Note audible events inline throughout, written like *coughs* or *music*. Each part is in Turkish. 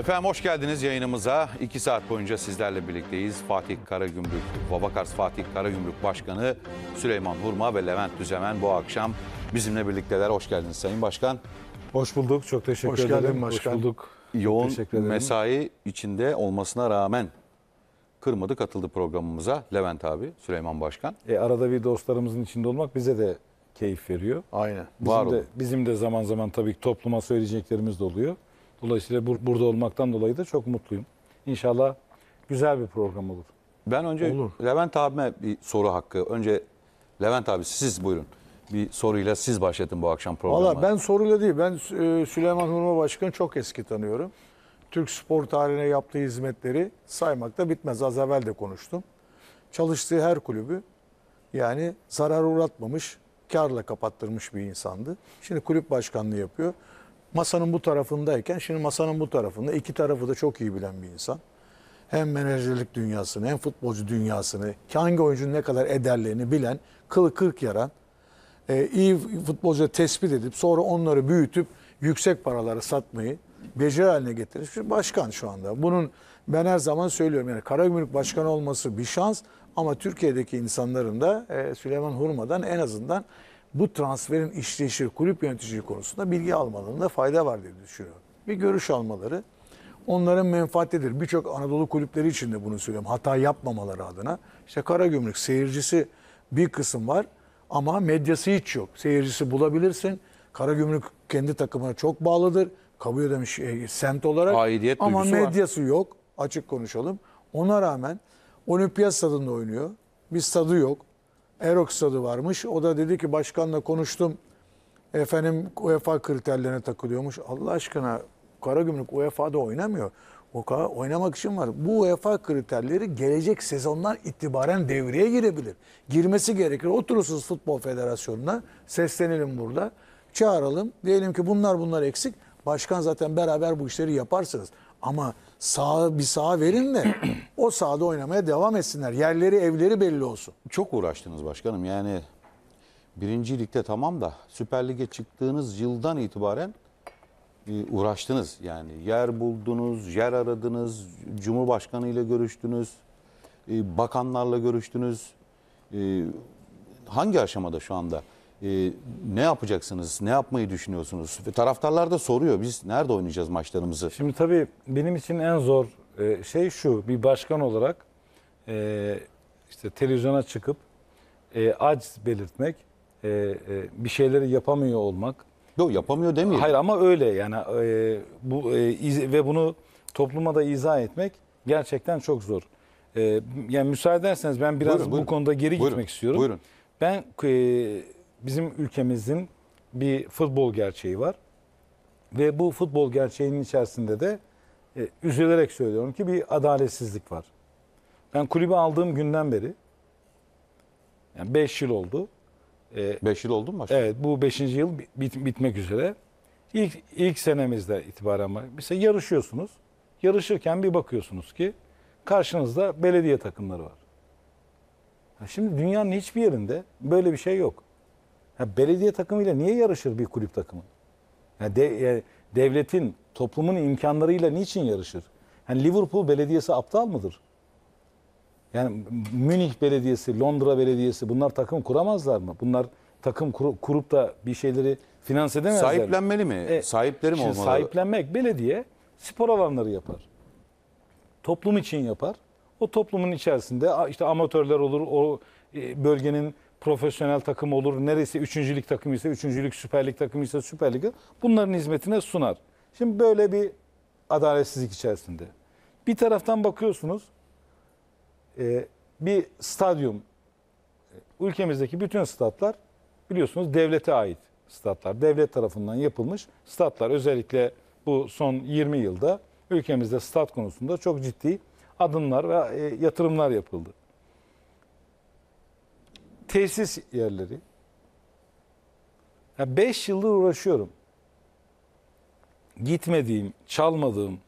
Efendim hoş geldiniz yayınımıza. İki saat boyunca sizlerle birlikteyiz. Fatih Karagümrük, Babakars Fatih Karagümrük Başkanı Süleyman Hurma ve Levent Düzemen bu akşam bizimle birlikteler. Hoş geldiniz Sayın Başkan. Hoş bulduk. Çok teşekkür Hoş ederim. geldin başkan. Hoş bulduk. Yoğun mesai içinde olmasına rağmen kırmadı katıldı programımıza Levent abi, Süleyman Başkan. E, arada bir dostlarımızın içinde olmak bize de keyif veriyor. Aynen. Var Bizim de, olun. bizim de zaman zaman tabii ki topluma söyleyeceklerimiz de oluyor. Dolayısıyla bur- burada olmaktan dolayı da çok mutluyum. İnşallah güzel bir program olur. Ben önce Olur. Levent abime bir soru hakkı. Önce Levent abi siz buyurun. Bir soruyla siz başlatın bu akşam programa. Valla ben soruyla değil. Ben e, Süleyman Hurma Başkan'ı çok eski tanıyorum. Türk spor tarihine yaptığı hizmetleri saymakta bitmez. Az evvel de konuştum. Çalıştığı her kulübü yani zarar uğratmamış, karla kapattırmış bir insandı. Şimdi kulüp başkanlığı yapıyor. Masanın bu tarafındayken şimdi masanın bu tarafında iki tarafı da çok iyi bilen bir insan. Hem menajerlik dünyasını hem futbolcu dünyasını, hangi oyuncunun ne kadar ederlerini bilen, kılı kırk yaran, e, iyi futbolcu tespit edip sonra onları büyütüp yüksek paralara satmayı beceri haline getirmiş bir başkan şu anda. Bunun ben her zaman söylüyorum yani Karagümrük Başkanı olması bir şans ama Türkiye'deki insanların da e, Süleyman Hurma'dan en azından bu transferin işleyişi, kulüp yöneticiliği konusunda bilgi almalarında fayda var diye düşünüyorum. Bir görüş almaları onların menfaatidir. Birçok Anadolu kulüpleri için de bunu söylüyorum. Hata yapmamaları adına. İşte Karagümrük seyircisi bir kısım var ama medyası hiç yok. Seyircisi bulabilirsin. Karagümrük kendi takımına çok bağlıdır. Kabul ödemiş e, semt olarak. Aidiyet ama duygusu var. medyası yok. Açık konuşalım. Ona rağmen olimpiyat stadında oynuyor. Bir stadı yok. Erok stadı varmış. O da dedi ki başkanla konuştum. Efendim UEFA kriterlerine takılıyormuş. Allah aşkına Karagümrük UEFA'da oynamıyor. O oynamak için var. Bu UEFA kriterleri gelecek sezondan itibaren devreye girebilir. Girmesi gerekir. Oturursunuz Futbol Federasyonu'na. Seslenelim burada. Çağıralım. Diyelim ki bunlar bunlar eksik. Başkan zaten beraber bu işleri yaparsınız. Ama sağ bir saha verin de o sahada oynamaya devam etsinler. Yerleri, evleri belli olsun. Çok uğraştınız başkanım. Yani birinci ligde tamam da Süper Lig'e çıktığınız yıldan itibaren e, uğraştınız. Yani yer buldunuz, yer aradınız, Cumhurbaşkanı ile görüştünüz, e, bakanlarla görüştünüz. E, Hangi aşamada şu anda? E, Ne yapacaksınız? Ne yapmayı düşünüyorsunuz? Ve taraftarlar da soruyor. Biz nerede oynayacağız maçlarımızı? Şimdi tabii benim için en zor e, şey şu. Bir başkan olarak e, işte televizyona çıkıp e, aciz belirtmek, e, e, bir şeyleri yapamıyor olmak. Yok yapamıyor demeyelim. Hayır ama öyle yani e, bu e, iz- ve bunu topluma da izah etmek gerçekten çok zor. E, yani müsaade ederseniz ben biraz Buyurun, bu buyurun. konuda geri Buyurun, gitmek istiyorum. buyurun. Ben e, bizim ülkemizin bir futbol gerçeği var ve bu futbol gerçeğinin içerisinde de e, üzülerek söylüyorum ki bir adaletsizlik var. Ben kulübü aldığım günden beri yani 5 yıl oldu. E, Beş yıl oldu mu? Evet bu 5. yıl bit- bitmek üzere. İlk, ilk senemizde itibaren var. Mesela yarışıyorsunuz. Yarışırken bir bakıyorsunuz ki karşınızda belediye takımları var. Şimdi dünyanın hiçbir yerinde böyle bir şey yok. Ha belediye takımıyla niye yarışır bir kulüp takımı? Ha de- yani devletin, toplumun imkanlarıyla niçin yarışır? Yani Liverpool belediyesi aptal mıdır? Yani Münih Belediyesi, Londra Belediyesi bunlar takım kuramazlar mı? Bunlar takım kuru- kurup da bir şeyleri finanse edemezler? Sahiplenmeli mi? E, Sahipleri mi olmalı? Sahiplenmek belediye spor alanları yapar. Toplum için yapar. O toplumun içerisinde işte amatörler olur, o e, bölgenin profesyonel takım olur. Neresi üçüncülük takımı ise üçüncülük, Süper Lig takımı ise Süper Lig'i bunların hizmetine sunar. Şimdi böyle bir adaletsizlik içerisinde. Bir taraftan bakıyorsunuz e, bir stadyum e, ülkemizdeki bütün statlar biliyorsunuz devlete ait statlar. Devlet tarafından yapılmış statlar. Özellikle bu son 20 yılda ülkemizde stat konusunda çok ciddi adımlar ve e, yatırımlar yapıldı. Tesis yerleri. 5 yıldır uğraşıyorum. Gitmediğim, çalmadığım,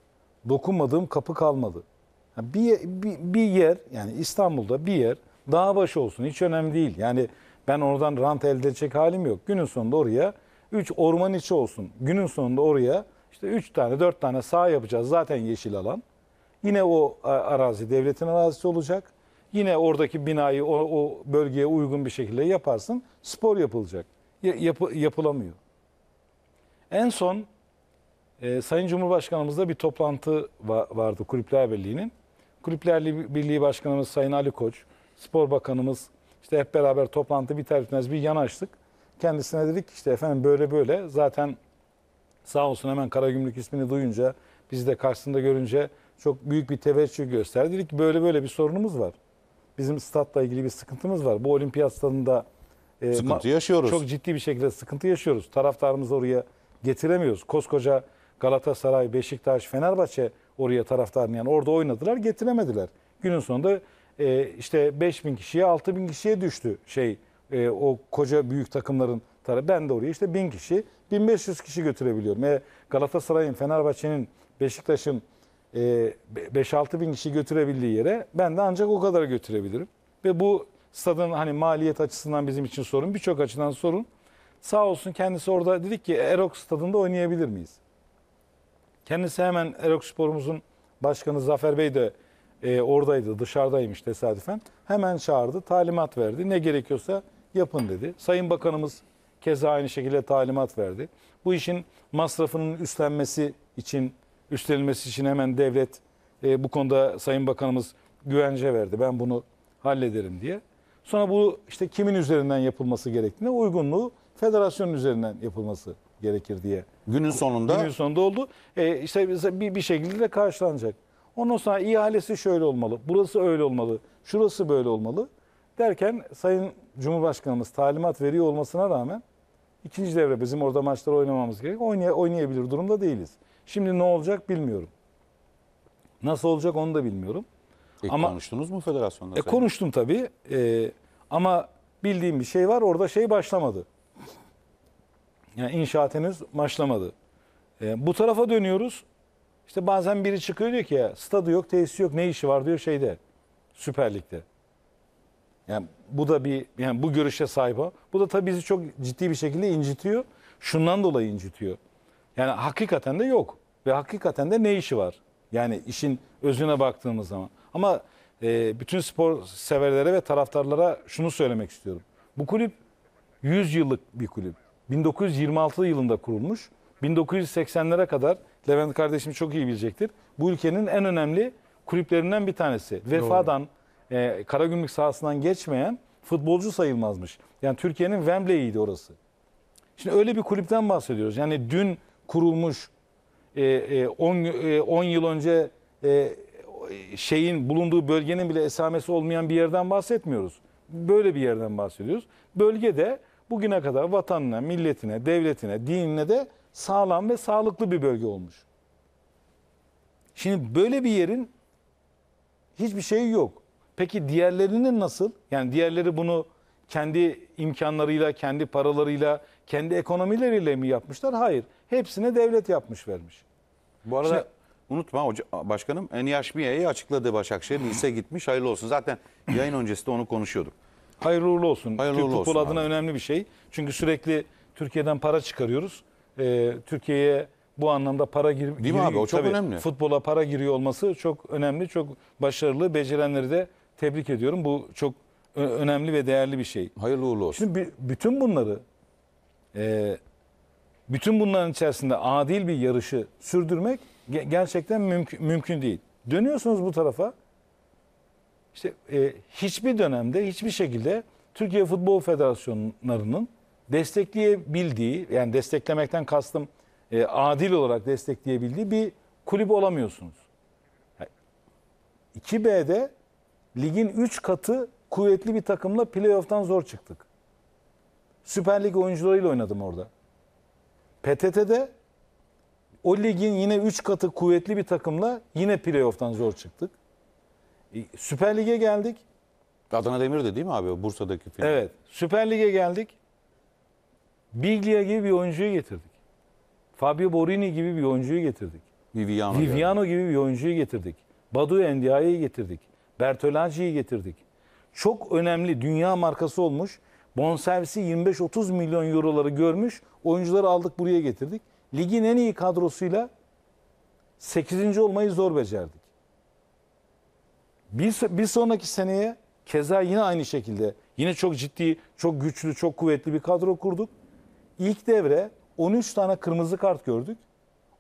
dokunmadığım kapı kalmadı. Ha, Bir, bir, bir yer yani İstanbul'da bir yer dağ başı olsun hiç önemli değil. Yani ben oradan rant elde edecek halim yok. Günün sonunda oraya 3 orman içi olsun. Günün sonunda oraya İşte 3 tane 4 tane saha yapacağız zaten yeşil alan. Yine o arazi devletin arazisi olacak. Yine oradaki binayı o, o bölgeye uygun bir şekilde yaparsın. Spor yapılacak. Ya- yapı- yapılamıyor. En son e, Sayın Cumhurbaşkanımızla bir toplantı va- vardı Kulüpler Birliği'nin. Kulüpler Birliği Başkanımız Sayın Ali Koç, Spor Bakanımız işte hep beraber toplantı biter bitmez bir yanaştık. Kendisine dedik ki işte efendim böyle böyle zaten sağ olsun hemen Karagümrük ismini duyunca bizi de karşısında görünce çok büyük bir teveccüh gösterdi. Dedik ki böyle böyle bir sorunumuz var. Bizim statla ilgili bir sıkıntımız var. Bu olimpiyat stadında e, Sıkıntı yaşıyoruz. Çok ciddi bir şekilde sıkıntı yaşıyoruz. Taraftarımızı oraya getiremiyoruz. Koskoca Galatasaray, Beşiktaş, Fenerbahçe oraya taraftarını yani orada oynadılar getiremediler. Günün sonunda e, işte 5 bin kişiye 6 bin kişiye düştü şey e, o koca büyük takımların tarafı. Ben de oraya işte 1000 kişi 1500 kişi götürebiliyorum. E, Galatasaray'ın, Fenerbahçe'nin, Beşiktaş'ın 5-6 bin kişi götürebildiği yere ben de ancak o kadar götürebilirim. Ve bu stadın hani maliyet açısından bizim için sorun, birçok açıdan sorun. Sağ olsun kendisi orada dedik ki Erok stadında oynayabilir miyiz? Kendisi hemen Erok Spor'umuzun başkanı Zafer Bey de e, oradaydı, dışarıdaymış tesadüfen. Hemen çağırdı, talimat verdi. Ne gerekiyorsa yapın dedi. Sayın Bakanımız keza aynı şekilde talimat verdi. Bu işin masrafının üstlenmesi için, üstlenilmesi için hemen devlet e, bu konuda Sayın Bakanımız güvence verdi. Ben bunu hallederim diye. Sonra bu işte kimin üzerinden yapılması gerektiğine uygunluğu federasyon üzerinden yapılması gerekir diye Günün sonunda Günün sonunda oldu. E, işte bir, bir şekilde de karşılanacak. Ondan sonra ihalesi şöyle olmalı, burası öyle olmalı, şurası böyle olmalı derken Sayın Cumhurbaşkanımız talimat veriyor olmasına rağmen ikinci devre bizim orada maçları oynamamız gerek. Oynay oynayabilir durumda değiliz. Şimdi ne olacak bilmiyorum. Nasıl olacak onu da bilmiyorum. E, Ama- konuştunuz mu federasyonda? E, konuştum tabii. E, ama bildiğim bir şey var. Orada şey başlamadı. Yani inşaat henüz başlamadı. E, bu tarafa dönüyoruz. İşte bazen biri çıkıyor diyor ki ya stadı yok, tesisi yok. Ne işi var diyor şeyde. Süper Lig'de. Yani bu da bir yani bu görüşe sahip. Bu da tabii bizi çok ciddi bir şekilde incitiyor. Şundan dolayı incitiyor. Yani hakikaten de yok. Ve hakikaten de ne işi var? Yani işin özüne baktığımız zaman. Ama e, bütün spor severlere ve taraftarlara şunu söylemek istiyorum. Bu kulüp 100 yıllık bir kulüp. 1926 yılında kurulmuş. 1980'lere kadar Levent kardeşim çok iyi bilecektir. Bu ülkenin en önemli kulüplerinden bir tanesi. Vefadan, e, Karagümrük sahasından geçmeyen futbolcu sayılmazmış. Yani Türkiye'nin Wembley'iydi orası. Şimdi öyle bir kulüpten bahsediyoruz. Yani dün kurulmuş 10 yıl önce e, şeyin bulunduğu bölgenin bile esamesi olmayan bir yerden bahsetmiyoruz. Böyle bir yerden bahsediyoruz. Bölgede bugüne kadar vatanına, milletine, devletine, dinine de sağlam ve sağlıklı bir bölge olmuş. Şimdi böyle bir yerin hiçbir şeyi yok. Peki diğerlerinin nasıl? Yani diğerleri bunu kendi imkanlarıyla, kendi paralarıyla, kendi ekonomileriyle mi yapmışlar? Hayır. Hepsine devlet yapmış vermiş. Bu arada Şimdi- unutma hoca, başkanım Enyaşmiye'yi açıkladı Başakşehir. Lise gitmiş hayırlı olsun. Zaten yayın öncesi de onu konuşuyorduk. Hayırlı uğurlu olsun. Hayırlı Türk uğurlu futbol olsun adına abi. önemli bir şey. Çünkü sürekli Türkiye'den para çıkarıyoruz. Ee, Türkiye'ye bu anlamda para gir, Değil mi abi? O çok tabii, önemli. Futbola para giriyor olması çok önemli, çok başarılı. Becerenleri de tebrik ediyorum. Bu çok önemli ve değerli bir şey. Hayırlı uğurlu olsun. Şimdi bütün bunları e, bütün bunların içerisinde adil bir yarışı sürdürmek ge- gerçekten mümkün, mümkün değil. Dönüyorsunuz bu tarafa. İşte e, hiçbir dönemde hiçbir şekilde Türkiye Futbol Federasyonlarının destekleyebildiği yani desteklemekten kastım e, adil olarak destekleyebildiği bir kulüp olamıyorsunuz. Yani 2B'de ligin 3 katı kuvvetli bir takımla playoff'tan zor çıktık. Süper Lig oyuncularıyla oynadım orada. PTT'de o ligin yine 3 katı kuvvetli bir takımla yine playoff'tan zor çıktık. E, Süper Lig'e geldik. Adana Demir de değil mi abi o Bursa'daki final? Evet. Süper Lig'e geldik. Biglia gibi bir oyuncuyu getirdik. Fabio Borini gibi bir oyuncuyu getirdik. Viviano. Viviano gibi bir oyuncuyu getirdik. Badu Endia'yı getirdik. Bertolacci'yi getirdik. Çok önemli dünya markası olmuş. Bonservisi 25-30 milyon euroları görmüş. Oyuncuları aldık buraya getirdik. ligin en iyi kadrosuyla 8. olmayı zor becerdik. Bir, bir sonraki seneye keza yine aynı şekilde yine çok ciddi, çok güçlü, çok kuvvetli bir kadro kurduk. İlk devre 13 tane kırmızı kart gördük.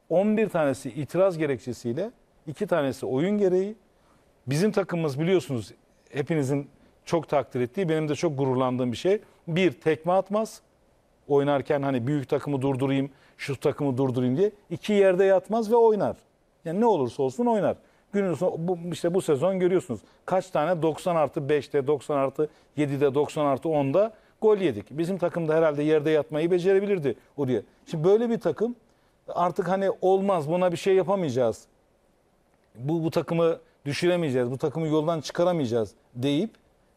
11 tanesi itiraz gerekçesiyle, 2 tanesi oyun gereği. Bizim takımımız biliyorsunuz hepinizin çok takdir ettiği, benim de çok gururlandığım bir şey. Bir, tekme atmaz. Oynarken hani büyük takımı durdurayım, şu takımı durdurayım diye. iki yerde yatmaz ve oynar. Yani ne olursa olsun oynar. Günün sonu, bu, işte bu sezon görüyorsunuz. Kaç tane 90 artı 5'te, 90 artı 7'de, 90 artı 10'da gol yedik. Bizim takım da herhalde yerde yatmayı becerebilirdi oraya. Şimdi böyle bir takım artık hani olmaz buna bir şey yapamayacağız. Bu, bu takımı düşüremeyeceğiz, bu takımı yoldan çıkaramayacağız deyip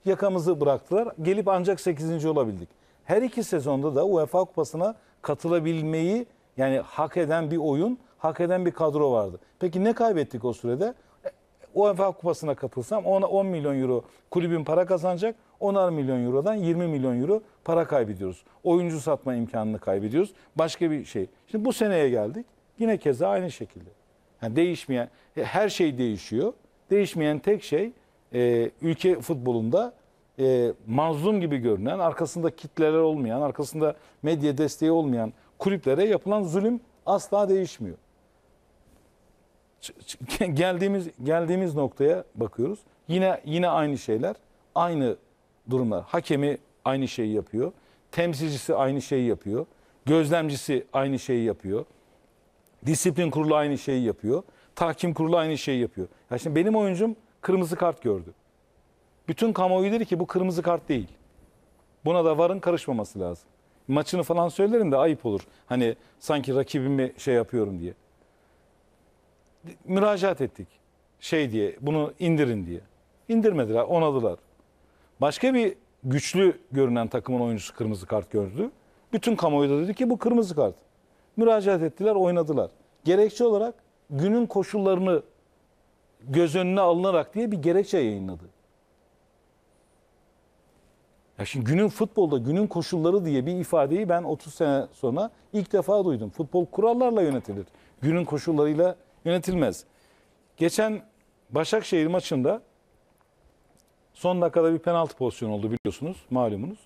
yakamızı bıraktılar. Gelip ancak 8. olabildik. Her iki sezonda da UEFA Kupası'na katılabilmeyi yani hak eden bir oyun, hak eden bir kadro vardı. Peki ne kaybettik o sürede? E, UEFA Kupası'na katılsam ona 10 milyon euro kulübün para kazanacak. 10'ar milyon eurodan 20 milyon euro para kaybediyoruz. Oyuncu satma imkanını kaybediyoruz. Başka bir şey. Şimdi bu seneye geldik. Yine keza aynı şekilde. Yani değişmeyen, e, her şey değişiyor. Değişmeyen tek şey e, ülke futbolunda e, mazlum gibi görünen, arkasında kitleler olmayan, arkasında medya desteği olmayan kulüplere yapılan zulüm asla değişmiyor. *laughs* Geldiğimiz geldiğimiz noktaya bakıyoruz. Yine yine aynı şeyler, aynı durumlar. Hakemi aynı şeyi yapıyor. Temsilcisi aynı şeyi yapıyor. Gözlemcisi aynı şeyi yapıyor. Disiplin kurulu aynı şeyi yapıyor. Tahkim kurulu aynı şeyi yapıyor. Ya şimdi benim oyuncum kırmızı kart gördü. Bütün kamuoyu dedi ki bu kırmızı kart değil. Buna da varın karışmaması lazım. Maçını falan söylerim de ayıp olur. Hani sanki rakibimi şey yapıyorum diye. Müracaat ettik. Şey diye bunu indirin diye. İndirmediler, onadılar. Başka bir güçlü görünen takımın oyuncusu kırmızı kart gördü. Bütün kamuoyu da dedi ki bu kırmızı kart. Müracaat ettiler, oynadılar. Gerekçe olarak günün koşullarını göz önüne alınarak diye bir gerekçe yayınladı. Ya şimdi günün futbolda günün koşulları diye bir ifadeyi ben 30 sene sonra ilk defa duydum. Futbol kurallarla yönetilir. Günün koşullarıyla yönetilmez. Geçen Başakşehir maçında son dakikada bir penaltı pozisyonu oldu biliyorsunuz malumunuz.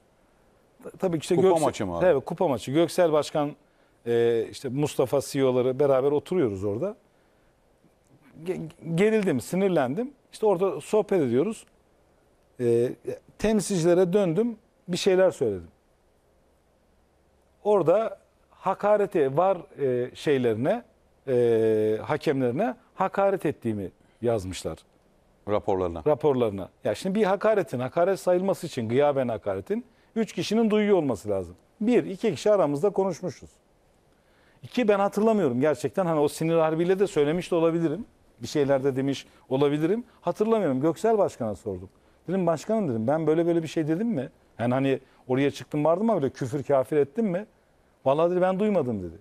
Tabii ki işte Kupa Göksel- maçı mı abi? Evet kupa maçı. Göksel Başkan e, işte Mustafa CEO'ları beraber oturuyoruz orada. Ge- Gerildim, sinirlendim. İşte orada sohbet ediyoruz. E, temsilcilere döndüm, bir şeyler söyledim. Orada hakarete var e, şeylerine, e, hakemlerine hakaret ettiğimi yazmışlar raporlarına. raporlarına. Ya şimdi bir hakaretin, hakaret sayılması için gıyaben hakaretin üç kişinin duyuyor olması lazım. Bir, iki kişi aramızda konuşmuşuz. İki, ben hatırlamıyorum gerçekten hani o sinir harbiyle de söylemiş de olabilirim. Bir şeyler de demiş olabilirim. Hatırlamıyorum. Göksel Başkan'a sordum. Dedim başkanım dedim ben böyle böyle bir şey dedim mi? Yani hani oraya çıktım vardım ama böyle küfür kafir ettim mi? Vallahi dedi ben duymadım dedi.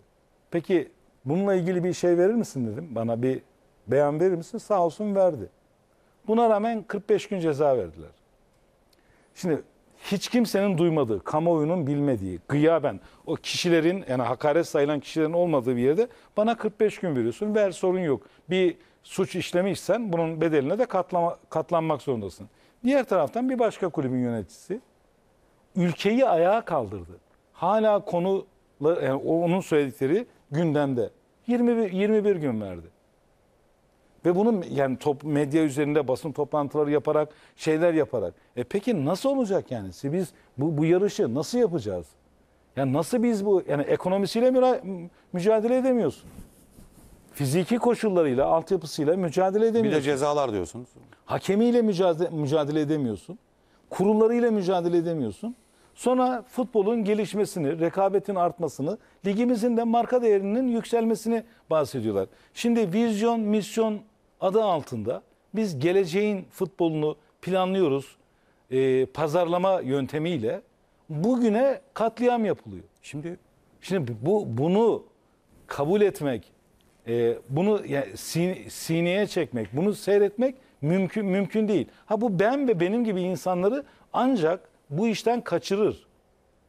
Peki bununla ilgili bir şey verir misin dedim. Bana bir beyan verir misin? Sağ olsun verdi. Buna rağmen 45 gün ceza verdiler. Şimdi hiç kimsenin duymadığı, kamuoyunun bilmediği, gıyaben o kişilerin yani hakaret sayılan kişilerin olmadığı bir yerde bana 45 gün veriyorsun. Ver sorun yok. Bir suç işlemişsen bunun bedeline de katlama, katlanmak zorundasın. Diğer taraftan bir başka kulübün yöneticisi ülkeyi ayağa kaldırdı. Hala konu yani onun söyledikleri gündemde. 21 21 gün verdi. Ve bunu yani top, medya üzerinde basın toplantıları yaparak, şeyler yaparak. E peki nasıl olacak yani? Biz bu, bu yarışı nasıl yapacağız? Yani nasıl biz bu yani ekonomisiyle mücadele edemiyorsun. Fiziki koşullarıyla, altyapısıyla mücadele Bir edemiyorsun. de cezalar diyorsunuz. Hakemiyle mücadele, mücadele edemiyorsun. Kurullarıyla mücadele edemiyorsun. Sonra futbolun gelişmesini, rekabetin artmasını, ligimizin de marka değerinin yükselmesini bahsediyorlar. Şimdi vizyon, misyon adı altında biz geleceğin futbolunu planlıyoruz. Ee, pazarlama yöntemiyle bugüne katliam yapılıyor. Şimdi Şimdi bu bunu kabul etmek, e, bunu yani sin- sineye çekmek, bunu seyretmek mümkün mümkün değil. Ha bu ben ve benim gibi insanları ancak bu işten kaçırır.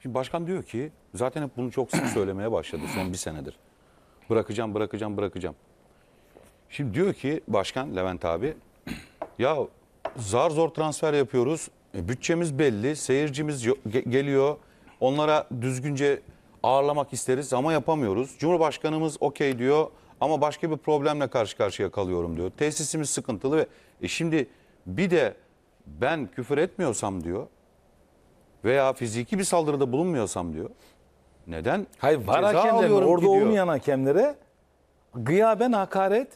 Şimdi başkan diyor ki zaten hep bunu çok sık *clears throat* söylemeye başladı son bir senedir. Bırakacağım, bırakacağım, bırakacağım. Şimdi diyor ki başkan Levent abi *clears throat* ya zar zor transfer yapıyoruz. E, bütçemiz belli, seyircimiz yo- ge- geliyor. Onlara düzgünce ağırlamak isteriz ama yapamıyoruz. Cumhurbaşkanımız okey diyor ama başka bir problemle karşı karşıya kalıyorum diyor. Tesisimiz sıkıntılı ve e şimdi bir de ben küfür etmiyorsam diyor veya fiziki bir saldırıda bulunmuyorsam diyor. Neden? Hayır var hakemlerin orada gidiyor? olmayan hakemlere gıyaben hakaret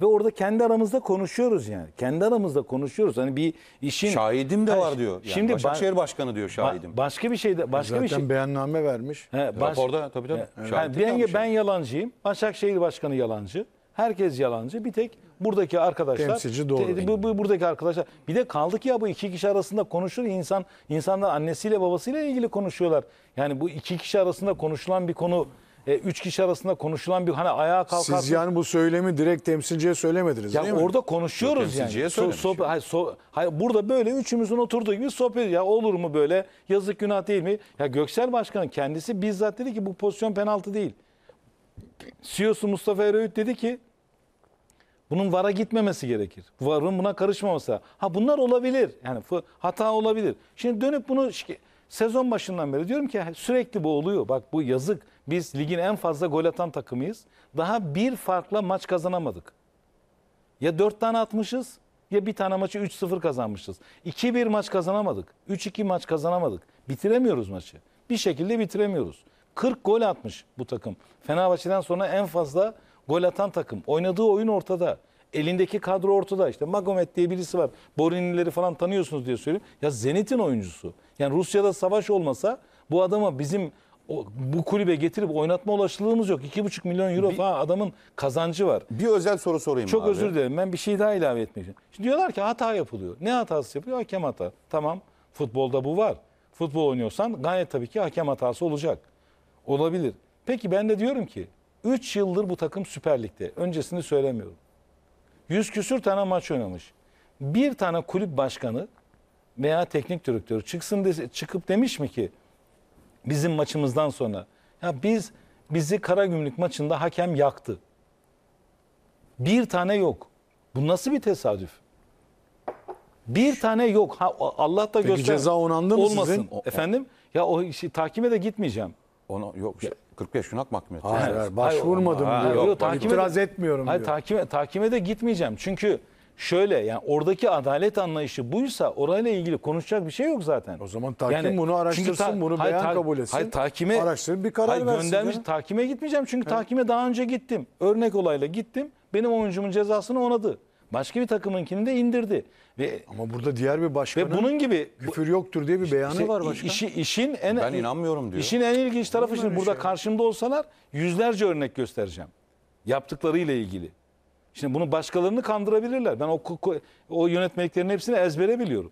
ve orada kendi aramızda konuşuyoruz yani. Kendi aramızda konuşuyoruz. Hani bir işin Şahidim de var diyor. Yani şimdi ba- Başakşehir Başkanı diyor ba- şahidim. başka bir şey de başka Zaten bir şey. beyanname vermiş. He, baş- Raporda tabii tabii. Yani ben, almış ben yani. yalancıyım. Başakşehir Başkanı yalancı. Herkes yalancı. Bir tek buradaki arkadaşlar. Temsilci doğru. te- bu, bu- buradaki arkadaşlar. Bir de kaldı ki ya bu iki kişi arasında konuşur. insan insanlar annesiyle babasıyla ilgili konuşuyorlar. Yani bu iki kişi arasında konuşulan bir konu e, üç kişi arasında konuşulan bir hani ayağa kalkarsın. Siz yani bu söylemi direkt temsilciye söylemediniz Ya değil mi? orada konuşuyoruz Yok, yani. temsilciye So- söylemiş sohbet- yani. hayır, so- hayır, burada böyle üçümüzün oturduğu gibi sohbet ya olur mu böyle yazık günah değil mi? Ya Göksel Başkan'ın kendisi bizzat dedi ki bu pozisyon penaltı değil. CEO'su Mustafa Eroğlu dedi ki bunun VAR'a gitmemesi gerekir. VAR'ın buna karışmaması. Ha bunlar olabilir. Yani hata olabilir. Şimdi dönüp bunu sezon başından beri diyorum ki sürekli bu oluyor. Bak bu yazık. Biz ligin en fazla gol atan takımıyız. Daha bir farkla maç kazanamadık. Ya 4 tane atmışız ya bir tane maçı 3-0 kazanmışız. 2-1 maç kazanamadık. 3-2 maç kazanamadık. Bitiremiyoruz maçı. Bir şekilde bitiremiyoruz. 40 gol atmış bu takım. Fenerbahçe'den sonra en fazla gol atan takım. Oynadığı oyun ortada. Elindeki kadro ortada. İşte Magomed diye birisi var. Borinileri falan tanıyorsunuz diye söyleyeyim. Ya Zenit'in oyuncusu. Yani Rusya'da savaş olmasa bu adama bizim o- bu kulübe getirip oynatma ulaşılığımız yok. 2,5 milyon euro falan adamın kazancı var. Bir özel soru sorayım Çok abi. özür dilerim. Ben bir şey daha ilave etmeyeceğim. Şimdi diyorlar ki hata yapılıyor. Ne hatası yapıyor? Hakem hata. Tamam. Futbolda bu var. Futbol oynuyorsan gayet tabii ki hakem hatası olacak. Olabilir. Peki ben de diyorum ki 3 yıldır bu takım Süper Lig'de. Öncesini söylemiyorum. 100 küsür tane maç oynamış. Bir tane kulüp başkanı veya teknik direktörü çıksın dese, çıkıp demiş mi ki bizim maçımızdan sonra ya biz bizi Karagümrük maçında hakem yaktı. Bir tane yok. Bu nasıl bir tesadüf? Bir tane yok. Ha, Allah da Peki göster. ceza onandı mı Olmasın. sizin? O- Efendim? Ya o işi takime de gitmeyeceğim. Onu yok işte 45 gün hak mahkumiyeti. Hayır, hayır, başvurmadım Hayır, diyor. yok, yok, takime İtiraz de- etmiyorum Hayır, diyor. takime, takime de gitmeyeceğim. Çünkü şöyle yani oradaki adalet anlayışı buysa orayla ilgili konuşacak bir şey yok zaten. O zaman tahkim bunu çünkü araştırsın, bunu beyan kabul etsin. Hayır, takime, Araştırıp bir karar hayır, versin Göndermiş, canım. takime gitmeyeceğim çünkü takime daha önce gittim. Örnek olayla gittim. Benim oyuncumun cezasını onadı. Başka bir takımınkini de indirdi. Ve Ama burada diğer bir başkanın ve bunun gibi küfür yoktur diye bir beyanı işte var başkan. işi, işin en Ben inanmıyorum diyor. İşin en ilginç tarafı şimdi burada şey? karşımda olsalar yüzlerce örnek göstereceğim. Yaptıklarıyla ilgili. Şimdi bunu başkalarını kandırabilirler. Ben o o yönetmeliklerin hepsini ezbere biliyorum.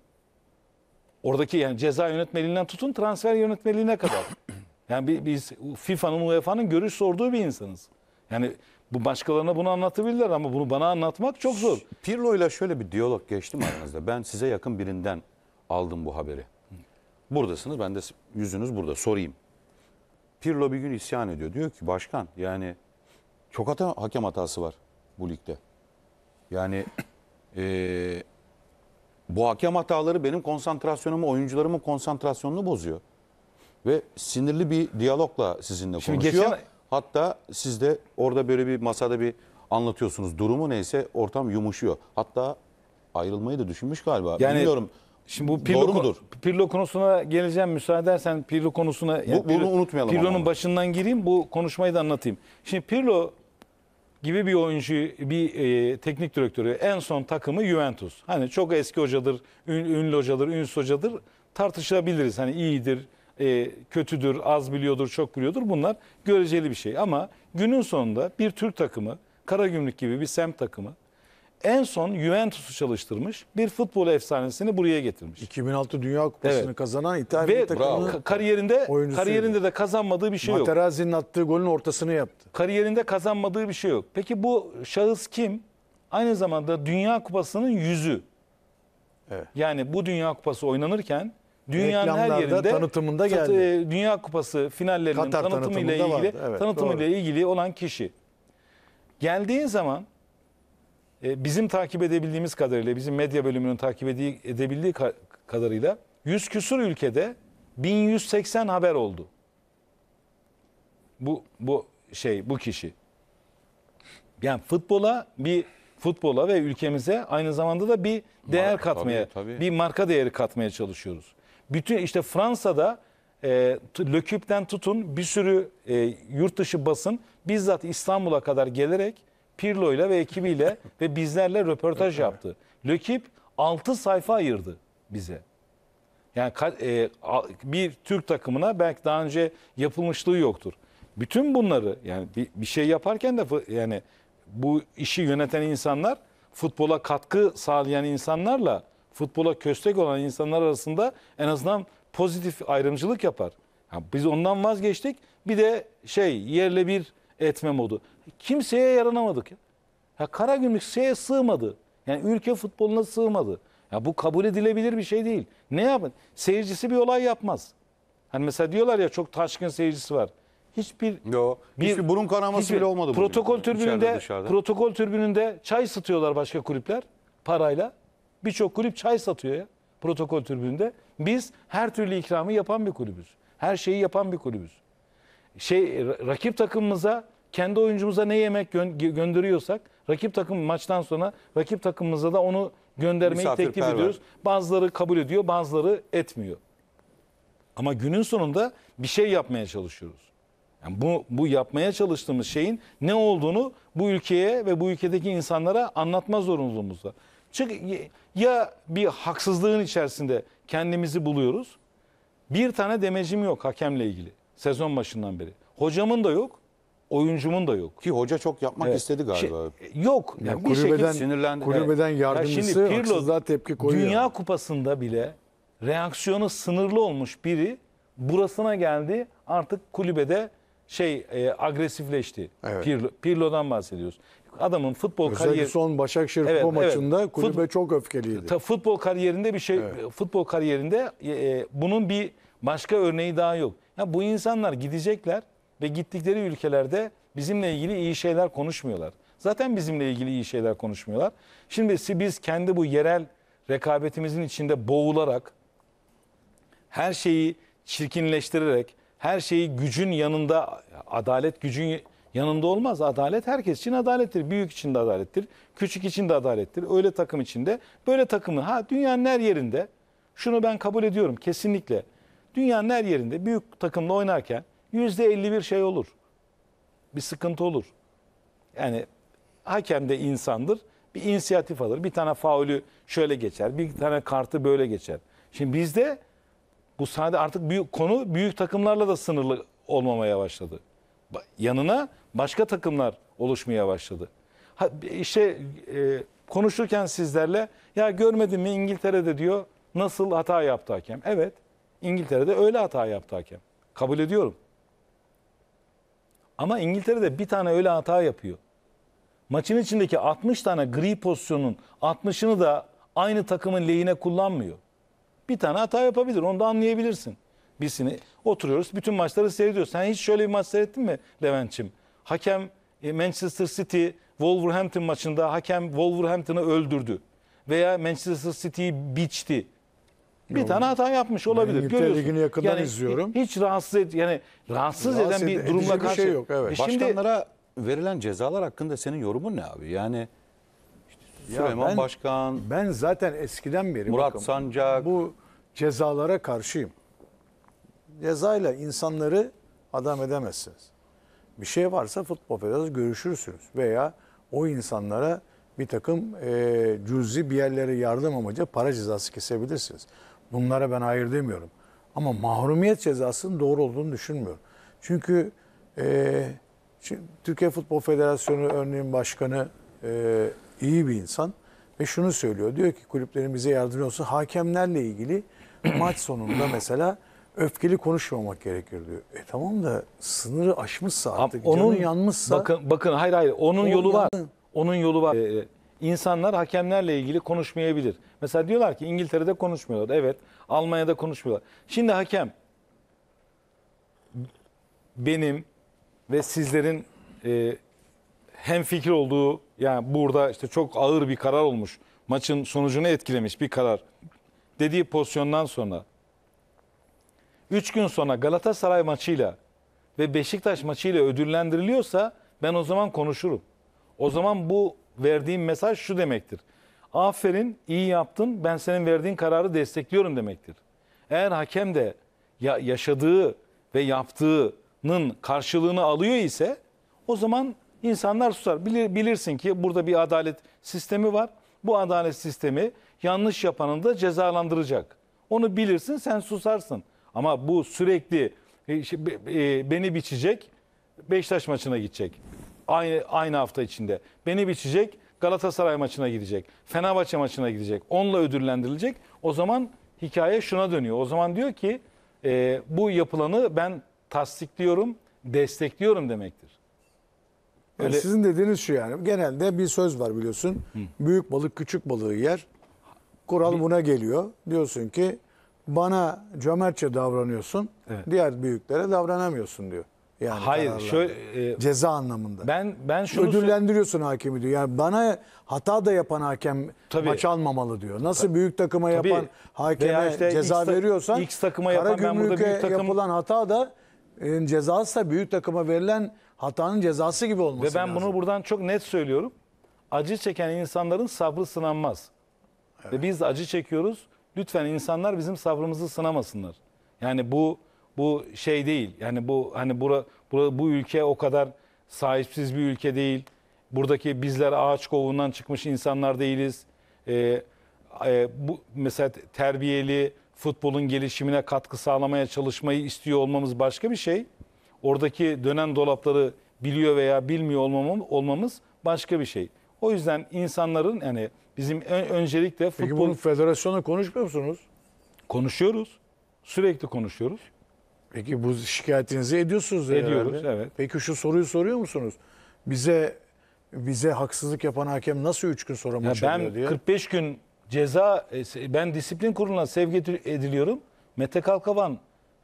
Oradaki yani ceza yönetmeliğinden tutun transfer yönetmeliğine kadar. *clears throat* Yani bi- biz FIFA'nın UEFA'nın görüş sorduğu bir insanız. Yani bu başkalarına bunu anlatabilirler ama bunu bana anlatmak çok zor. Pirlo ile şöyle bir diyalog geçti mi aranızda? Ben size yakın birinden aldım bu haberi. Buradasınız ben de yüzünüz burada sorayım. Pirlo bir gün isyan ediyor. Diyor ki başkan yani çok hata, hakem hatası var bu ligde. Yani eee, bu hakem hataları benim konsantrasyonumu, oyuncularımın konsantrasyonunu bozuyor. Ve sinirli bir diyalogla sizinle Şimdi konuşuyor. geçen- Hatta siz de orada böyle bir masada bir anlatıyorsunuz. Durumu neyse ortam yumuşuyor. Hatta ayrılmayı da düşünmüş galiba. Yani Bilmiyorum. Şimdi bu Pirlo, Doğru mudur? Pirlo konusuna geleceğim müsaade edersen Pirlo konusuna yani bunu Pirlo- unutmayalım Pirlo'nun başından gireyim bu konuşmayı da anlatayım. Şimdi Pirlo gibi bir oyuncu, bir e, teknik direktörü en son takımı Juventus. Hani çok eski hocadır, ün- ünlü hocadır, ünsüz hocadır tartışabiliriz. Hani iyidir, e, kötüdür, az biliyordur, çok biliyordur. Bunlar göreceli bir şey. Ama günün sonunda bir Türk takımı, Karagümrük gibi bir semt takımı en son Juventus'u çalıştırmış bir futbol efsanesini buraya getirmiş. 2006 Dünya Kupası'nı Evet. kazanan İtalya Ve takımının ka- kariyerinde oyuncusuydu. kariyerinde de kazanmadığı bir şey yok. Materazzi'nin attığı golün ortasını yaptı. Kariyerinde kazanmadığı bir şey yok. Peki bu şahıs kim? Aynı zamanda Dünya Kupası'nın yüzü. Evet. Yani bu Dünya Kupası oynanırken dünyanın her Reklamlarda, yerinde tanıtımında geldi. e, Dünya Kupası finallerinin Katar tanıtımıyla tanıtımında ilgili vardı. Evet, tanıtımıyla ilgili olan kişi. Geldiğin zaman bizim takip edebildiğimiz kadarıyla, bizim medya bölümünün takip ede- edebildiği ka- kadarıyla 100 küsur ülkede 1180 haber oldu. Bu bu şey bu kişi. Yani futbola bir futbola ve ülkemize aynı zamanda da bir değer Marka, katmaya, tabii, tabii. bir marka değeri katmaya çalışıyoruz. Bütün işte Fransa'da e, Cup'ten tutun bir sürü e, yurt dışı basın bizzat İstanbul'a kadar gelerek Pirlo ile ve ekibiyle ve bizlerle röportaj yaptı. Cup 6 sayfa ayırdı bize. Yani e, bir Türk takımına belki daha önce yapılmışlığı yoktur. Bütün bunları yani bir, bir şey yaparken de yani bu işi yöneten insanlar futbola katkı sağlayan insanlarla futbola köstek olan insanlar arasında en azından pozitif ayrımcılık yapar. Yani biz ondan vazgeçtik. Bir de şey yerle bir etme modu. Kimseye yaranamadık ya. Ya Karagümrük şeye sığmadı. Yani ülke futboluna sığmadı. Ya bu kabul edilebilir bir şey değil. Ne yapın? Seyircisi bir olay yapmaz. Hani mesela diyorlar ya çok taşkın seyircisi var. Hiçbir Yo, hiçbir burun kanaması hiçbir- bile olmadı bugün. Protokol İçeride, tribününde dışarıda. protokol tribününde çay satıyorlar başka kulüpler parayla. Birçok kulüp çay satıyor ya protokol tribününde. Biz her türlü ikramı yapan bir kulübüz. Her şeyi yapan bir kulübüz. Şey ra- rakip takımımıza kendi oyuncumuza ne yemek gö- gö- gönderiyorsak rakip takım maçtan sonra rakip takımımıza da onu göndermeyi teklif ediyoruz. Bazıları kabul ediyor, bazıları etmiyor. Ama günün sonunda bir şey yapmaya çalışıyoruz. Yani bu, bu yapmaya çalıştığımız şeyin ne olduğunu bu ülkeye ve bu ülkedeki insanlara anlatma zorunluluğumuz var. Çünkü ya bir haksızlığın içerisinde kendimizi buluyoruz. Bir tane demecim yok hakemle ilgili sezon başından beri. Hocamın da yok, oyuncumun da yok. Ki hoca çok yapmak Evet. istedi galiba. Şey, yok. Ya Yani bir şekilde kulübeden, sinirlendi. kulübeden Ya yardımcısı şimdi Pirlo haksızlığa tepki koyuyor. Dünya Kupası'nda bile reaksiyonu sınırlı olmuş biri burasına geldi artık kulübede şey e, agresifleşti. Evet. Pirlo, Pirlo'dan bahsediyoruz. Adamın futbol Özellikle kariyeri son Başakşehir Evet, Kupa evet. maçında kulübe Fut- çok öfkeliydi. Ta- futbol kariyerinde bir şey futbol kariyerinde e, e, bunun bir başka örneği daha yok. Ya bu insanlar gidecekler ve gittikleri ülkelerde bizimle ilgili iyi şeyler konuşmuyorlar. Zaten bizimle ilgili iyi şeyler konuşmuyorlar. Şimdi biz kendi bu yerel rekabetimizin içinde boğularak her şeyi çirkinleştirerek, her şeyi gücün yanında, adalet gücün yanında olmaz. Adalet herkes için adalettir. Büyük için de adalettir, küçük için de adalettir. Öyle takım içinde, böyle takımın ha dünyanın her yerinde şunu ben kabul ediyorum kesinlikle. Dünyanın her yerinde büyük takımla oynarken yüzde 51 şey olur. Bir sıkıntı olur. Yani hakem de insandır. Bir inisiyatif alır. Bir tane faulü şöyle geçer. Bir tane kartı böyle geçer. Şimdi bizde bu sadece artık büyük konu büyük takımlarla da sınırlı olmamaya başladı. Ba- Yanına başka takımlar oluşmaya başladı. Ha, işte e, konuşurken sizlerle ya görmedin mi İngiltere'de diyor nasıl hata yaptı hakem. Evet İngiltere'de öyle hata yaptı hakem. Kabul ediyorum. Ama İngiltere'de bir tane öyle hata yapıyor. Maçın içindeki 60 tane gri pozisyonun 60'ını da aynı takımın lehine kullanmıyor. Bir tane hata yapabilir. Onu da anlayabilirsin. Birisini oturuyoruz. Bütün maçları seyrediyoruz. Sen hiç şöyle bir maç seyrettin mi Levent'çim? Hakem e, Manchester City Wolverhampton maçında hakem Wolverhampton'ı öldürdü. Veya Manchester City'yi biçti. Bir tane hata yapmış olabilir. İngiltere Görüyorsun. Ligi'ni yakından izliyorum. Hiç rahatsız et, yani rahatsız, Rahatsız eden bir durumla bir karşı. şey yok, evet. E şimdi Başkanlara verilen cezalar hakkında senin yorumun ne abi? Yani işte Ya Süleyman ben- Başkan, Ben zaten eskiden beri Murat bakın, Sancak, bu cezalara karşıyım. Cezayla insanları adam edemezsiniz. Bir şey varsa futbol federasyonu görüşürsünüz veya o insanlara bir takım e, cüzi bir yerlere yardım amacı para cezası kesebilirsiniz. Bunlara ben hayır demiyorum. Ama mahrumiyet cezasının doğru olduğunu düşünmüyorum. Çünkü e, şimdi Türkiye Futbol Federasyonu örneğin başkanı e, iyi bir insan ve şunu söylüyor. Diyor ki kulüplerin bize yardımcı olsun. Hakemlerle ilgili *clears throat* maç sonunda mesela öfkeli konuşmamak gerekir diyor. E tamam da sınırı aşmışsa artık onun canı yanmışsa bakın bakın hayır hayır onun yolu var. yandı. Onun yolu var. Ee, insanlar hakemlerle ilgili konuşmayabilir. Mesela diyorlar ki İngiltere'de konuşmuyorlar. Evet. Almanya'da konuşmuyorlar. Şimdi hakem benim ve sizlerin e, hem fikir olduğu yani burada işte çok ağır bir karar olmuş. Maçın sonucunu etkilemiş bir karar dediği pozisyondan sonra 3 gün sonra Galatasaray maçıyla ve Beşiktaş maçıyla ödüllendiriliyorsa ben o zaman konuşurum. O zaman bu verdiğim mesaj şu demektir. Aferin iyi yaptın ben senin verdiğin kararı destekliyorum demektir. Eğer hakem de ya yaşadığı ve yaptığının karşılığını alıyor ise o zaman insanlar susar. Bilir, bilirsin ki burada bir adalet sistemi var. Bu adalet sistemi yanlış yapanı da cezalandıracak. Onu bilirsin sen susarsın. Ama bu sürekli e, e, beni biçecek Beşiktaş maçına gidecek. Aynı aynı hafta içinde. Beni biçecek Galatasaray maçına gidecek. Fenerbahçe maçına gidecek. Onunla ödüllendirilecek. O zaman hikaye şuna dönüyor. O zaman diyor ki e, bu yapılanı ben tasdikliyorum, destekliyorum demektir. Yani Öyle- Sizin dediğiniz şu yani. Genelde bir söz var biliyorsun. Büyük balık küçük balığı yer. Kural buna geliyor. Diyorsun ki bana cömertçe davranıyorsun. Evet. Diğer büyüklere davranamıyorsun diyor. Yani Hayır, kararlarda. şöyle e, ceza anlamında. ben ben şunu Ödüllendiriyorsun hakemi diyor. Yani bana hata da yapan hakem Tabii. maç almamalı diyor. Nasıl büyük takıma Tabii. yapan hakeme işte ceza X veriyorsan X takıma yapan, ben burada büyük takım- yapılan hata da e, cezası da büyük takıma verilen hatanın cezası gibi olması Ve ben lazım. bunu buradan çok net söylüyorum. Acı çeken insanların sabrı sınanmaz. Ve biz de acı çekiyoruz. Lütfen insanlar bizim sabrımızı sınamasınlar. Yani bu bu şey değil. Yani bu hani bura, bura bu ülke o kadar sahipsiz bir ülke değil. Buradaki bizler ağaç kovuğundan çıkmış insanlar değiliz. Ee, e, bu mesela terbiyeli futbolun gelişimine katkı sağlamaya çalışmayı istiyor olmamız başka bir şey. Oradaki dönen dolapları biliyor veya bilmiyor olmamız, olmamız başka bir şey. O yüzden insanların yani bizim ön- öncelikle Peki futbol bunu federasyonla konuşmuyor musunuz? konuşuyoruz. Sürekli konuşuyoruz. Peki bu şikayetinizi ediyorsunuz Ediyoruz, herhalde. evet. Peki şu soruyu soruyor musunuz? Bize bize haksızlık yapan hakem nasıl 3 gün sonra Ya maç ben diye? 45 gün ceza e, ben disiplin kuruluna sevk edi- ediliyorum. Mete Kalkavan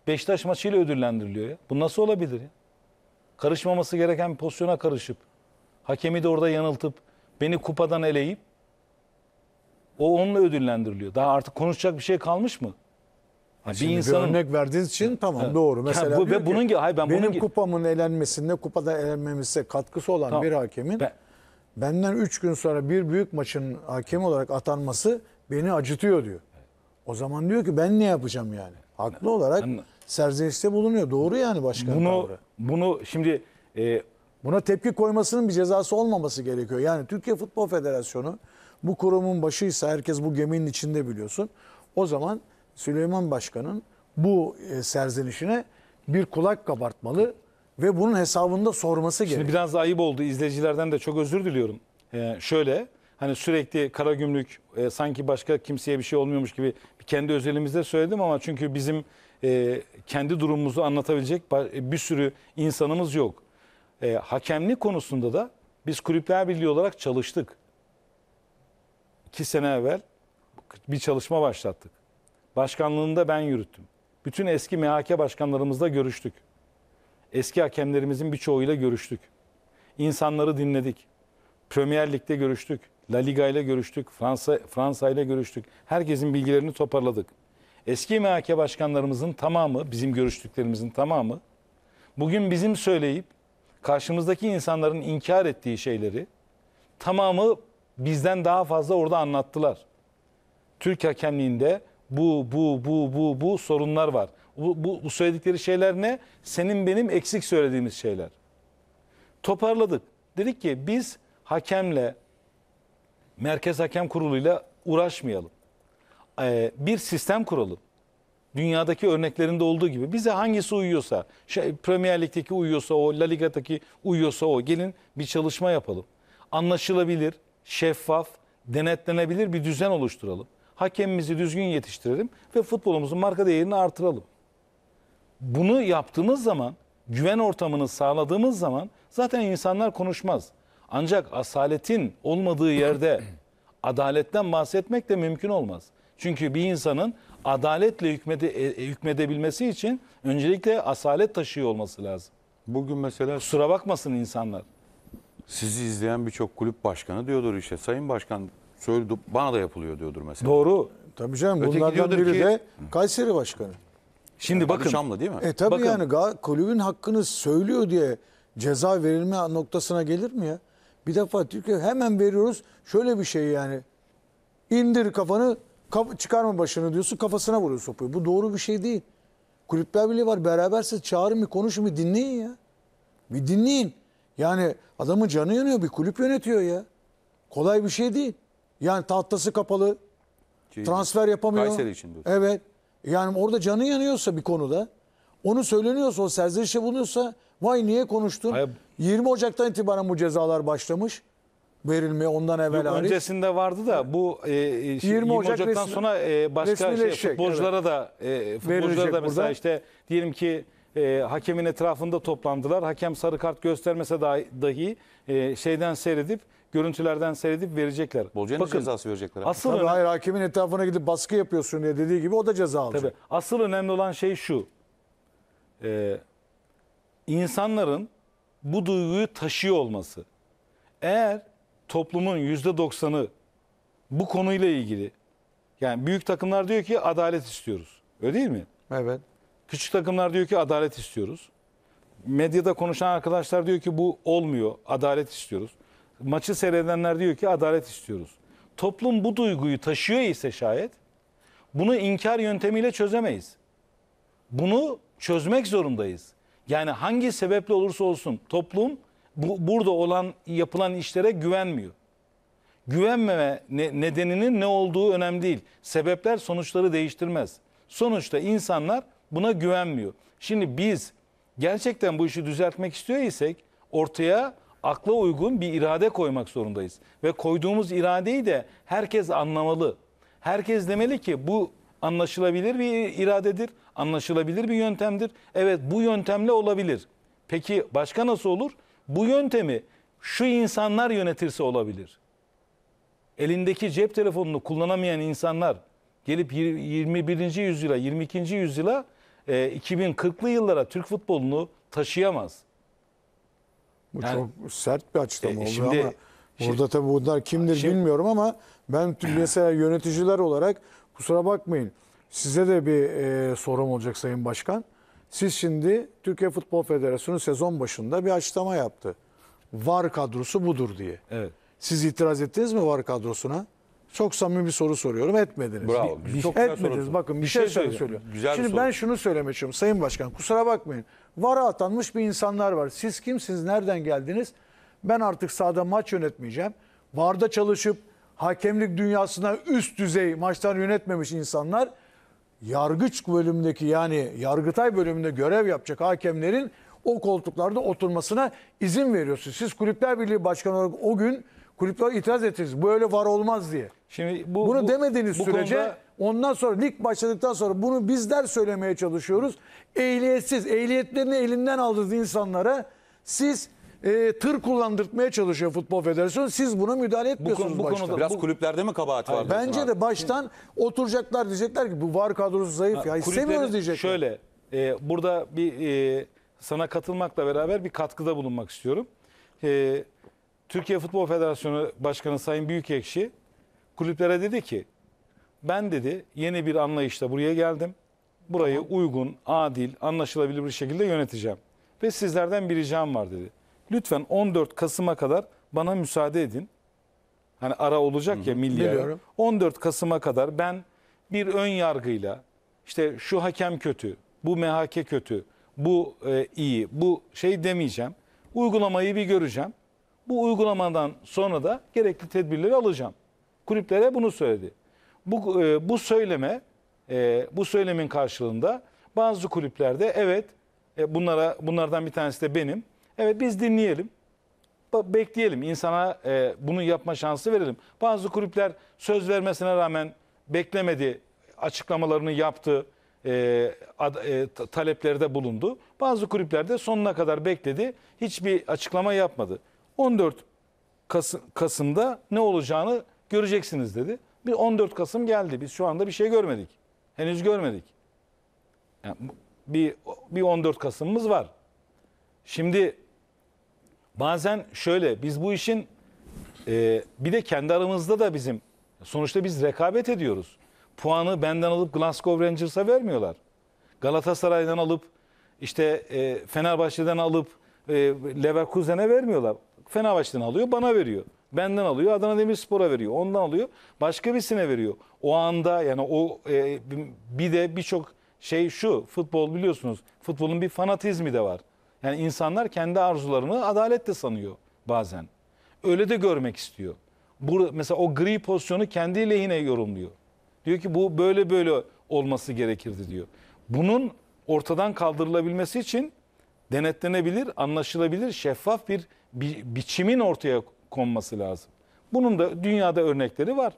Beşiktaş maçıyla ödüllendiriliyor ya. Bu nasıl olabilir ya? Karışmaması gereken bir pozisyona karışıp hakemi de orada yanıltıp beni kupadan eleyip o onunla ödüllendiriliyor. Daha artık konuşacak bir şey kalmış mı? Ya Şimdi bir örnek verdiğiniz için tamam Evet. doğru. Ya Mesela bu- ve bunun gibi- hayır ben bunun benim gibi- kupamın elenmesinde, kupada elenmemesine katkısı olan Tamam. bir hakemin Ben- benden 3 gün sonra bir büyük maçın hakemi olarak atanması beni acıtıyor diyor. O zaman diyor ki ben ne yapacağım yani? Haklı olarak Ben- serzenişte bulunuyor. Doğru yani başkanın bunu tavrı. bunu şimdi e, Buna tepki koymasının bir cezası olmaması gerekiyor. Yani Türkiye Futbol Federasyonu bu kurumun başıysa herkes bu geminin içinde biliyorsun. O zaman Süleyman Başkan'ın bu e, serzenişine bir kulak kabartmalı ve bunun hesabında sorması Şimdi gerekiyor. biraz da ayıp oldu. İzleyicilerden de çok özür diliyorum. Ee, şöyle hani sürekli Karagümrük e, sanki başka kimseye bir şey olmuyormuş gibi kendi özelimizde söyledim ama çünkü bizim e, kendi durumumuzu anlatabilecek ba- bir sürü insanımız yok. E, hakemlik konusunda da biz Kulüpler Birliği olarak çalıştık. İki sene evvel bir çalışma başlattık. Başkanlığını da ben yürüttüm. Bütün eski MHK başkanlarımızla görüştük. Eski hakemlerimizin birçoğuyla görüştük. İnsanları dinledik. Premier Lig'de görüştük. La Liga ile görüştük. Fransa Fransa ile görüştük. Herkesin bilgilerini toparladık. Eski MHK başkanlarımızın tamamı, bizim görüştüklerimizin tamamı bugün bizim söyleyip karşımızdaki insanların inkar ettiği şeyleri tamamı bizden daha fazla orada anlattılar. Türk hakemliğinde bu bu bu bu bu sorunlar var. Bu, bu, bu söyledikleri şeyler ne? Senin benim eksik söylediğimiz şeyler. Toparladık. Dedik ki biz hakemle Merkez Hakem Kurulu'yla uğraşmayalım. Ee, bir sistem kuralım. Dünyadaki örneklerinde olduğu gibi bize hangisi uyuyorsa, şey, Premier Lig'deki uyuyorsa o, La Liga'daki uyuyorsa o, gelin bir çalışma yapalım. Anlaşılabilir, şeffaf, denetlenebilir bir düzen oluşturalım. Hakemimizi düzgün yetiştirelim ve futbolumuzun marka değerini artıralım. Bunu yaptığımız zaman, güven ortamını sağladığımız zaman zaten insanlar konuşmaz. Ancak asaletin olmadığı yerde *clears throat* adaletten bahsetmek de mümkün olmaz. Çünkü bir insanın adaletle hükmede, e, hükmedebilmesi için öncelikle asalet taşıyor olması lazım. Bugün mesela Kusura bakmasın insanlar. Sizi izleyen birçok kulüp başkanı diyordur işte. Sayın Başkan söyledi bana da yapılıyor diyordur mesela. Doğru. Tabii canım Öteki bunlardan biri ki- de Kayseri Başkanı. Şimdi Bakın. bakın Şamlı değil mi? E tabii Bakın. yani kulübün hakkını söylüyor diye ceza verilme noktasına gelir mi ya? Bir defa Türkiye hemen veriyoruz. Şöyle bir şey yani. İndir kafanı, kaf- çıkarma başını diyorsun kafasına vuruyor sopayı. Bu doğru bir şey değil. Kulüpler Birliği var. Beraberse çağırın bir konuşun bir dinleyin ya. Bir dinleyin. Yani adamın canı yanıyor bir kulüp yönetiyor ya. Kolay bir şey değil. Yani tahtası kapalı. Ki- Transfer yapamıyor. Kayseri için diyorsun. Evet. Yani orada canı yanıyorsa bir konuda, onu söyleniyorsa, o serzenişte bulunuyorsa vay niye konuştun? Hayır. 20 Ocak'tan itibaren bu cezalar başlamış. Verilmeye ondan evvel Yok, hariç. öncesinde vardı da bu e, şey, 20 20 Ocak Ocak'tan resmi- sonra e, başka şey, futbolculara da e, futbolculara Verilecek da mesela burada. işte diyelim ki e, hakemin etrafında toplandılar. Hakem sarı kart göstermese dahi, dahi e, şeyden seyredip görüntülerden seyredip verecekler. Bolcanın Bakın, cezası verecekler. Asıl Tabii önem- hayır hakimin etrafına gidip baskı yapıyorsun diye dediği gibi o da ceza alacak. Tabii. Asıl önemli olan şey şu. Ee, insanların bu duyguyu taşıyor olması. Eğer toplumun yüzde doksanı bu konuyla ilgili yani büyük takımlar diyor ki adalet istiyoruz. Öyle değil mi? Evet. Küçük takımlar diyor ki adalet istiyoruz. Medyada konuşan arkadaşlar diyor ki bu olmuyor, adalet istiyoruz. Maçı seyredenler diyor ki adalet istiyoruz. Toplum bu duyguyu taşıyor ise şayet bunu inkar yöntemiyle çözemeyiz. Bunu çözmek zorundayız. Yani hangi sebeple olursa olsun toplum bu, burada olan yapılan işlere güvenmiyor. Güvenmeme ne- nedeninin ne olduğu önemli değil. Sebepler sonuçları değiştirmez. Sonuçta insanlar buna güvenmiyor. Şimdi biz gerçekten bu işi düzeltmek istiyor isek ortaya akla uygun bir irade koymak zorundayız. Ve koyduğumuz iradeyi de herkes anlamalı. Herkes demeli ki bu anlaşılabilir bir iradedir, anlaşılabilir bir yöntemdir. Evet bu yöntemle olabilir. Peki başka nasıl olur? Bu yöntemi şu insanlar yönetirse olabilir elindeki cep telefonunu kullanamayan insanlar gelip yir- 21. yüzyıla, 22. yüzyıla e, 2040'lı yıllara Türk futbolunu taşıyamaz. Bu Yani- çok sert bir açıklama E, oldu şimdi- ama şimdi- burada tabii bunlar kimdir Şimdi- bilmiyorum ama ben *clears throat* mesela yöneticiler olarak kusura bakmayın size de bir e, sorum olacak Sayın Başkan. Siz şimdi Türkiye Futbol Federasyonu sezon başında bir açıklama yaptı. VAR kadrosu budur diye. Evet. Siz itiraz ettiniz mi VAR kadrosuna? Çok samimi bir soru soruyorum. Etmediniz. Bravo. Bir- Çok güzel soru etmediniz. sordun. Bakın bir, Bir şey, şey söyleyeceğim. Güzel Şimdi soru. ben şunu söylemek istiyorum. Sayın Başkan kusura bakmayın. VAR'a atanmış bir insanlar var. Siz kimsiniz? Nereden geldiniz? Ben artık sahada maç yönetmeyeceğim. VAR'da çalışıp hakemlik dünyasına üst düzey maçlar yönetmemiş insanlar yargıç bölümündeki yani Yargıtay bölümünde görev yapacak hakemlerin o koltuklarda oturmasına izin veriyorsunuz. Siz Kulüpler Birliği Başkanı olarak o gün kulüpler itiraz ettiniz. Böyle var olmaz diye. Şimdi bu Bunu bu- demediğiniz bu sürece konuda- ondan sonra lig başladıktan sonra bunu bizler söylemeye çalışıyoruz. Ehliyetsiz, ehliyetlerini elinden aldığınız insanlara siz e, tır kullandırtmaya çalışıyor Futbol Federasyonu. Siz buna müdahale etmiyorsunuz bu baştan. konuda- Biraz bu- kulüplerde mi kabahat var? Bence abi? de baştan oturacaklar diyecekler ki bu var kadrosu zayıf ya. Kulüplerin- İstemiyoruz diyecekler. Şöyle e, burada bir e, sana katılmakla beraber bir katkıda bulunmak istiyorum. E, Türkiye Futbol Federasyonu Başkanı Sayın Büyükekşi kulüplere dedi ki ben dedi yeni bir anlayışla buraya geldim. Burayı uygun, adil, anlaşılabilir bir şekilde yöneteceğim. Ve sizlerden bir ricam var dedi. Lütfen 14 Kasım'a kadar bana müsaade edin. Hani ara olacak ya milli ara. Biliyorum. 14 Kasım'a kadar ben bir ön yargıyla işte şu hakem kötü, bu MHK kötü, bu e, iyi, bu şey demeyeceğim. Uygulamayı bir göreceğim. Bu uygulamadan sonra da gerekli tedbirleri alacağım. Kulüplere bunu söyledi. Bu e, bu söyleme e, bu söylemin karşılığında bazı kulüplerde evet e, bunlara bunlardan bir tanesi de benim. Evet biz dinleyelim. Bekleyelim. insana e, bunu yapma şansı verelim. Bazı kulüpler söz vermesine rağmen beklemedi. Açıklamalarını yaptı. E, ad- e, ta- taleplerde bulundu. Bazı kulüpler de sonuna kadar bekledi. Hiçbir açıklama yapmadı. 14 Kasım, Kasım'da ne olacağını göreceksiniz dedi. Bir 14 Kasım geldi. Biz şu anda bir şey görmedik. Henüz görmedik. Yani bir bir 14 Kasım'ımız var. Şimdi bazen şöyle biz bu işin e, bir de kendi aramızda da bizim sonuçta biz rekabet ediyoruz. Puanı benden alıp Glasgow Rangers'a vermiyorlar. Galatasaray'dan alıp işte e, Fenerbahçe'den alıp e, Leverkusen'e vermiyorlar. Fenerbahçe'den alıyor bana veriyor. Benden alıyor Adana Demirspor'a veriyor. Ondan alıyor başka birisine veriyor. O anda yani o e, bir de birçok şey şu futbol biliyorsunuz futbolun bir fanatizmi de var. Yani insanlar kendi arzularını adaletle sanıyor bazen. Öyle de görmek istiyor. Burada mesela o gri pozisyonu kendi lehine yorumluyor. Diyor ki bu böyle böyle olması gerekirdi diyor. Bunun ortadan kaldırılabilmesi için denetlenebilir, anlaşılabilir, şeffaf bir bi- biçimin ortaya konması lazım. Bunun da dünyada örnekleri var.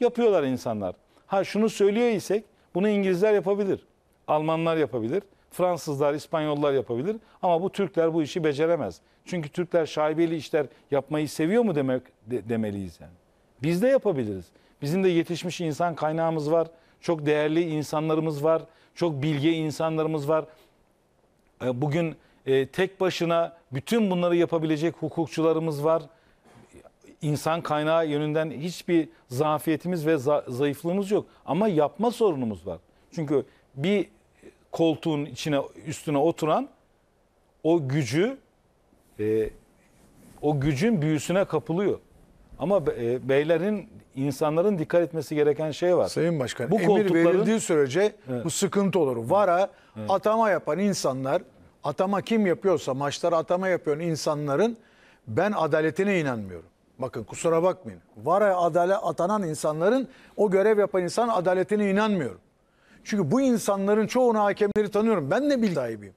Yapıyorlar insanlar. Ha şunu söylüyor isek bunu İngilizler yapabilir. Almanlar yapabilir. Fransızlar, İspanyollar yapabilir. Ama bu Türkler bu işi beceremez. Çünkü Türkler şaibeli işler yapmayı seviyor mu demek de- demeliyiz yani. Biz de yapabiliriz. Bizim de yetişmiş insan kaynağımız var. Çok değerli insanlarımız var. Çok bilge insanlarımız var. E, Bugün e, tek başına bütün bunları yapabilecek hukukçularımız var. İnsan kaynağı yönünden hiçbir zafiyetimiz ve za- zayıflığımız yok. Ama yapma sorunumuz var. Çünkü bir koltuğun içine üstüne oturan o gücü e, o gücün büyüsüne kapılıyor. Ama e, beylerin insanların dikkat etmesi gereken şey var. Sayın Başkan Bu emir koltukların- verildiği sürece bu sıkıntı olur. VAR'a atama yapan insanlar atama kim yapıyorsa maçlara atama yapan insanların ben adaletine inanmıyorum. Bakın kusura bakmayın. VAR'a adale atanan insanların o görev yapan insan adaletine inanmıyorum. Çünkü bu insanların çoğunu hakemleri tanıyorum. Ben de bilgi sahibiyim.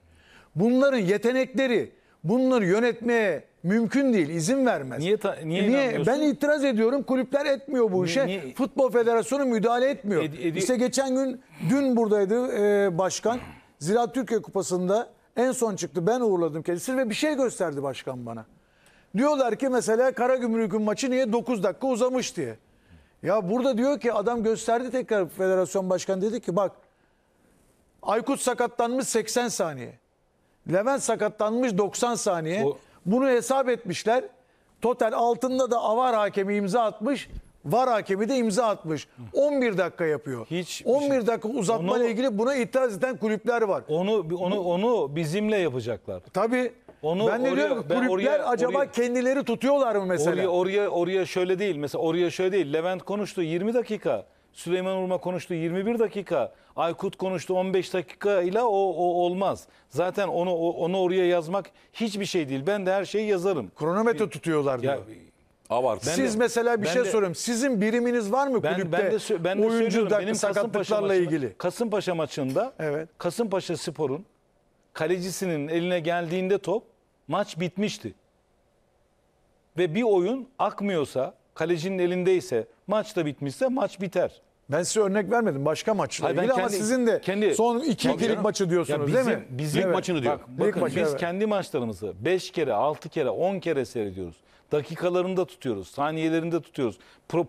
Bunların yetenekleri bunları yönetmeye mümkün değil, izin vermez. Niye ta- niye E inanmıyorsun? Ben itiraz ediyorum. Kulüpler etmiyor bu işe. niye- Futbol Federasyonu müdahale etmiyor. Ed- edi- işte geçen gün dün buradaydı e, başkan. Ziraat Türkiye Kupası'nda en son çıktı. Ben uğurladım kendisini ve bir şey gösterdi başkan bana. Diyorlar ki mesela Karagümrük'ün maçı niye 9 dakika uzamış diye. Ya burada diyor ki adam gösterdi tekrar federasyon başkanı dedi ki bak Aykut sakatlanmış 80 saniye. Levent sakatlanmış 90 saniye. O- Bunu hesap etmişler. Total altında da avar hakemi imza atmış. Var hakemi de imza atmış. 11 dakika yapıyor. Hiç bir 11 şey- dakika uzatma Onu- ile ilgili buna itiraz eden kulüpler var. Onu onu onu bizimle yapacaklar. Tabii. Onu ben de oraya- diyorum ki ben kulüpler oraya- acaba oraya- kendileri tutuyorlar mı mesela? Oraya oraya oraya şöyle değil. Mesela oraya şöyle değil. Levent konuştu 20 dakika. Süleyman Urma konuştu 21 dakika. Aykut konuştu 15 dakika ile o, o olmaz. Zaten onu o- onu oraya yazmak hiçbir şey değil. Ben de her şeyi yazarım. Kronometre tutuyorlar diyor. Ya Abartı. Ben Siz de- mesela bir ben şey de- soruyorum. Sizin biriminiz var mı ben kulüpte? ben de sö- ben de oyuncu söylüyorum. da- sakatlıklarla maçında, ilgili. Kasımpaşa maçında Evet. Kasımpaşa Spor'un kalecisinin eline geldiğinde top maç bitmişti. Ve bir oyun akmıyorsa, kalecinin elindeyse, maç da bitmişse maç biter. Ben size örnek vermedim başka maçla Hayır, ben ilgili ama kendi- sizin de kendi- son iki Tabii canım. maçı diyorsunuz Ya değil bizim- mi? bizim- Lig maçını diyor. Bak, bakın maçı, biz evet. kendi maçlarımızı 5 kere, 6 kere, 10 kere seyrediyoruz. Dakikalarında tutuyoruz, saniyelerinde tutuyoruz.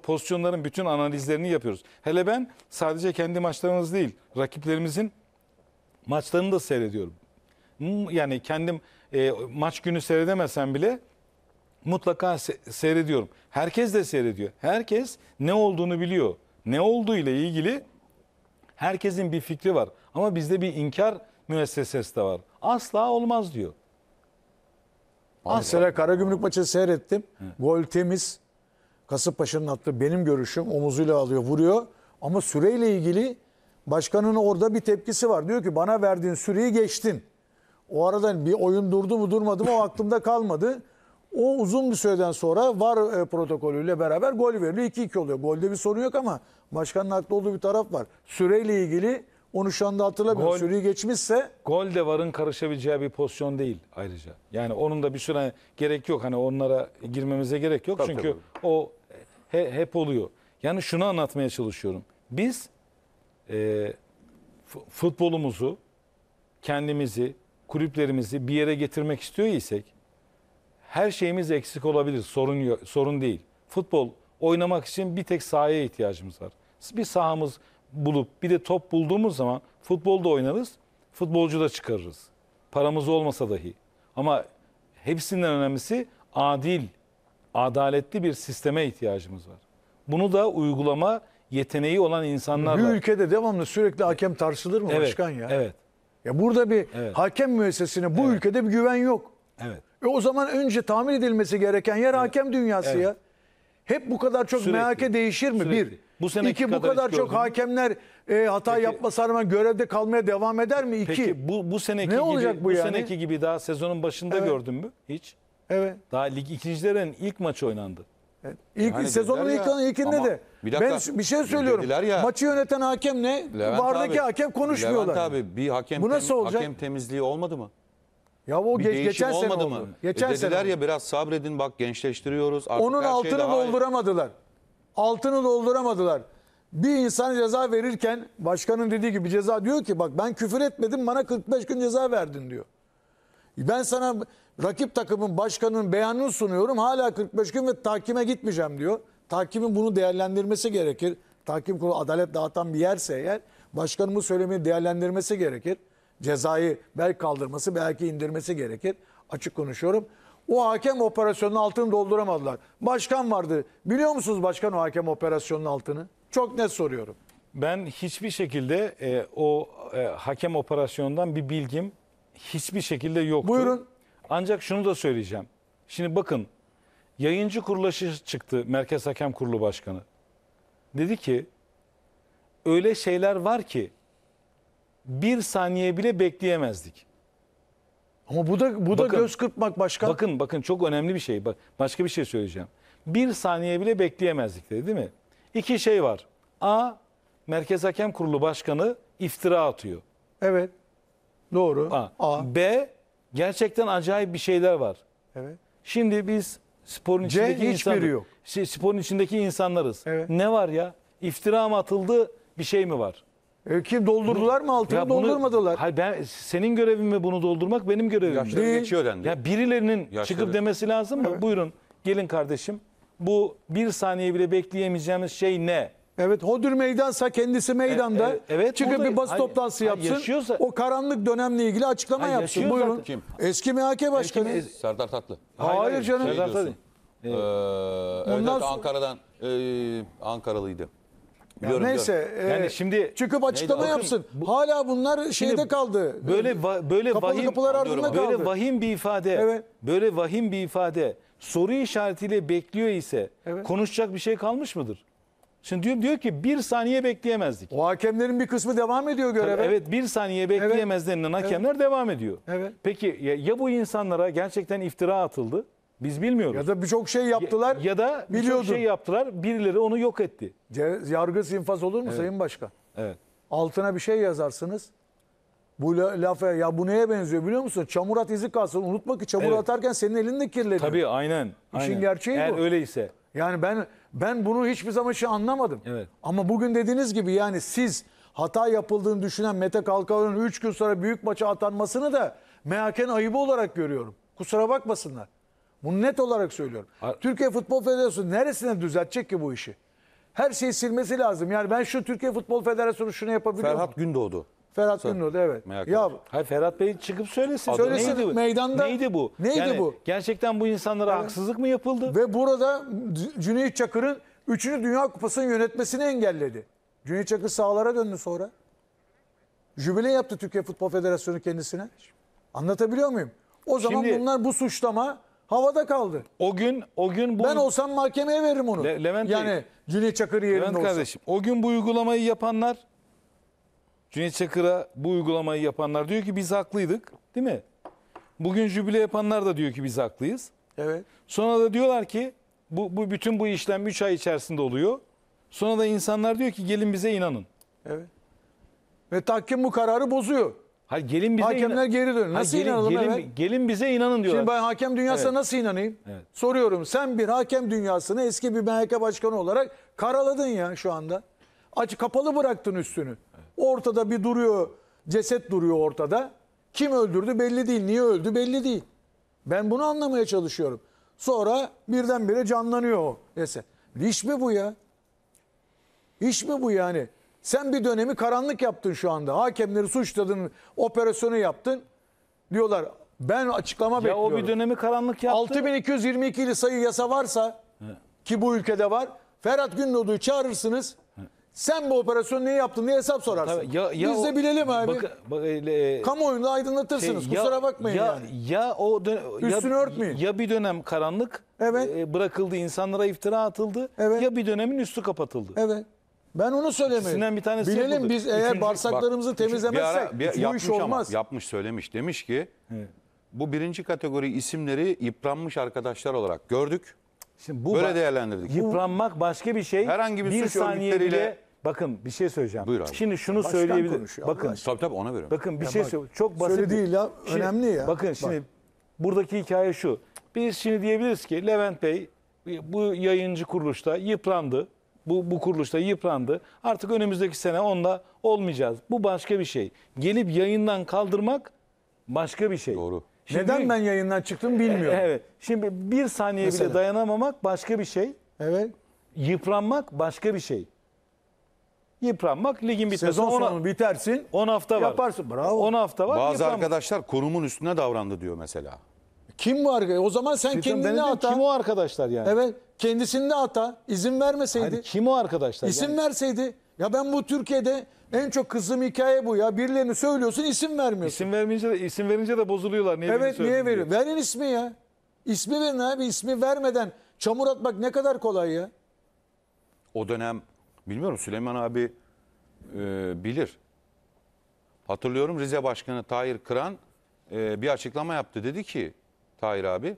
Pozisyonların bütün analizlerini yapıyoruz. Hele ben sadece kendi maçlarımız değil, rakiplerimizin maçlarını da seyrediyorum. Yani kendim e, maç günü seyredemesem bile mutlaka se- seyrediyorum. Herkes de seyrediyor. Herkes ne olduğunu biliyor. Ne olduğu ile ilgili herkesin bir fikri var. Ama bizde bir inkar müessesesi de var. Asla olmaz diyor. Mesela Karagümrük maçı seyrettim. Gol temiz. Kasımpaşa'nın attığı benim görüşüm omuzuyla alıyor, vuruyor. Ama süreyle ilgili başkanın orada bir tepkisi var. Diyor ki bana verdiğin süreyi geçtin. O arada bir oyun durdu mu durmadı mı o aklımda kalmadı. O uzun bir süreden sonra var e, protokolüyle beraber gol veriliyor. 2-2 oluyor. Golde bir sorun yok ama başkanın haklı olduğu bir taraf var. Süreyle ilgili onu şu anda hatırlamıyorum. Gol- Süreyi geçmişse Gol de varın karışabileceği bir pozisyon değil ayrıca. Yani onun da bir süre gerek yok. Hani onlara girmemize gerek yok. Tabii, Çünkü tabii. o he- hep oluyor. Yani şunu anlatmaya çalışıyorum. Biz e, futbolumuzu, kendimizi, kulüplerimizi bir yere getirmek istiyor isek her şeyimiz eksik olabilir. Sorun yok, sorun değil. Futbol oynamak için bir tek sahaya ihtiyacımız var. Bir sahamız bulup bir de top bulduğumuz zaman futbolda oynarız. Futbolcu da çıkarırız. Paramız olmasa dahi. Ama hepsinden önemlisi adil, adaletli bir sisteme ihtiyacımız var. Bunu da uygulama yeteneği olan insanlar Bir var. ülkede devamlı sürekli hakem tartışılır mı Evet, başkan ya? Evet. Ya burada bir Evet. hakem müessesesine bu ülkede bir güven yok. Evet. E o zaman önce tamir edilmesi gereken yer hakem dünyası ya. Hep bu kadar çok Sürekli. MHK değişir mi? Sürekli. Bir. Bu seneki İki bu kadar çok gördün mü? hakemler e, hata Peki- yapmasına rağmen görevde kalmaya devam eder mi? İki. Peki bu bu seneki Ne gibi olacak bu bu, yani? seneki gibi daha sezonun başında Evet. gördün mü hiç? Evet. Daha lig ikincilerin ilk maçı oynandı. evet. İlk Yani sezonun ilk ya, ilkinde de. bir dakika, ben bir şey söylüyorum. ya- Maçı yöneten hakem ne? Levent Vardaki abi, hakem konuşmuyorlar. Levent abi bir hakem, Bu nasıl olacak? hakem temizliği olmadı mı? Ya o Bir ge- değişim geçen sene olmadı oldu. mı? Geçen e sene dediler oldu. ya biraz sabredin bak gençleştiriyoruz. Artık Onun her şey altını dolduramadılar. Altını dolduramadılar. Bir insan ceza verirken başkanın dediği gibi ceza diyor ki bak ben küfür etmedim bana 45 gün ceza verdin diyor. Ben sana rakip takımın başkanının beyanını sunuyorum hala 45 gün ve tahkime gitmeyeceğim diyor. Tahkimin bunu değerlendirmesi gerekir. Tahkim kurulu adalet dağıtan bir yerse eğer başkanımın söylemini değerlendirmesi gerekir. Cezayı belki kaldırması belki indirmesi gerekir. Açık konuşuyorum. O hakem operasyonunun altını dolduramadılar. Başkan vardı. Biliyor musunuz başkan o hakem operasyonunun altını? Çok net soruyorum. Ben hiçbir şekilde e, o e, hakem operasyonundan bir bilgim hiçbir şekilde yoktu. Buyurun. Ancak şunu da söyleyeceğim. Şimdi bakın yayıncı kurulaşı çıktı Merkez Hakem Kurulu Başkanı. Dedi ki öyle şeyler var ki bir saniye bile bekleyemezdik. Ama bu da bu da Bakın. göz kırpmak başkan. Bakın bakın çok önemli bir şey. Bak başka bir şey söyleyeceğim. Bir saniye bile bekleyemezdik dedi değil mi? İki şey var. A. Merkez Hakem Kurulu Başkanı iftira atıyor. Evet. Doğru. A. A. B. Gerçekten acayip bir şeyler var. Evet. Şimdi biz sporun C, içindeki insanlar- yok. Şey, sporun içindeki insanlarız. Evet. Ne var ya? İftira mı atıldı? Bir şey mi var? E, kim doldurdular mı altını Ya bunu- doldurmadılar. Hayır ben senin görevin mi bunu doldurmak benim görevim. Yaşları Değil. geçiyor dendi. Ya birilerinin Yaşları. çıkıp demesi lazım mı? Buyurun gelin kardeşim. Bu bir saniye bile bekleyemeyeceğimiz şey ne? Evet Hodür meydansa kendisi meydanda E, e, evet, çıkıp burada- bir basın Hayır, toplantısı hayır, yapsın. yaşıyorsa- o karanlık dönemle ilgili açıklama Hayır, yapsın. yaşıyor Buyurun. zaten. Kim? Eski MHK başkanı. Eski- Serdar Tatlı. Hayır, canım. Serdar diyorsun? Tabii. Ee, evet, Ondan evet, sonra- Ankara'dan e, Ankaralıydı. Biliyorum, neyse. biliyorum. e, Yani şimdi çıkıp açıklama Neydi? yapsın. Hala bunlar şeyde kaldı. Böyle va- böyle Kapalı vahim kapılar ardında kaldı. böyle vahim bir ifade. Evet. Böyle vahim bir ifade soru işaretiyle bekliyor ise Evet. konuşacak bir şey kalmış mıdır? Şimdi diyor, diyor ki bir saniye bekleyemezdik. O hakemlerin bir kısmı devam ediyor Tabii, göreve. Evet bir saniye bekleyemez denilen hakemler devam ediyor. Evet. Peki ya, ya bu insanlara gerçekten iftira atıldı? Biz bilmiyoruz. Ya da birçok şey yaptılar. Ya da birçok biliyordun. şey yaptılar. Birileri onu yok etti. Ce- Yargı infaz olur mu Sayın Başkan? Evet. Altına bir şey yazarsınız. Bu la- lafa ya bu neye benziyor biliyor musun? Çamur at izi kalsın. Unutma ki çamur Evet. atarken senin elin de kirleniyor. Tabii aynen. aynen. gerçeği Eğer bu. öyleyse. Yani ben ben bunu hiçbir zaman şey anlamadım. Evet. Ama bugün dediğiniz gibi yani siz hata yapıldığını düşünen Mete Kalkavan'ın 3 gün sonra büyük maça atanmasını da MHK'nin ayıbı olarak görüyorum. Kusura bakmasınlar. Bunu net olarak söylüyorum. A- Türkiye Futbol Federasyonu neresine düzeltecek ki bu işi? Her şeyi silmesi lazım. Yani ben şu Türkiye Futbol Federasyonu şunu yapabiliyor? Ferhat Gündoğdu. Ferhat Gündoğdu evet. MHK. Ya Hayır Ferhat Bey çıkıp söylesin. Söylesin, Neydi bu? meydanda- Neydi bu? Neydi Yani bu? Gerçekten bu insanlara haksızlık mı yapıldı? Ve burada Cüneyt Çakır'ın 3. Dünya Kupası'nı yönetmesini engelledi. Cüneyt Çakır sahalara döndü sonra. Jübile yaptı Türkiye Futbol Federasyonu kendisine. Anlatabiliyor muyum? O zaman Şimdi- bunlar bu suçlama havada kaldı. O gün o gün bu Ben olsam mahkemeye veririm onu. Le- Levent Bey- yani Cüneyt Çakır yerinde Levent olsa. kardeşim o gün bu uygulamayı yapanlar Cüneyt Çakır'a bu uygulamayı yapanlar diyor ki biz haklıydık değil mi? Bugün jübile yapanlar da diyor ki biz haklıyız. Evet. Sonra da diyorlar ki bu, bu bütün bu işlem 3 ay içerisinde oluyor. Sonra da insanlar diyor ki gelin bize inanın. Evet. Ve tahkim bu kararı bozuyor. Hayır gelin bize Hakemler inan- geri dönüyor. Hayır, Nasıl gelin, inanalım? gelin, Evet. gelin bize inanın diyorlar. Şimdi ben hakem dünyasına Evet. nasıl inanayım? Evet. Soruyorum. Sen bir hakem dünyasını eski bir MHK başkanı olarak karaladın ya şu anda. Açı kapalı bıraktın üstünü. Ortada bir duruyor, ceset duruyor ortada. Kim öldürdü belli değil. Niye öldü belli değil. Ben bunu anlamaya çalışıyorum. Sonra birdenbire canlanıyor o ceset. İş mi bu ya? İş mi bu yani? Sen bir dönemi karanlık yaptın şu anda. Hakemleri suçladın, operasyonu yaptın. Diyorlar Ben açıklama Ya bekliyorum. o bir dönemi karanlık yaptı. 6222 ili sayı yasa varsa ki bu ülkede var. Ferhat Gündoğdu'yu çağırırsınız. Sen bu operasyonu niye yaptın diye hesap sorarsın. Tabii, ya- ya Biz de bilelim abi. Bak, bak, e, Kamuoyunu aydınlatırsınız. şey, ya- Kusura bakmayın ya, yani. Ya o Üstünü ya, örtmeyin. Ya bir dönem karanlık Evet. e, bırakıldı, insanlara iftira atıldı. Evet. Ya bir dönemin üstü kapatıldı. Evet. Ben onu söylemedim. İkisinden bir tanesi Bilelim yapıldı. biz eğer Üçüncü- bağırsaklarımızı Bak, temizlemezsek bir ara- bir- bu yapmış iş olmaz. Ama, yapmış söylemiş. Demiş ki bu birinci kategori isimleri yıpranmış arkadaşlar olarak gördük. Şimdi bu Böyle bak- değerlendirdik. Yıpranmak başka bir şey. Herhangi bir suç saniye örgütleriyle- bile bakın bir şey söyleyeceğim. Buyur abi. Şimdi şunu Başkan söyleyebilirim. konuşuyor, Bakın Allah aşkına. Tabii tabii ona veriyorum. bakın bir Ya şey bak, söyle çok basit. söyle değil ya, Şimdi- önemli ya. Bakın Bak. şimdi buradaki hikaye şu. Biz şimdi diyebiliriz ki Levent Bey bu yayıncı kuruluşta yıprandı. Bu, bu kuruluşta yıprandı. Artık önümüzdeki sene onunla olmayacağız. Bu başka bir şey. Gelip yayından kaldırmak başka bir şey. Doğru. Şimdi- Neden ben yayından çıktım bilmiyorum. Evet. Şimdi bir saniye Mesela. bile dayanamamak başka bir şey. Evet. Yıpranmak başka bir şey. Yıpranmak ligin bitmesi. Sezon 10 sonu bitersin. 10 hafta var. Yaparsın, bravo. 10 hafta var. Bazı yıpranmak. arkadaşlar konumun üstüne davrandı diyor mesela. Kim var? O zaman sen ben kendini dedim, ata. Kim o arkadaşlar yani? Evet. Kendisini de ata. İzin vermeseydi. Hayır, kim o arkadaşlar? İsim yani? verseydi. Ya ben bu Türkiye'de en çok kızdığım hikaye bu ya. Birilerini söylüyorsun isim vermiyorsun. İsim vermeyince de, isim verince de bozuluyorlar. Niye evet niye diye. veriyor? Verin ismi ya. İsmi verin abi. İsmi vermeden çamur atmak ne kadar kolay ya. O dönem bilmiyorum Süleyman abi e, bilir. Hatırlıyorum Rize Başkanı Tahir Kıran e, bir açıklama yaptı. Dedi ki Tahir abi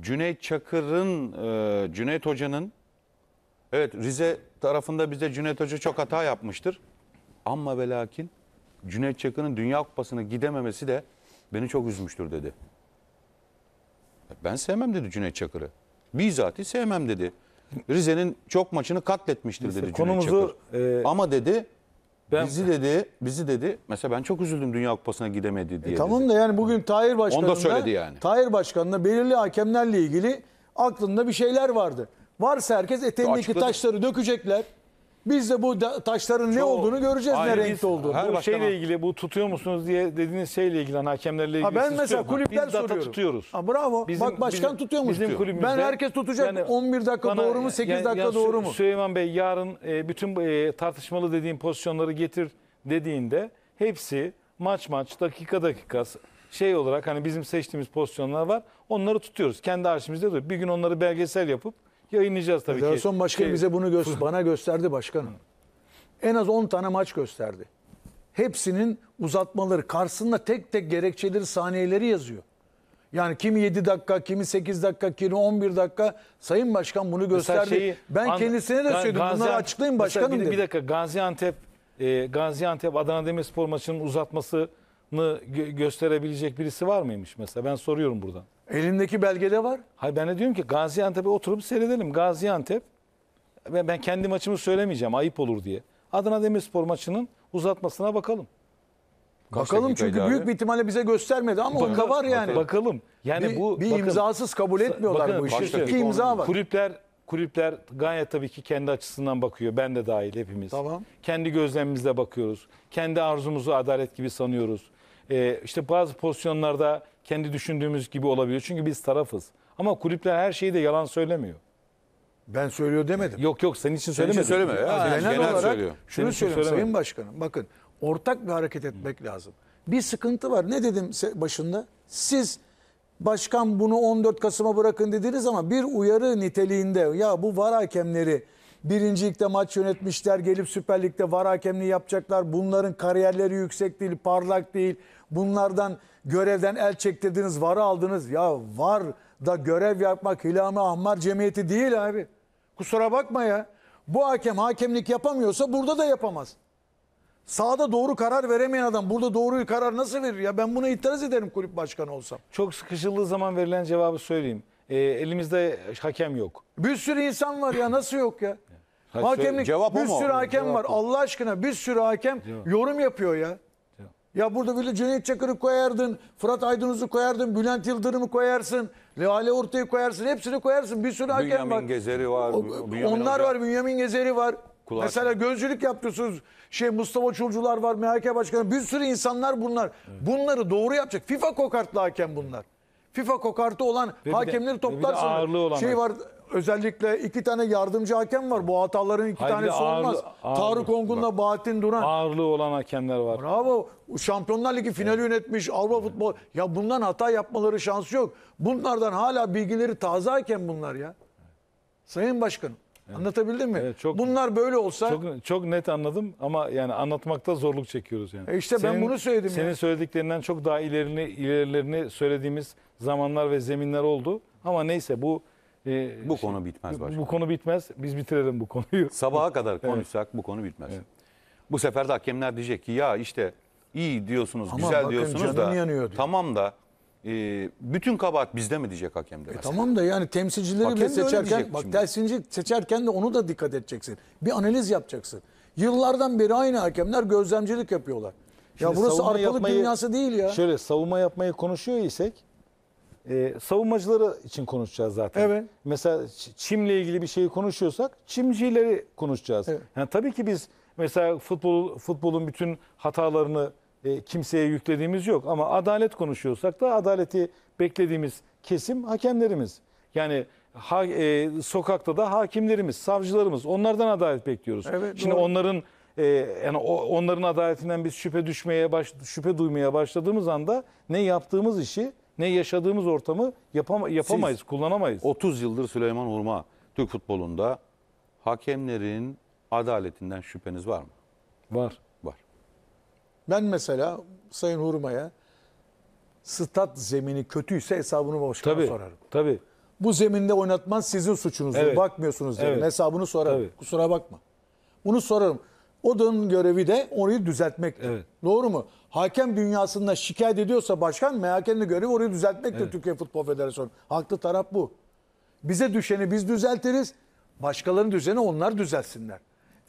Cüneyt Çakır'ın, e, Cüneyt Hoca'nın evet Rize tarafında bize Cüneyt Hoca çok hata yapmıştır. Ama ve lakin Cüneyt Çakır'ın Dünya Kupası'na gidememesi de beni çok üzmüştür dedi. Ben sevmem dedi Cüneyt Çakır'ı. Bizatihi sevmem dedi. Rize'nin çok maçını katletmiştir dedi Cüneyt konumuzu, Çakır. e, Ama dedi Ben- bizi dedi bizi dedi mesela ben çok üzüldüm Dünya Kupası'na gidemedi diye. E tamam dedi. da yani bugün Tahir Başkan'ın söyledi yani. Tahir Başkan'la belirli hakemlerle ilgili aklında bir şeyler vardı. Varsa herkes Açıkladı. taşları dökecekler. Biz de bu da- taşların ne olduğunu göreceğiz Aynen, ne biz- renkte olduğunu. Her bu şeyle ilgili bu tutuyor musunuz diye dediğiniz şeyle ilgili hani hakemlerle ilgili Ha ben siz mesela tutuyor- kulüpler biz data soruyorum. tutuyoruz. Ha bravo. Bizim- Bak başkan bizim- tutuyor mu? bizim kulübümüzde- Ben herkes tutacak. 11 dakika bana- doğru mu? 8 dakika Sü- doğru mu? Süleyman Bey yarın e, bütün e, tartışmalı dediğim pozisyonları getir dediğinde hepsi maç maç dakika dakika şey olarak hani bizim seçtiğimiz pozisyonlar var. Onları tutuyoruz. Kendi arşivimizde de bir gün onları belgesel yapıp yayınlayacağız tabii ki. Federasyon başkanı Şey- bize bunu gö- bana gösterdi başkanım. En az 10 tane maç gösterdi. Hepsinin uzatmaları karşısında tek tek gerekçeleri, saniyeleri yazıyor. Yani kimi 7 dakika, kimi 8 dakika, kimi 11 dakika. Sayın Başkan bunu gösterdi. şeyi- ben kendisine de söyledim. Bunları Gaziantep- açıklayın Mesela başkanım bir, dedim. bir dakika Gaziantep e, Gaziantep Adana Demirspor maçının gö- gösterebilecek birisi var mıymış mesela? Ben soruyorum buradan. Elindeki belgede var. Hayır ben de diyorum ki Gaziantep'e oturup seyredelim. Gaziantep ve ben kendi maçımı söylemeyeceğim ayıp olur diye. Adana Demirspor maçının uzatmasına bakalım. Kaç Bakalım çünkü abi? büyük bir ihtimalle bize göstermedi ama onda var yani. Bakalım. Yani bir, bu bir bakın, imzasız kabul etmiyorlar bakın, bu işi. İki imza var. Kulüpler kulüpler gayet tabii ki kendi açısından bakıyor. Ben de dahil hepimiz. Tamam. Kendi gözlemimizle bakıyoruz. Kendi arzumuzu adalet gibi sanıyoruz. Ee, işte bazı pozisyonlarda kendi düşündüğümüz gibi olabiliyor. Çünkü biz tarafız. Ama kulüpler her şeyi de yalan söylemiyor. Ben söylüyor demedim. Yok yok senin için Senin için söylemedim. söyleme ya. Yani Genel, genel olarak söylüyor. şunu için söylüyorum Sayın. Başkanım. Bakın ortak bir hareket etmek lazım. Bir sıkıntı var. Ne dedim se- başında? Siz başkan bunu 14 Kasım'a bırakın dediniz ama bir uyarı niteliğinde ya bu var hakemleri birinci ligde maç yönetmişler gelip Süper Lig'de var hakemliği yapacaklar. Bunların kariyerleri yüksek değil, parlak değil. Bunlardan görevden el çektirdiniz, varı aldınız. Ya var da görev yapmak Hilami Ahmar Cemiyeti değil abi. Kusura bakma ya. Bu hakem hakemlik yapamıyorsa burada da yapamaz. Sağda doğru karar veremeyen adam burada doğru karar nasıl verir? Ya ben buna itiraz ederim kulüp başkanı olsam. Çok sıkışıldığı zaman verilen cevabı söyleyeyim. Ee, elimizde hakem yok. Bir sürü insan var ya nasıl yok ya? Hakemlik cevap o bir mu? sürü hakem Cevap var. o. Allah aşkına bir sürü hakem yorum yapıyor ya. Ya burada bile Cüneyt Çakır'ı koyardın, Fırat Aydınus'u koyardın, Bülent Yıldırım'ı koyarsın, Lale Orta'yı koyarsın, hepsini koyarsın. Bir sürü hakem var. Bünyamin Gezeri var. O- Bünyamin Onlar Hoca. var, Bünyamin Gezeri var. Kulağa- Mesela gözcülük yapıyorsunuz. Şey Mustafa Çulcular var, MHK Başkanı. Bir sürü insanlar bunlar. Bunları doğru yapacak. FIFA kokartlı hakem bunlar. FIFA kokartı olan bir de- hakemleri ve bir de toplarsın. ağırlığı olan Şey hakem. var özellikle iki tane yardımcı hakem var. Bu hataların iki Hayır, bir de tanesi olmaz. ağırlı- ağırlı. Tarık Ongun'la Bahattin Duran. Ağırlığı olan hakemler var. Bravo. Şampiyonlar Ligi finali yönetmiş. Avrupa futbol. Ya bundan hata yapmaları şansı yok. Bunlardan hala bilgileri taze hakem bunlar ya. Sayın Başkanım. Anlatabildim mi? Evet, çok- bunlar böyle olsa Çok çok net anladım ama yani anlatmakta zorluk çekiyoruz yani. E işte ben bunu söyledim Senin ya. söylediklerinden çok daha ilerini ilerilerini söylediğimiz zamanlar ve zeminler oldu. Ama neyse bu e, Bu konu bitmez başkanım. bu konu bitmez. Biz bitirelim bu konuyu. Sabaha *laughs* kadar konuşsak bu konu bitmez. Bu sefer de hakemler diyecek ki ya işte iyi diyorsunuz, Ama güzel bakın diyorsunuz da yanıyor diyor. tamam da e, bütün kabahat bizde mi diyecek hakem de mesela. Tamam da yani temsilcileri Hakem bile seçerken bak şimdi. temsilci seçerken de onu da dikkat edeceksin. Bir analiz yapacaksın. Yıllardan beri aynı hakemler gözlemcilik yapıyorlar. ya Şimdi burası savunma arkalık yapmayı- dünyası değil ya. Şöyle savunma yapmayı konuşuyor isek e, savunmacıları için konuşacağız zaten. Evet. Mesela çimle ilgili bir şeyi konuşuyorsak çimcileri konuşacağız. Evet. Yani tabii ki biz mesela futbol futbolun bütün hatalarını e, kimseye yüklediğimiz yok ama adalet konuşuyorsak da adaleti beklediğimiz kesim hakemlerimiz. Yani ha, e, sokakta da hakimlerimiz, savcılarımız onlardan adalet bekliyoruz. Evet, Şimdi doğru. onların e, yani o, onların adaletinden biz şüphe düşmeye baş, şüphe duymaya başladığımız anda ne yaptığımız işi ne yaşadığımız ortamı yapama, yapamayız, kullanamayız. 30 yıldır Süleyman Urma Türk futbolunda hakemlerin adaletinden şüpheniz var mı? Var. Var. Ben mesela Sayın Hurma'ya stat zemini kötüyse hesabını başkana Tabii. sorarım. Tabii. Bu zeminde oynatman sizin suçunuzdur. Evet. Bakmıyorsunuz derim. Evet. Hesabını sorarım. Tabii. Kusura bakma. Bunu sorarım. Odanın görevi de orayı düzeltmektir. Evet. Doğru mu? Hakem dünyasında şikayet ediyorsa başkan MHK'nin görevi orayı düzeltmektir Türkiye Futbol Federasyonu. Haklı taraf bu. Bize düşeni biz düzeltiriz. Başkalarının düzeni onlar düzeltsinler.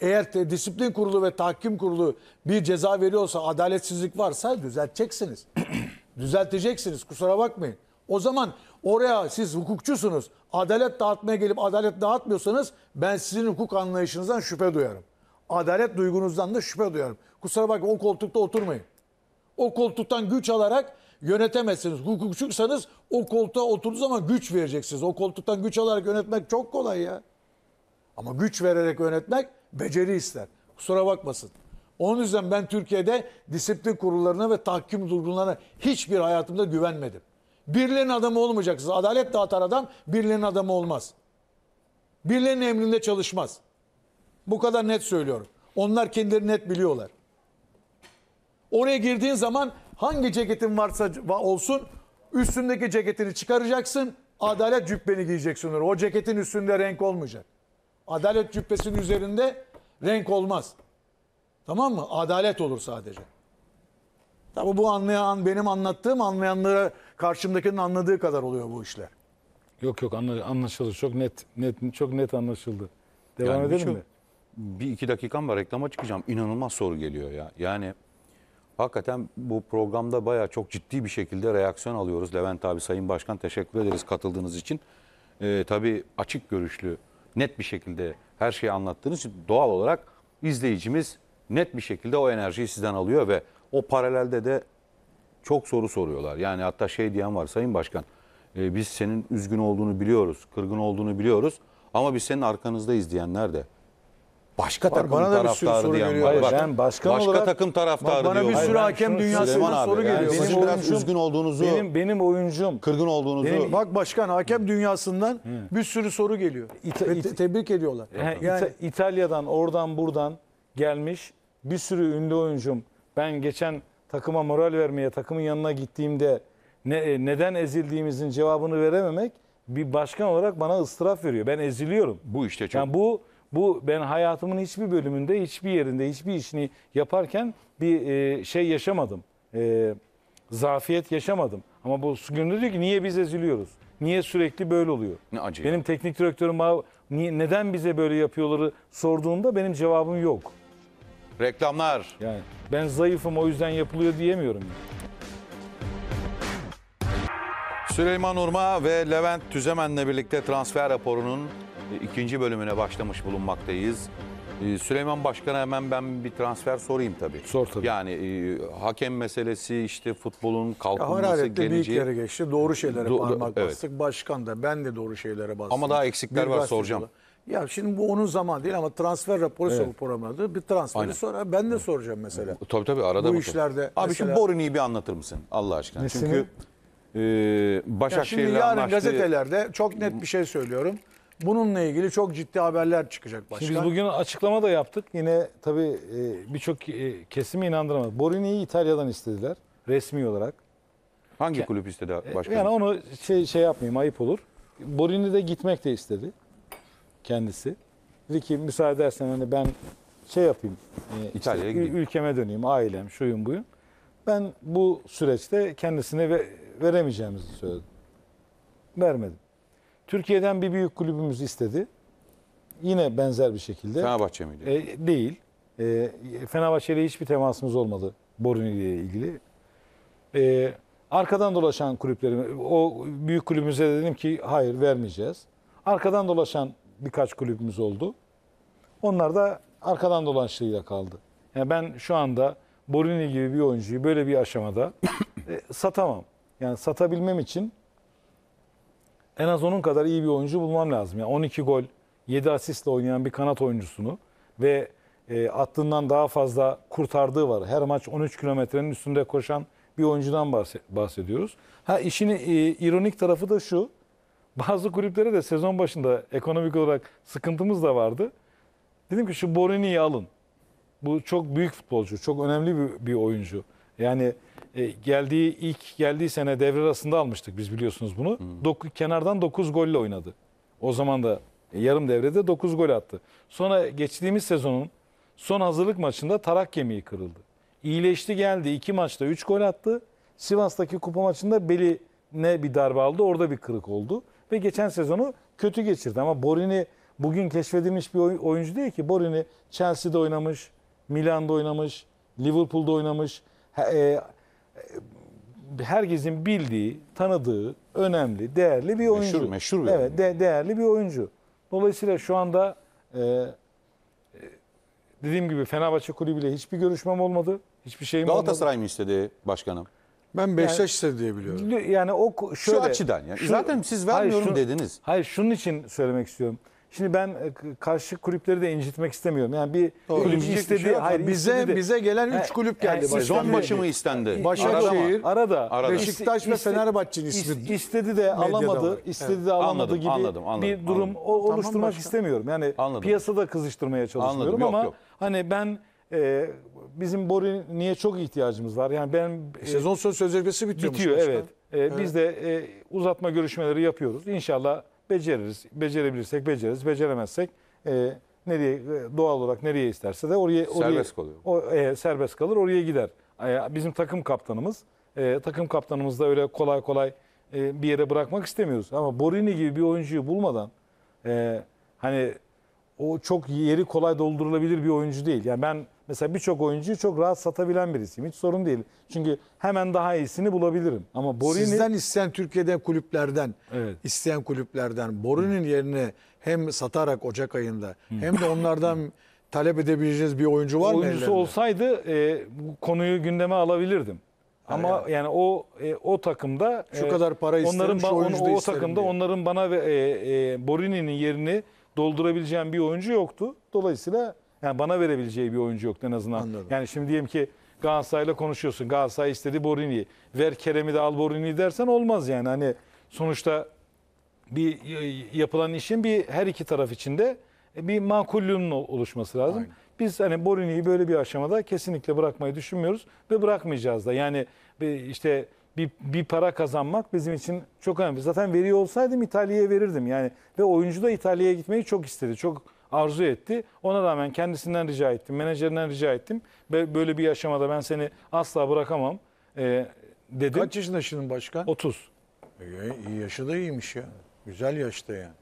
Eğer te- disiplin kurulu ve tahkim kurulu bir ceza veriyorsa, adaletsizlik varsa düzelteceksiniz. *clears throat* Düzelteceksiniz kusura bakmayın. O zaman oraya siz hukukçusunuz. Adalet dağıtmaya gelip adalet dağıtmıyorsanız ben sizin hukuk anlayışınızdan şüphe duyarım. Adalet duygunuzdan da şüphe duyarım. Kusura bakmayın o koltukta oturmayın. O koltuktan güç alarak yönetemezsiniz. Hukukçuysanız o koltuğa oturduğu zaman güç vereceksiniz. O koltuktan güç alarak yönetmek çok kolay ya. Ama güç vererek yönetmek beceri ister. Kusura bakmasın. Onun yüzden ben Türkiye'de disiplin kurullarına ve tahkim kurullarına hiçbir hayatımda güvenmedim. Birilerinin adamı olmayacaksınız. Adalet dağıtan adam birilerinin adamı olmaz. Birilerinin emrinde çalışmaz. Bu kadar net söylüyorum. Onlar kendileri net biliyorlar. Oraya girdiğin zaman hangi ceketin varsa va- olsun üstündeki ceketini çıkaracaksın. Adalet cübbeni giyeceksin. O ceketin üstünde renk olmayacak. Adalet cübbesinin üzerinde renk olmaz. Tamam mı? Adalet olur sadece. Tabi bu anlayan benim anlattığım anlayanlara karşımdakinin anladığı kadar oluyor bu işler. Yok yok anla- anlaşıldı. Çok net net çok net anlaşıldı. Devam Yani edelim birçok- mi? Bir iki dakikam var reklama çıkacağım. İnanılmaz soru geliyor ya. Yani hakikaten bu programda bayağı çok ciddi bir şekilde reaksiyon alıyoruz. Levent abi, Sayın Başkan teşekkür ederiz katıldığınız için. Ee, tabii açık görüşlü, net bir şekilde her şeyi anlattığınız için doğal olarak izleyicimiz net bir şekilde o enerjiyi sizden alıyor ve o paralelde de çok soru soruyorlar. Yani hatta şey diyen var Sayın Başkan e, biz senin üzgün olduğunu biliyoruz, kırgın olduğunu biliyoruz ama biz senin arkanızdayız diyenler de. Başka Var, takım bana da bir sürü taraftarı soru diyen geliyor. var. Hayır, ben başkan başka olarak- takım taraftarı Bak bana diyor. bir Hayır, sürü ben hakem şunu- dünyasından Süleyman abi, soru yani geliyor. sizin biraz üzgün olduğunuzu, benim benim oyuncum kırgın olduğunuzu Benim- Bak başkan hakem dünyasından bir sürü soru geliyor. İta- Ve tebrik ediyorlar. He, Yani İta- İtalya'dan oradan buradan gelmiş bir sürü ünlü oyuncum. Ben geçen takıma moral vermeye takımın yanına gittiğimde ne, e, neden ezildiğimizin cevabını verememek bir başkan olarak bana ıstıraf veriyor. Ben eziliyorum. bu işte çok Yani bu bu ben hayatımın hiçbir bölümünde, hiçbir yerinde, hiçbir işini yaparken bir e, şey yaşamadım. E, zafiyet yaşamadım. Ama bu günde diyor ki niye biz eziliyoruz? Niye sürekli böyle oluyor? Ne acı. Benim teknik direktörüm bana niye, neden bize böyle yapıyorları sorduğunda benim cevabım yok. reklamlar. Yani ben zayıfım o yüzden yapılıyor diyemiyorum. Süleyman Urma ve Levent Tüzemen'le birlikte transfer raporunun ikinci bölümüne başlamış bulunmaktayız. Ee, Süleyman Başkan'a hemen ben bir transfer sorayım tabii. Sor tabii. Yani e, hakem meselesi işte futbolun kalkınması, hararetle bir geleceği. kere geçti. Doğru şeylere Do- parmak evet. bastık. Başkan da ben de doğru şeylere bastım. Ama daha eksikler Bir var, soracağım. Ya şimdi bu onun zaman değil ama transfer raporu Evet. programı Bir transferi sonra ben de soracağım mesela. Tabii tabii arada Bu bakalım. işlerde Abi mesela- şu Borini'yi bir anlatır mısın Allah aşkına? Nesini? Çünkü e, Ya Başakşehir'le şimdi yarın anlaştı. gazetelerde çok net bir şey söylüyorum. Bununla ilgili çok ciddi haberler çıkacak başkan. Şimdi biz bugün açıklama da yaptık. Yine tabii e, birçok e, kesimi inandıramadı. Borini'yi İtalya'dan istediler resmi olarak. Hangi kulüp istedi E, başkanım? Yani onu şey, şey yapmayayım ayıp olur. Borini de gitmek de istedi kendisi. Dedi ki müsaade edersen hani ben şey yapayım. işte İtalya'ya ül- gideyim. ülkeme döneyim, ailem, şuyum buyum. Ben bu süreçte kendisine ve, veremeyeceğimizi söyledim. Vermedim. Türkiye'den bir büyük kulübümüz istedi. Yine benzer bir şekilde. Fenerbahçe miydi? E, değil. E, Fenerbahçe ile hiçbir temasımız olmadı Borini ile ilgili. E, arkadan dolaşan kulüplerim, o büyük kulübümüze dedim ki hayır vermeyeceğiz. Arkadan dolaşan birkaç kulübümüz oldu. Onlar da arkadan dolaştığıyla kaldı. Yani ben şu anda Borini gibi bir oyuncuyu böyle bir aşamada e, satamam. Yani satabilmem için en az onun kadar iyi bir oyuncu bulmam lazım. Yani 12 gol, 7 asistle oynayan bir kanat oyuncusunu ve e, attığından daha fazla kurtardığı var. Her maç 13 kilometrenin üstünde koşan bir oyuncudan bahse- bahsediyoruz. Ha işin e, ironik tarafı da şu. Bazı kulüplere de sezon başında ekonomik olarak sıkıntımız da vardı. Dedim ki şu Borini'yi alın. Bu çok büyük futbolcu, çok önemli bir, bir oyuncu. Yani e, geldiği ilk geldiği sene devre arasında almıştık biz biliyorsunuz bunu. Doku- kenardan 9 golle oynadı. O zaman da e, yarım devrede 9 gol attı. Sonra geçtiğimiz sezonun son hazırlık maçında tarak kemiği kırıldı. İyileşti geldi. iki maçta 3 gol attı. Sivas'taki kupa maçında beline bir darbe aldı. Orada bir kırık oldu. Ve geçen sezonu kötü geçirdi. Ama Borini bugün keşfedilmiş bir oy- oyuncu değil ki. Borini Chelsea'de oynamış, Milan'da oynamış, Liverpool'da oynamış. E, herkesin bildiği, tanıdığı, önemli, değerli bir oyuncu. Meşhur, meşhur bir Evet, de- değerli bir oyuncu. Dolayısıyla şu anda e, e, dediğim gibi Fenerbahçe kulübüyle hiçbir görüşmem olmadı. Hiçbir şeyim olmadı. Galatasaray mı istedi başkanım? ben Beşiktaş istedi diye biliyorum. Yani o şöyle. Şu açıdan yani. Şu- Zaten siz Hayır, vermiyorum şunu- dediniz. Hayır şunun için söylemek istiyorum. Şimdi ben e, karşı kulüpleri de incitmek istemiyorum. Yani bir Doğru. kulüp İncitecek istedi, şey yok. hayır bize istedi de- bize gelen 3 Ha, kulüp yani geldi. başkan. Sezon başı mı istendi? Başakşehir, Arada. Arada. Beşiktaş ve İste- Fenerbahçe'nin is- ismi. istedi de alamadı, var. istedi de alamadı Anladım, gibi anladım, anladım, bir durum anladım. o- oluşturmak başkan. istemiyorum. Yani Anladım. piyasada kızıştırmaya çalışmıyorum Anladım, yok, ama yok. hani ben e, bizim Borini'ye çok ihtiyacımız var. Yani ben e, Sezon sonu sözleşmesi bitiyormuş. Bitiyor başkan. evet. Ee, Biz de e, uzatma görüşmeleri yapıyoruz. İnşallah beceririz. Becerebilirsek beceririz. Beceremezsek e, nereye e, doğal olarak nereye isterse de oraya oraya Serbest kalıyor. O, e, serbest kalır oraya gider. E, bizim takım kaptanımız e, takım kaptanımız da öyle kolay kolay e, bir yere bırakmak istemiyoruz. Ama Borini gibi bir oyuncuyu bulmadan e, hani o çok yeri kolay doldurulabilir bir oyuncu değil. Yani ben mesela birçok oyuncuyu çok rahat satabilen birisiyim. Hiç sorun değil. Çünkü hemen daha iyisini bulabilirim. Ama Borini Sizden isteyen Türkiye'den kulüplerden, Evet. isteyen kulüplerden Boru'nun yerine hem satarak Ocak ayında hem de onlardan talep edebileceğiniz bir oyuncu var mı oyuncusu ellerinde? olsaydı e, bu konuyu gündeme alabilirdim. Ama yani. yani, o e, o takımda Şu e, kadar para isterim, onların şu oyuncu da o isterim takımda diye. onların bana ve e, e, Borini'nin yerini doldurabileceğim bir oyuncu yoktu. Dolayısıyla yani bana verebileceği bir oyuncu yoktu en azından. Anladım. Yani şimdi diyelim ki Galatasaray'la konuşuyorsun. Galatasaray istedi Borini'yi. Ver Kerem'i de al Borini'yi dersen olmaz yani. Hani sonuçta bir yapılan işin bir her iki taraf içinde bir makullüğünün ol- oluşması lazım. Aynen. Biz hani Borini'yi böyle bir aşamada kesinlikle bırakmayı düşünmüyoruz ve bırakmayacağız da. Yani işte bir, bir para kazanmak bizim için çok önemli. Zaten veriyor olsaydım İtalya'ya verirdim. Yani ve oyuncu da İtalya'ya gitmeyi çok istedi. Çok arzu etti. Ona rağmen kendisinden rica ettim, menajerinden rica ettim. Böyle bir aşamada ben seni asla bırakamam e, dedim. Kaç yaşında şimdi başkan? 30. İyi, iyi yaşı da iyiymiş ya. Güzel yaşta yani.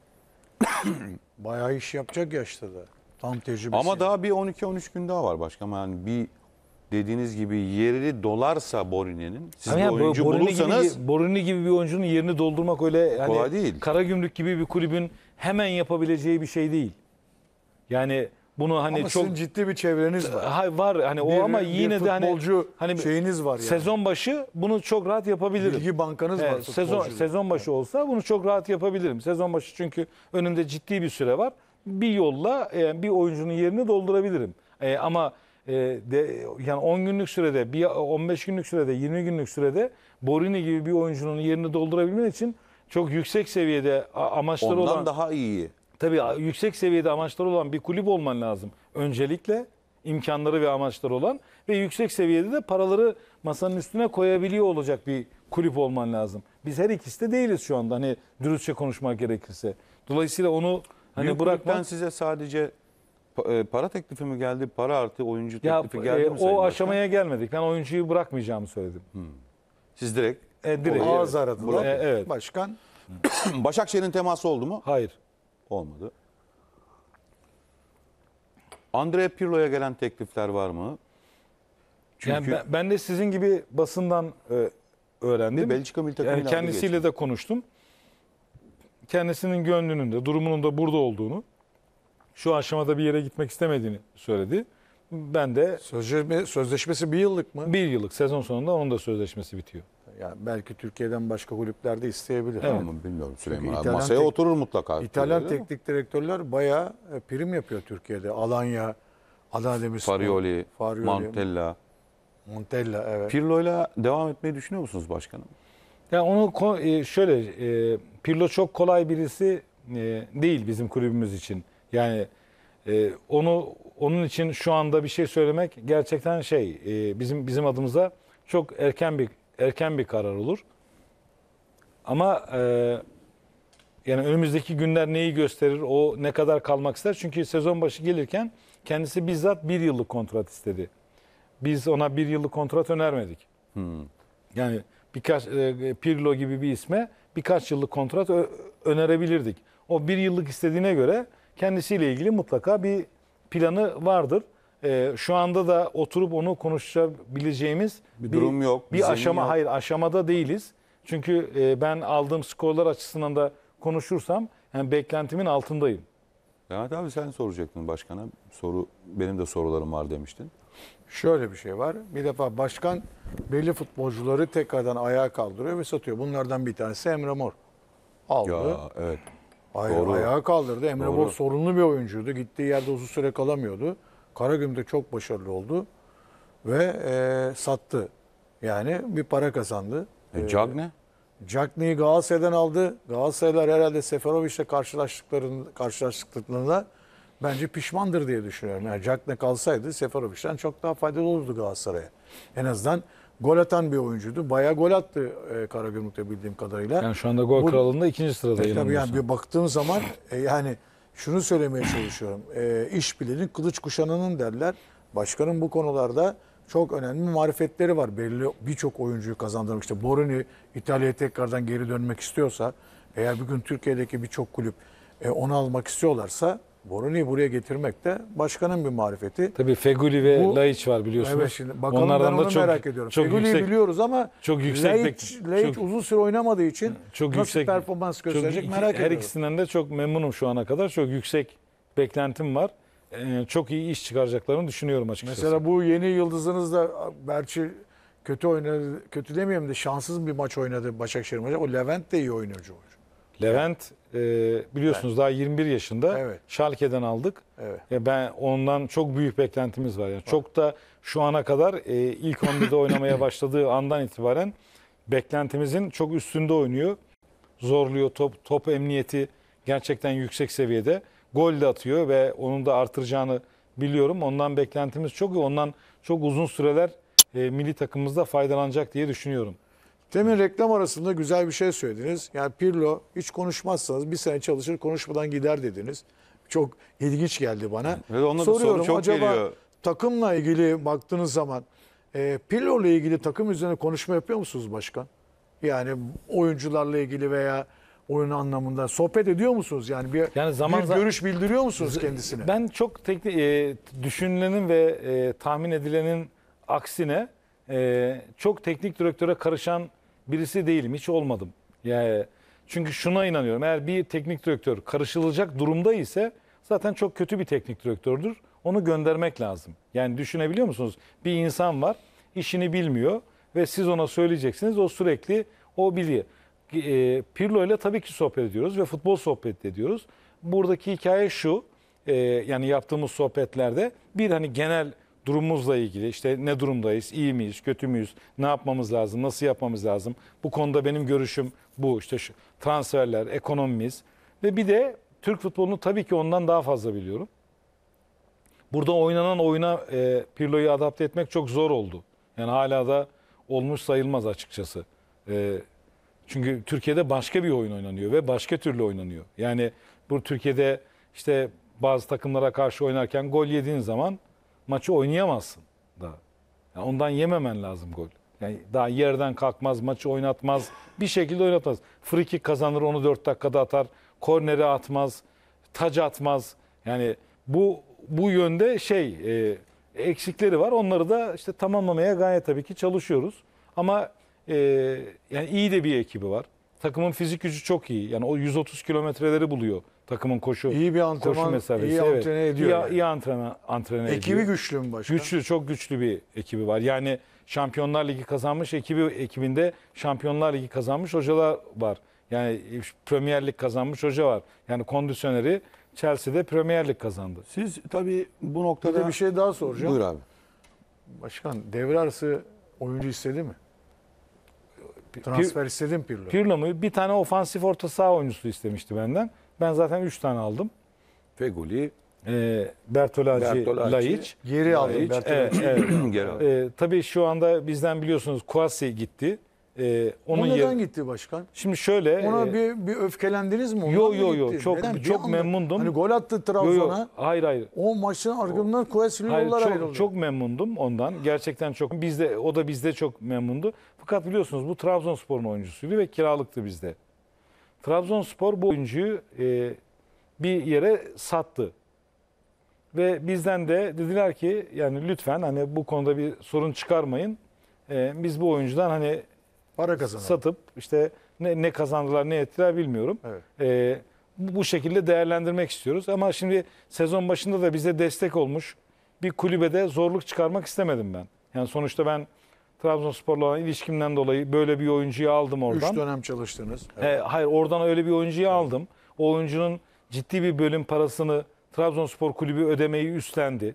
*coughs* Bayağı iş yapacak yaşta da. Tam tecrübesi. Ama daha bir 12-13 gün daha var başkanım. Yani bir dediğiniz gibi yeri dolarsa Borini'nin siz Ama bir yani oyuncu Borini bulursanız gibi, Borini gibi bir oyuncunun yerini doldurmak öyle yani Kolay değil. Karagümrük gibi bir kulübün hemen yapabileceği bir şey değil. Yani Bunu hani Ama çok sizin ciddi bir çevreniz var. Ha, var hani Bir- o ama bir yine de hani futbolcu hani şeyiniz var yani. Sezon başı bunu çok rahat yapabilirim. Bilgi bankanız var. Evet, sezon futbolcuda. sezon başı olsa bunu çok rahat yapabilirim. Sezon başı çünkü önümde ciddi bir süre var. Bir yolla e, bir oyuncunun yerini doldurabilirim. E, ama e, de, yani 10 günlük sürede, bir 15 günlük sürede, 20 günlük sürede Borini gibi bir oyuncunun yerini doldurabilmen için çok yüksek seviyede amaçları Ondan olan daha iyi. Tabii yüksek seviyede amaçları olan bir kulüp olman lazım. Öncelikle imkanları ve amaçları olan ve yüksek seviyede de paraları masanın üstüne koyabiliyor olacak bir kulüp olman lazım. Biz her ikisi de değiliz şu anda hani dürüstçe konuşmak gerekirse. Dolayısıyla onu hani Büyük bırakmak size sadece e, para teklifi mi geldi? Para artı oyuncu ya teklifi geldi e, mi Sayın o Başkan? aşamaya gelmedik. Ben oyuncuyu bırakmayacağımı söyledim. Siz direkt E, direkt. Ağız aradılar. E, evet. Başkan *clears throat* Başakşehir'in teması oldu mu? Hayır. Olmadı. Andre Pirlo'ya gelen teklifler var mı? Çünkü Yani ben, ben de sizin gibi basından e, öğrendim. Belçika milli takımıyla Yani kendisiyle de konuştum. Kendisinin gönlünün de durumunun da burada olduğunu, şu aşamada bir yere gitmek istemediğini söyledi. Ben de sözleşme, sözleşmesi bir yıllık mı? bir yıllık sezon sonunda onun da sözleşmesi bitiyor. Yani belki Türkiye'den başka kulüplerde isteyebilir. Evet. Ama bilmiyorum Süleyman Çünkü abi. İtalyan Masaya tek- oturur mutlaka. İtalyan Değil mi? teknik direktörler bayağı e, prim yapıyor Türkiye'de. Alanya, Adana Demirspor, Farioli, Farioli, Montella. Montella evet. Pirlo'yla devam etmeyi düşünüyor musunuz başkanım? Yani onu ko- e, şöyle e, Pirlo çok kolay birisi e, değil bizim kulübümüz için. Yani e, onu onun için şu anda bir şey söylemek gerçekten şey e, bizim bizim adımıza çok erken bir erken bir karar olur. Ama e, yani önümüzdeki günler neyi gösterir, o ne kadar kalmak ister? Çünkü sezon başı gelirken kendisi bizzat bir yıllık kontrat istedi. Biz ona bir yıllık kontrat önermedik. Yani birkaç e, Pirlo gibi bir isme birkaç yıllık kontrat önerebilirdik. O bir yıllık istediğine göre kendisiyle ilgili mutlaka bir planı vardır. E, şu anda da oturup onu konuşabileceğimiz Bir durum yok, bir Bir aşama yok. hayır aşamada değiliz. Çünkü e, ben aldığım skorlar açısından da konuşursam yani beklentimin altındayım. Levent abi sen soracaktın başkana. Soru benim de sorularım var demiştin. Şöyle bir şey var. Bir defa başkan belli futbolcuları tekrardan ayağa kaldırıyor ve satıyor. Bunlardan bir tanesi Emre Mor. Aldı. Ya evet. Hayır, Doğru. ayağa kaldırdı. Emre Doğru. Mor sorunlu bir oyuncuydu. Gittiği yerde uzun süre kalamıyordu. Karagümrük'te çok başarılı oldu. Ve e, sattı. Yani bir para kazandı. E, Cagne? Cagney'i Galatasaray'dan aldı. Galatasaraylar herhalde Seferovic'le karşılaştıklarında, karşılaştıklarında bence pişmandır diye düşünüyorum. Yani Cagney kalsaydı Seferovic'den çok daha faydalı olurdu Galatasaray'a. En azından gol atan bir oyuncuydu. Bayağı gol attı e, Karagümrük'te bildiğim kadarıyla. Yani şu anda gol Bu- kralında ikinci sırada E, tabii yani bir baktığım zaman e, yani şunu söylemeye çalışıyorum. E, iş bilenin kılıç kuşanının derler. Başkanın bu konularda çok önemli marifetleri var. Belli birçok oyuncuyu kazandırmak. İşte Borini İtalya'ya tekrardan geri dönmek istiyorsa eğer bugün Türkiye'deki birçok kulüp e, onu almak istiyorlarsa Borini'yi buraya getirmek de başkanın bir marifeti. Tabii Feguli ve Bu- Laiç var biliyorsunuz. Evet şimdi bakalım ben onu merak ediyorum. Çok Fegüli'yi yüksek, biliyoruz ama çok yüksek Laiç, çok- uzun süre oynamadığı için çok nasıl yüksek performans çok gösterecek iki- merak Her ediyorum. ikisinden de çok memnunum şu ana kadar. Çok yüksek beklentim var. Ee, çok iyi iş çıkaracaklarını düşünüyorum açıkçası. Mesela bu yeni yıldızınız da Berçi kötü oynadı. Kötü demeyeyim de şanssız bir maç oynadı Başakşehir maçı. O Levent de iyi oynuyor. Levent e, biliyorsunuz daha 21 yaşında. Evet. Schalke'den aldık. Evet. Ben ondan çok büyük beklentimiz var. Yani çok da şu ana kadar e, ilk 11'de oynamaya *laughs* başladığı andan itibaren beklentimizin çok üstünde oynuyor. Zorluyor top top emniyeti gerçekten yüksek seviyede. Gol de atıyor ve onun da artıracağını biliyorum. Ondan beklentimiz çok. Ondan çok uzun süreler e, milli takımımızda faydalanacak diye düşünüyorum. Demin reklam arasında güzel bir şey söylediniz. Yani Pirlo hiç konuşmazsanız bir sene çalışır konuşmadan gider dediniz. Çok ilginç geldi bana. Evet, onunla da soru Soruyorum çok acaba geliyor. takımla ilgili baktığınız zaman e, Pirlo ile ilgili takım üzerine konuşma yapıyor musunuz başkan? Yani oyuncularla ilgili veya oyun anlamında sohbet ediyor musunuz? Yani bir, Yani zaman bir zaman- görüş bildiriyor musunuz kendisine? Ben çok teknik e, düşünülenin ve e, tahmin edilenin aksine e, çok teknik direktöre karışan birisi değilim. Hiç olmadım. Yani çünkü şuna inanıyorum. Eğer bir teknik direktör karışılacak durumda ise zaten çok kötü bir teknik direktördür. Onu göndermek lazım. Yani düşünebiliyor musunuz? Bir insan var, işini bilmiyor ve siz ona söyleyeceksiniz. O sürekli o biliyor. E, Pirlo ile tabii ki sohbet ediyoruz ve futbol sohbet ediyoruz. Buradaki hikaye şu. e, yani yaptığımız sohbetlerde bir hani genel durumumuzla ilgili işte ne durumdayız, iyi miyiz, kötü müyüz, ne yapmamız lazım, nasıl yapmamız lazım. Bu konuda benim görüşüm bu işte şu transferler, ekonomimiz ve bir de Türk futbolunu tabii ki ondan daha fazla biliyorum. Burada oynanan oyuna e, Pirlo'yu adapte etmek çok zor oldu. Yani hala da olmuş sayılmaz açıkçası. E, çünkü Türkiye'de başka bir oyun oynanıyor ve başka türlü oynanıyor. Yani bu Türkiye'de işte bazı takımlara karşı oynarken gol yediğin zaman maçı oynayamazsın daha. Yani ondan yememen lazım gol. Yani daha yerden kalkmaz, maçı oynatmaz, bir şekilde oynatmaz. Free kick kazanır, onu 4 dakikada atar. Korneri atmaz, taç atmaz. Yani bu bu yönde şey e, eksikleri var. Onları da işte tamamlamaya gayet tabii ki çalışıyoruz. Ama e, yani iyi de bir ekibi var. Takımın fizik gücü çok iyi. Yani o 130 kilometreleri buluyor takımın koşu İyi bir koşu antrenman, mesafesi. iyi Evet. ediyor. İyi, yani. iyi antrenman antrenman ediyor. Ekibi güçlü mü başkan? Güçlü, çok güçlü bir ekibi var. Yani Şampiyonlar Ligi kazanmış ekibi ekibinde Şampiyonlar Ligi kazanmış hocalar var. Yani Premier Lig kazanmış hoca var. Yani kondisyoneri Chelsea'de Premier Lig kazandı. Siz tabii bu Bir noktada... de bir şey daha soracağım. Buyur abi. Başkan devre arası oyuncu istedi mi? Transfer istedin Pirlo. Pirlo mu? Bir tane ofansif orta saha oyuncusu istemişti benden. Ben zaten 3 tane aldım. Feguli Ee, Bertolacci, Bertolacci. Laiç. Geri aldım. Laiç. Bertolacci. Evet, evet. *clears throat* geri aldı. Ee, tabii şu anda bizden biliyorsunuz Kouassi gitti. O onun neden yer- gitti başkan? Şimdi şöyle Ona e, bir, bir öfkelendiniz mi? Ondan Yo, yo, yo. gitti? Çok- Neden? Çok anda- memnundum. Hani gol attı yo, yo, Trabzon'a. hayır hayır. O maçın Kuvvetli Hayır, yollar çok, ayrıldı. çok memnundum ondan. Gerçekten çok. Bizde o da bizde çok memnundu. Fakat biliyorsunuz bu Trabzonspor'un oyuncusuydu ve kiralıktı bizde. Trabzonspor bu oyuncuyu e, bir yere sattı. Ve bizden de dediler ki yani lütfen hani bu konuda bir sorun çıkarmayın. E, biz bu oyuncudan hani Para kazanalım. satıp işte ne, ne kazandılar ne ettiler bilmiyorum. Evet. Bu bu şekilde değerlendirmek istiyoruz. Ama şimdi sezon başında da bize destek olmuş bir kulübede zorluk çıkarmak istemedim ben. Yani sonuçta ben Trabzonspor'la olan ilişkimden dolayı böyle bir oyuncuyu aldım oradan. Üç dönem çalıştınız. He, hayır oradan öyle bir oyuncuyu aldım. O oyuncunun ciddi bir bölüm parasını Trabzonspor kulübü ödemeyi üstlendi.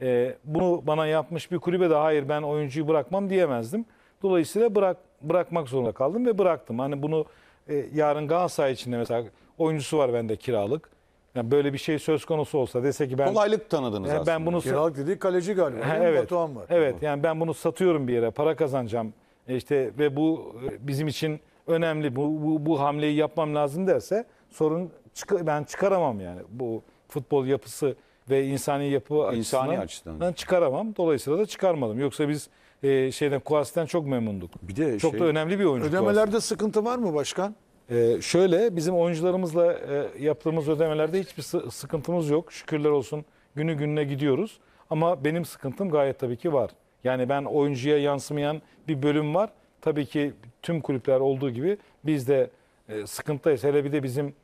Ee, bunu bana yapmış bir kulübe de hayır ben oyuncuyu bırakmam diyemezdim. Dolayısıyla bırak bırakmak zorunda kaldım ve bıraktım. Hani bunu e, yarın Galatasaray içinde mesela oyuncusu var bende kiralık. Yani böyle bir şey söz konusu olsa dese ki ben Kolaylık tanıdınız e, aslında. ben bunu Kiralık dediği kaleci galiba. Ha, evet. Batuhan var. Evet yani ben bunu satıyorum bir yere para kazanacağım E işte ve bu e, bizim için önemli bu, bu, bu hamleyi yapmam lazım derse sorun çık- ben çıkaramam yani bu futbol yapısı ve insani yapı İnsani açısından açıdan. ben çıkaramam. Dolayısıyla da çıkarmadım. Yoksa biz e, şeyden Kuasi'den çok memnunduk. Bir de Çok şey, da önemli bir oyuncu. Kuasi. Ödemelerde sıkıntı var mı başkan? Ee, şöyle bizim oyuncularımızla e, yaptığımız ödemelerde hiçbir sı- sıkıntımız yok. Şükürler olsun günü gününe gidiyoruz. Ama benim sıkıntım gayet tabii ki var. Yani ben oyuncuya yansımayan bir bölüm var. Tabii ki tüm kulüpler olduğu gibi biz de e, sıkıntıdayız. Hele bir de bizim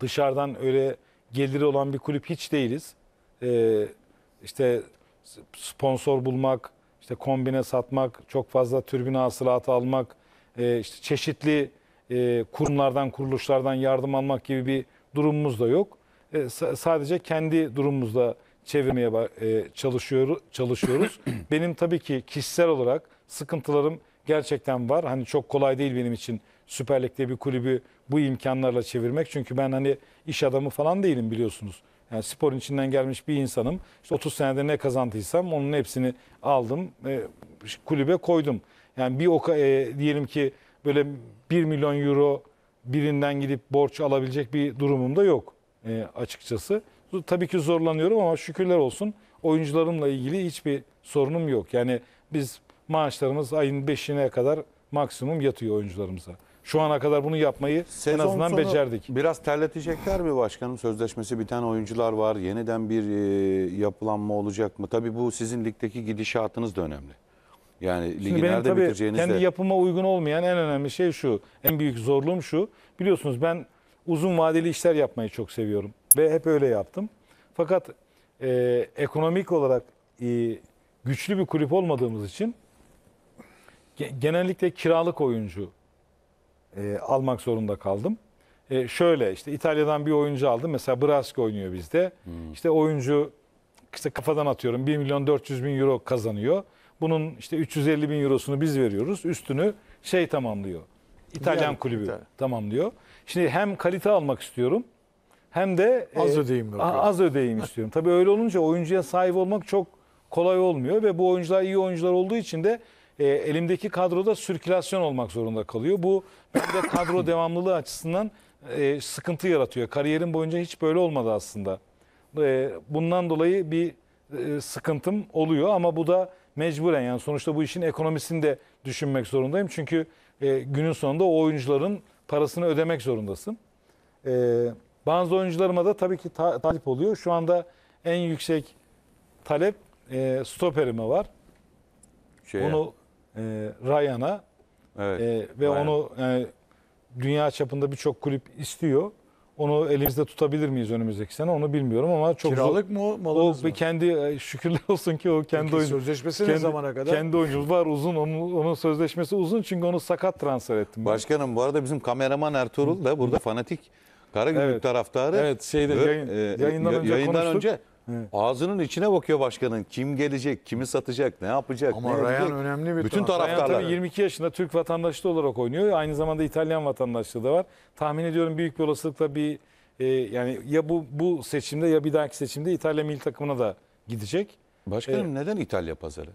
dışarıdan öyle geliri olan bir kulüp hiç değiliz. Ee, işte sponsor bulmak, işte kombine satmak, çok fazla türbin hasılatı almak, e, işte çeşitli e, kurumlardan, kuruluşlardan yardım almak gibi bir durumumuz da yok. E, sa- sadece kendi durumumuzda çevirmeye e, çalışıyoruz. çalışıyoruz. *clears throat* benim tabii ki kişisel olarak sıkıntılarım gerçekten var. Hani çok kolay değil benim için Süper Lig'de bir kulübü bu imkanlarla çevirmek. Çünkü ben hani iş adamı falan değilim biliyorsunuz. Yani sporun içinden gelmiş bir insanım. İşte 30 senede ne kazandıysam onun hepsini aldım, e, kulübe koydum. Yani bir oka e, diyelim ki böyle 1 milyon euro birinden gidip borç alabilecek bir durumum da yok e, açıkçası. Tabii ki zorlanıyorum ama şükürler olsun oyuncularımla ilgili hiçbir sorunum yok. Yani biz maaşlarımız ayın 5'ine kadar maksimum yatıyor oyuncularımıza. Şu ana kadar bunu yapmayı en Sezon azından sonu becerdik. Biraz terletecekler mi başkanım? Sözleşmesi biten oyuncular var. Yeniden bir e, yapılanma olacak mı? Tabii bu sizin ligdeki gidişatınız da önemli. Yani ligi Şimdi benim nerede tabii bitireceğiniz kendi de... yapıma uygun olmayan en önemli şey şu. En büyük zorluğum şu. Biliyorsunuz ben uzun vadeli işler yapmayı çok seviyorum. ve hep öyle yaptım. Fakat e, ekonomik olarak e, güçlü bir kulüp olmadığımız için ge- genellikle kiralık oyuncu e, almak zorunda kaldım. E, şöyle işte İtalya'dan bir oyuncu aldım. Mesela Brask oynuyor bizde. İşte oyuncu işte kafadan atıyorum 1 milyon 400 bin euro kazanıyor. Bunun işte 350 bin eurosunu biz veriyoruz. Üstünü şey tamamlıyor. İtalyan Diğer kulübü İtalya. tamamlıyor. Şimdi hem kalite almak istiyorum hem de Az e, ödeyim bakıyorsun. az ödeyim istiyorum. Tabii öyle olunca oyuncuya sahip olmak çok kolay olmuyor ve bu oyuncular iyi oyuncular olduğu için de e, elimdeki kadroda sirkülasyon olmak zorunda kalıyor. Bu bende kadro *laughs* devamlılığı açısından e, sıkıntı yaratıyor. Kariyerim boyunca hiç böyle olmadı aslında. E, bundan dolayı bir e, sıkıntım oluyor ama bu da mecburen yani sonuçta bu işin ekonomisini de düşünmek zorundayım. Çünkü e, günün sonunda o oyuncuların parasını ödemek zorundasın. E, bazı oyuncularıma da tabii ki ta- talip oluyor. Şu anda en yüksek talep e, stoperime var. Şeye, Onu e, Ryan'a evet. e, ve Ryan. onu e, dünya çapında birçok kulüp istiyor. Onu elimizde tutabilir miyiz önümüzdeki sene onu bilmiyorum ama çok zor. Kiralık mı o O malınız bir mı? kendi e, şükürler *laughs* olsun ki o kendi Peki oyuncu. sözleşmesi ne kendi- zamana kadar? Kendi oyuncumuz var uzun onun, onun sözleşmesi uzun çünkü onu sakat transfer ettim. ben. Başkanım bu arada bizim kameraman Ertuğrul da burada fanatik Karagümrük Evet. taraftarı. Evet, şeyde yayın- e, yayından ya- önce yayından konuştuk. önce Evet. ağzının içine bakıyor başkanın. Kim gelecek, kimi satacak, ne yapacak, Ama ne Ryan edecek? önemli bir Bütün. Ryan taraftarlar. tabii 22 yaşında Türk vatandaşlığı olarak oynuyor. Aynı zamanda İtalyan vatandaşlığı da var. Tahmin ediyorum büyük bir olasılıkla bir e, yani ya bu bu seçimde ya bir dahaki seçimde İtalya milli takımına da gidecek. Başkanım neden İtalya pazarı?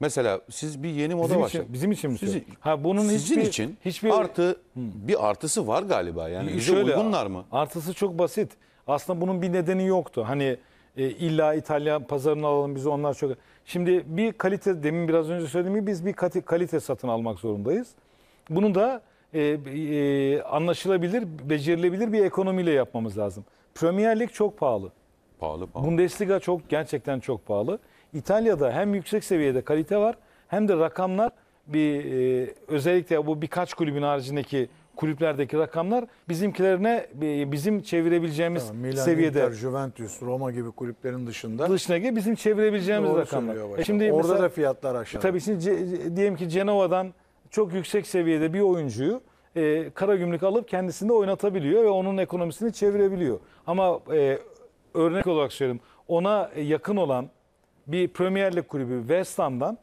Mesela siz bir yeni moda Bizim başladınız. için, bizim için mi? Sizin- söylüyorsun? ha bunun Sizin hiçbir için hiçbir artı bir artısı var galiba. Yani bize Şöyle, uygunlar mı? Artısı çok basit. Aslında bunun bir nedeni yoktu. Hani e, illa İtalya pazarını alalım biz onlar çok. Şimdi bir kalite demin biraz önce söylediğim gibi biz bir kalite satın almak zorundayız. Bunu da e, e, anlaşılabilir, becerilebilir bir ekonomiyle yapmamız lazım. Premier Lig çok pahalı. Pahalı pahalı. Bundesliga çok gerçekten çok pahalı. İtalya'da hem yüksek seviyede kalite var hem de rakamlar bir e, özellikle bu birkaç kulübün haricindeki kulüplerdeki rakamlar bizimkilerine e, bizim çevirebileceğimiz Tamam, Milan, seviyede Inter, Juventus, Roma gibi kulüplerin dışında dışına gibi bizim çevirebileceğimiz Doğru rakamlar. E şimdi Orada mesela- da fiyatlar aşağı. Tabii şimdi diyelim ki Cenova'dan çok yüksek seviyede bir oyuncuyu e, Karagümrük alıp kendisinde oynatabiliyor ve onun ekonomisini çevirebiliyor. Ama e, örnek olarak söyleyeyim ona yakın olan bir Premier Lig kulübü West Ham'dan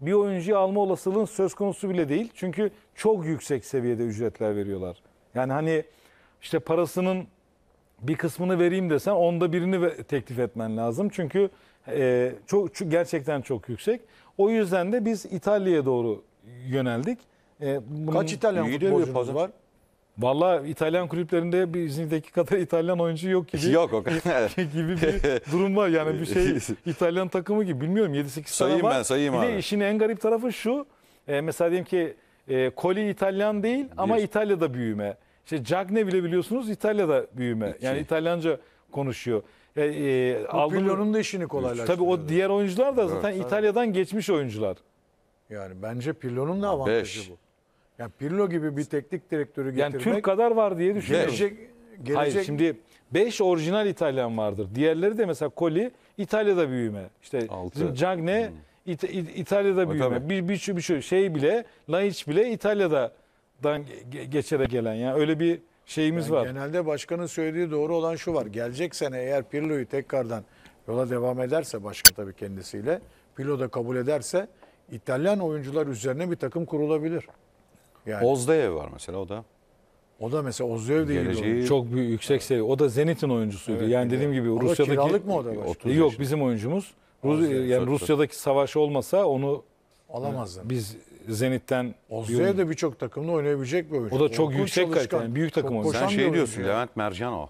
bir oyuncuyu alma olasılığın söz konusu bile değil. Çünkü çok yüksek seviyede ücretler veriyorlar. Yani hani işte parasının bir kısmını vereyim desen onda birini teklif etmen lazım. Çünkü e, çok, çok- gerçekten çok yüksek. O yüzden de biz İtalya'ya doğru yöneldik. E, bunun- Kaç İtalyan futbolcunuz var? Vallahi İtalyan kulüplerinde bizimdeki kadar *laughs* İtalyan oyuncu yok gibi. Yok o kadar. *laughs* gibi bir *laughs* durum var. Yani bir şey İtalyan takımı gibi bilmiyorum 7-8 tane Sayayım var. ben, sayayım bir abi. de işin en garip tarafı şu. E, mesela diyelim ki e, Koli İtalyan değil ama Bir. İtalya'da büyüme. İşte Cagne bile biliyorsunuz İtalya'da büyüme. İki. Yani İtalyanca konuşuyor. E, e, Pirlo'nun da işini kolaylaştırıyor. Tabii o diğer oyuncular da zaten tabii. İtalya'dan geçmiş oyuncular. Yani bence Pirlo'nun da avantajı Beş. bu. Yani Pirlo gibi bir teknik direktörü Yani getirmek Türk kadar var diye düşünüyorum. gelecek gelecek Hayır şimdi 5 orijinal İtalyan vardır. Diğerleri de mesela Koli İtalya'da büyüme. İşte Altı. bizim Cagne İta- İ- İtalya'da O büyüme. tabii. Bir, bir, bir şey, şey bile Laiç bile İtalya'dan ge- geçerek gelen yani öyle bir şeyimiz Yani var. Genelde başkanın söylediği doğru olan şu var. Gelecek sene eğer Pirlo'yu tekrardan yola devam ederse başkan tabii kendisiyle Pirlo da kabul ederse İtalyan oyuncular üzerine bir takım kurulabilir. Yani o, Ozdayev var mesela o da. da mesela Ozyev de Geleceği- oyuncu. Çok büyük yüksek seviye. O da Zenit'in oyuncusuydu. Evet, yani de- dediğim gibi Ama Rusya'daki kiralık mı o da başkan? 30 Yok bizim oyuncumuz. Rus, yani. Rusya'daki savaş olmasa onu Alamazlar. biz Zenit'ten Ozyev de birçok takımda oynayabilecek bir oyuncu. O da çok Korkunç yüksek kalite, yani büyük takım çok oyuncusu. Sen şey oyuncu diyorsun yani. Levent Mercan o.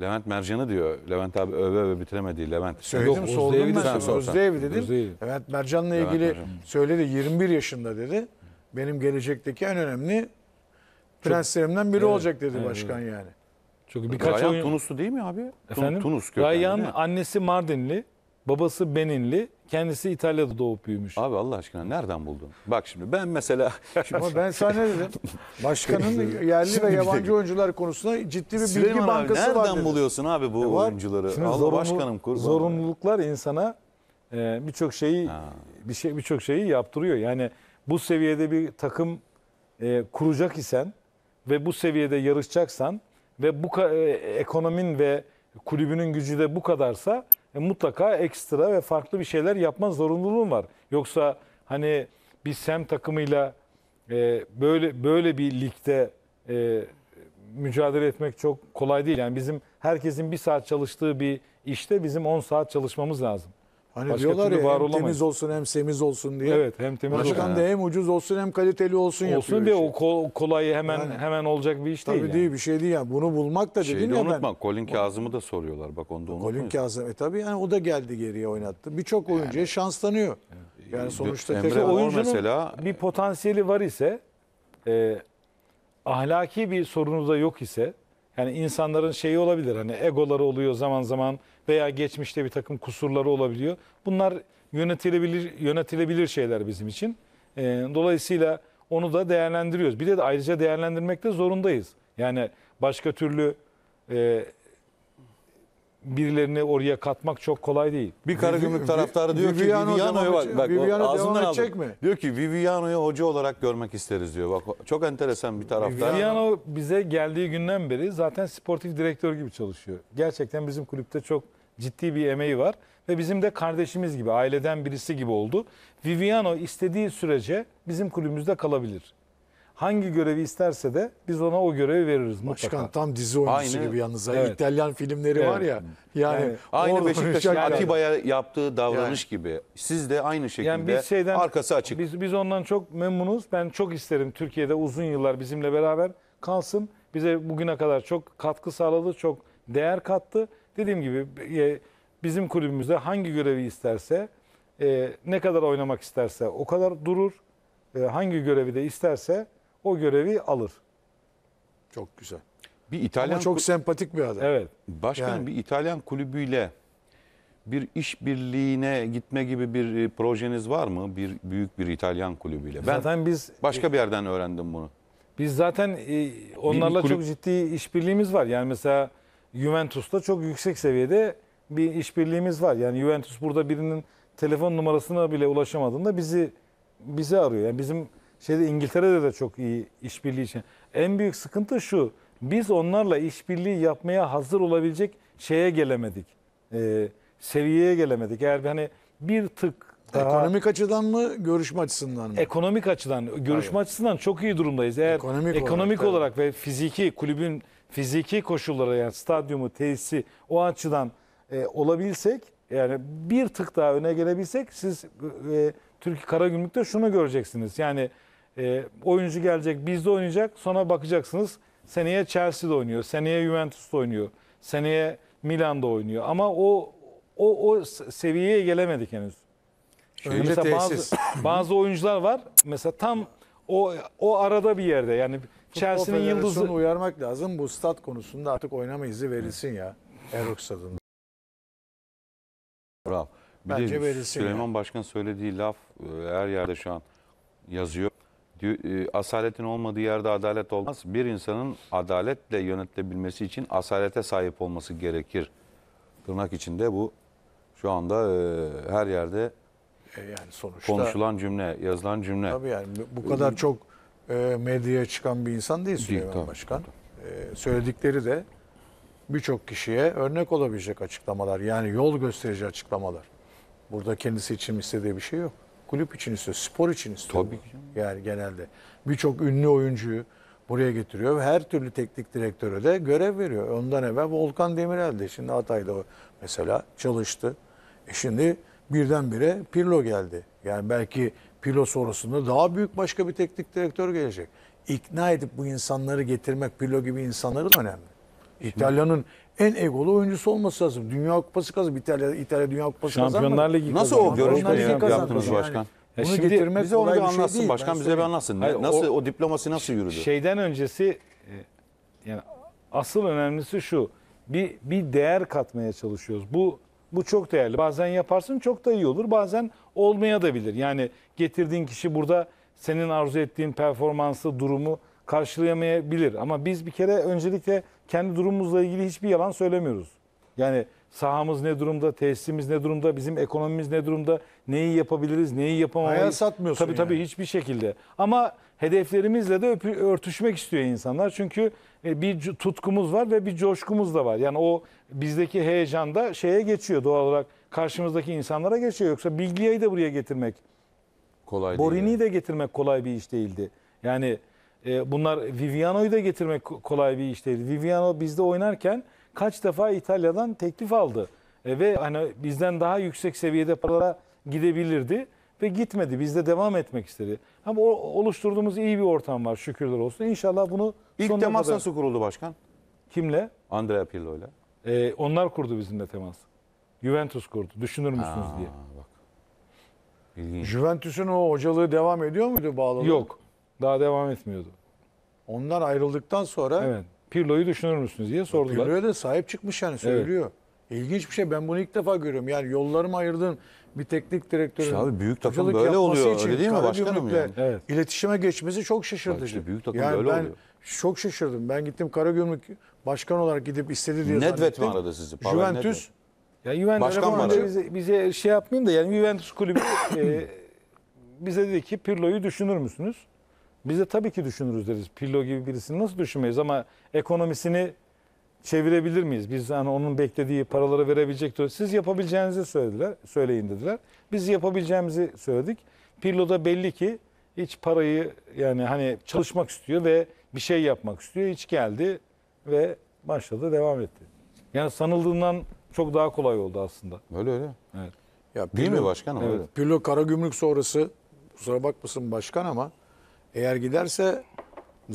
Levent Mercan'ı diyor. Levent abi öve öve bitiremedi Levent. Söyledim Yok, sordum ben. Özdev dedim. Özdev. Evet Mercan'la Levent ilgili Mercan. söyledi 21 yaşında dedi. Benim gelecekteki en önemli prenslerimden biri Evet, olacak dedi evet, başkan yani. çünkü birkaç Ryan oyun Tunuslu değil mi abi? Efendim? Tunus kökenli değil mi? annesi Mardinli. Babası Beninli, kendisi İtalya'da doğup büyümüş. Abi Allah aşkına nereden buldun? Bak şimdi ben mesela Ama ben sana ne dedim? *laughs* Başkanın yerli ve yabancı oyuncular konusunda ciddi bir bilgi Süleyman abi bankası var nereden dedim. buluyorsun abi bu E var. oyuncuları? Şimdi Allah zorunlu- başkanım kurban. zorunluluklar insana e, birçok şeyi Ha. bir şey birçok şeyi yaptırıyor. Yani bu seviyede bir takım e, kuracak isen ve bu seviyede yarışacaksan ve bu e, ekonomin ve kulübünün gücü de bu kadarsa e, mutlaka ekstra ve farklı bir şeyler yapma zorunluluğun var. Yoksa hani bir sem takımıyla e, böyle böyle bir ligde e, mücadele etmek çok kolay değil. Yani bizim herkesin bir saat çalıştığı bir işte bizim 10 saat çalışmamız lazım. Hani Başka diyorlar türlü ya var hem olamayız. temiz olsun hem semiz olsun diye. Evet hem temiz olsun. Başkan da hem ucuz olsun hem kaliteli olsun, olsun yapıyor. diye işi. o kol- kolayı hemen Yani- hemen olacak bir iş değil. Tabii yani. değil bir şey değil yani. Bunu bulmak da Şeyi dedim de ya ben. unutma. Colin Kazım'ı da soruyorlar. Bak onu da unutma. Colin Kazım. E tabii yani o da geldi geriye oynattı. Birçok oyuncuya şans tanıyor. Yani sonuçta Emre Mor oyuncunun mesela bir potansiyeli var ise e, ahlaki bir sorunu da yok ise yani insanların şeyi olabilir hani egoları oluyor zaman zaman veya geçmişte bir takım kusurları olabiliyor. Bunlar yönetilebilir yönetilebilir şeyler bizim için. E, dolayısıyla onu da değerlendiriyoruz. Bir de, de ayrıca değerlendirmek de zorundayız. Yani başka türlü e, birilerini oraya katmak çok kolay değil. bir Karagümrük taraftarı diyor ki Viviano Viviano'ya bak. bak Viviano ağzından aldım. mi? Diyor ki Viviano'yu hoca olarak görmek isteriz diyor. Bak çok enteresan bir taraftar. Viviano bize geldiği günden beri zaten sportif direktör gibi çalışıyor. Gerçekten bizim kulüpte çok ciddi bir emeği var ve bizim de kardeşimiz gibi, aileden birisi gibi oldu. Viviano istediği sürece bizim kulübümüzde kalabilir. Hangi görevi isterse de biz ona o görevi veririz mutlaka. Başkan tam dizi oyuncusu Aynı- gibi yalnız. ha. Evet. İtalyan filmleri Evet. var ya. Yani, Yani Aynı orada Beşiktaş'ın oynayacak yani. Atiba'ya yaptığı davranış gibi. Siz de aynı şekilde Yani biz şeyden arkası açık. Biz biz ondan çok memnunuz. Ben çok isterim Türkiye'de uzun yıllar bizimle beraber kalsın. Bize bugüne kadar çok katkı sağladı, çok değer kattı. Dediğim gibi e, bizim kulübümüzde hangi görevi isterse, e, ne kadar oynamak isterse o kadar durur. E, Hangi görevi de isterse o görevi alır. Çok güzel. bir İtalyan Ama çok sempatik bir adam. Evet. başkanım Yani. bir İtalyan kulübüyle bir işbirliğine gitme gibi bir projeniz var mı? Bir büyük bir İtalyan kulübüyle. Ben Zaten biz başka bir yerden öğrendim bunu. Biz zaten onlarla kulüp- çok ciddi işbirliğimiz var. Yani mesela Juventus'ta çok yüksek seviyede bir işbirliğimiz var. Yani Juventus burada birinin telefon numarasına bile ulaşamadığında bizi bizi arıyor. Yani bizim şeyde İngiltere'de de çok iyi işbirliği için. En büyük sıkıntı şu. Biz onlarla işbirliği yapmaya hazır olabilecek şeye gelemedik. E, seviyeye gelemedik. Eğer hani bir tık daha Ekonomik açıdan mı, görüşme açısından mı? Ekonomik açıdan, görüşme açısından çok iyi durumdayız. Eğer Ekonomik ekonomik, olarak, olarak, ve fiziki kulübün fiziki koşulları yani stadyumu, tesisi o açıdan e, olabilsek yani bir tık daha öne gelebilsek siz e, Türkiye Karagümrük'te şunu göreceksiniz. Yani e, oyuncu gelecek bizde oynayacak sonra bakacaksınız seneye Chelsea'de oynuyor, seneye Juventus'ta oynuyor, seneye Milan'da oynuyor ama o o, o seviyeye gelemedik henüz. Önce mesela tesis. bazı *coughs* bazı oyuncular var. Mesela tam o o arada bir yerde. Yani Chelsea'nin yıldızı uyarmak lazım. Bu stat konusunda artık oynama izni verilsin ya. Erok stadında. Bravo. Bir Bence de verilsin Süleyman yani. Başkan söylediği laf e, her yerde şu an yazıyor. E, asaletin olmadığı yerde adalet olmaz. Bir insanın adaletle yönetilebilmesi için asalete sahip olması gerekir. Tırnak içinde bu şu anda e, her yerde yani sonuçta. konuşulan cümle, yazılan cümle. Tabii yani bu kadar çok e, medyaya çıkan bir insan değil Süleyman tabii, Başkan. E, söyledikleri de birçok kişiye örnek olabilecek açıklamalar. Yani yol gösterici açıklamalar. Burada kendisi için istediği bir şey yok. Kulüp için istiyor, spor için istiyor. Tabii ki. Yani genelde. Birçok ünlü oyuncuyu buraya getiriyor ve her türlü teknik direktöre de görev veriyor. Ondan evvel Volkan Demirel'di. Şimdi Hatay'da o mesela çalıştı. E şimdi birdenbire Pirlo geldi. Yani belki Pirlo sonrasında daha büyük başka bir teknik direktör gelecek. İkna edip bu insanları getirmek Pirlo gibi insanları da önemli. İtalya'nın en egolu oyuncusu olması lazım. Dünya Kupası kazandı. İtalya, İtalya Dünya Kupası Şampiyonlar kazanmadı. Ligi Nasıl kazandı. o görüşmeyi Şampiyonlar kazandı. yaptınız Yani başkan? Ya Bunu şimdi getirmek Bize onu kolay bir şey anlatsın değil. başkan bize bir anlatsın. Ne- Hayır, nasıl o- o, diplomasi nasıl yürüdü? Şeyden öncesi e, yani asıl önemlisi şu. Bir bir değer katmaya çalışıyoruz. Bu Bu çok değerli. Bazen yaparsın çok da iyi olur. Bazen olmaya da bilir. Yani getirdiğin kişi burada senin arzu ettiğin performansı, durumu karşılayamayabilir. Ama biz bir kere öncelikle kendi durumumuzla ilgili hiçbir yalan söylemiyoruz. Yani sahamız ne durumda, tesisimiz ne durumda, bizim ekonomimiz ne durumda, neyi yapabiliriz, neyi yapamayız. Hayal satmıyorsun Tabii tabii yani. hiçbir şekilde. Ama hedeflerimizle de örtüşmek istiyor insanlar. Çünkü e, bir tutkumuz var ve bir coşkumuz da var. Yani o bizdeki heyecan da şeye geçiyor doğal olarak karşımızdaki insanlara geçiyor. Yoksa Biglia'yı da buraya getirmek, Kolay değil. Borini'yi yani. de getirmek kolay bir iş değildi. Yani e, bunlar Viviano'yu da getirmek ko- kolay bir iş değildi. Viviano bizde oynarken kaç defa İtalya'dan teklif aldı. E, ve hani bizden daha yüksek seviyede paralara gidebilirdi ve gitmedi. Bizde devam etmek istedi. Ama o, oluşturduğumuz iyi bir ortam var şükürler olsun. İnşallah bunu İlk sonuna temas kadar- nasıl kuruldu başkan? Kimle? Andrea Pirlo ile. E, onlar kurdu bizimle temas. Juventus kurdu. Düşünür müsünüz diye. bak. İlginç. Juventus'un o hocalığı devam ediyor muydu bağlılığı? Yok. Daha devam etmiyordu. Ondan ayrıldıktan sonra Evet. Pirlo'yu düşünür müsünüz diye sordular. Pirlo'ya da sahip çıkmış yani söylüyor. İlginç bir şey. Ben bunu ilk defa görüyorum. Yani yollarımı ayırdığın bir teknik direktörün İşte abi büyük takım böyle oluyor, için öyle değil mi başkanım yani? Evet. iletişime geçmesi çok şaşırtıcı. işte büyük takım yani böyle ben oluyor. çok şaşırdım. Ben gittim Karagümrük başkan olarak gidip istedi diye Nedved mi aradı sizi? Pavel Juventus Ya Juventus Başkan var. bize, bize şey yapmayayım da yani Juventus kulübü *coughs* e, bize dedi ki Pirlo'yu düşünür müsünüz? Biz de tabii ki düşünürüz deriz. Pirlo gibi birisini nasıl düşünmeyiz ama ekonomisini çevirebilir miyiz? Biz hani onun beklediği paraları verebilecek diyor. Siz yapabileceğinizi söylediler, söyleyin dediler. Biz yapabileceğimizi söyledik. Pirlo da belli ki hiç parayı yani hani çalışmak istiyor ve bir şey yapmak istiyor. Hiç geldi ve başladı devam etti. Yani sanıldığından çok daha kolay oldu aslında. Öyle öyle. Evet. ya Değil mi Pirlo- başkanım? Evet. Öyle. Pirlo Karagümrük sonrası kusura bakmasın başkan ama eğer giderse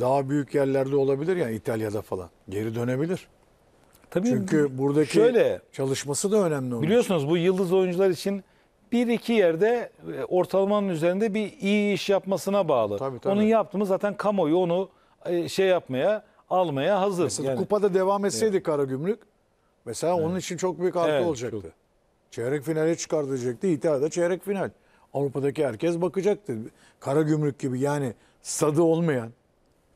daha büyük yerlerde olabilir ya İtalya'da falan. Geri dönebilir. Tabii Çünkü buradaki şöyle çalışması da önemli onun. biliyorsunuz bu yıldız oyuncular için bir iki yerde e, ortalamanın üzerinde bir iyi iş yapmasına bağlı. Tabii, tabii. Onun yaptığımız zaten kamuoyu onu e, şey yapmaya almaya hazır. Mesela Yani- kupada devam etseydi Karagümrük mesela onun için çok büyük artı Evet, olacaktı. çok. Çeyrek finale çıkartacaktı. İtalya'da çeyrek final. Avrupa'daki herkes bakacaktı. Karagümrük gibi yani stadı olmayan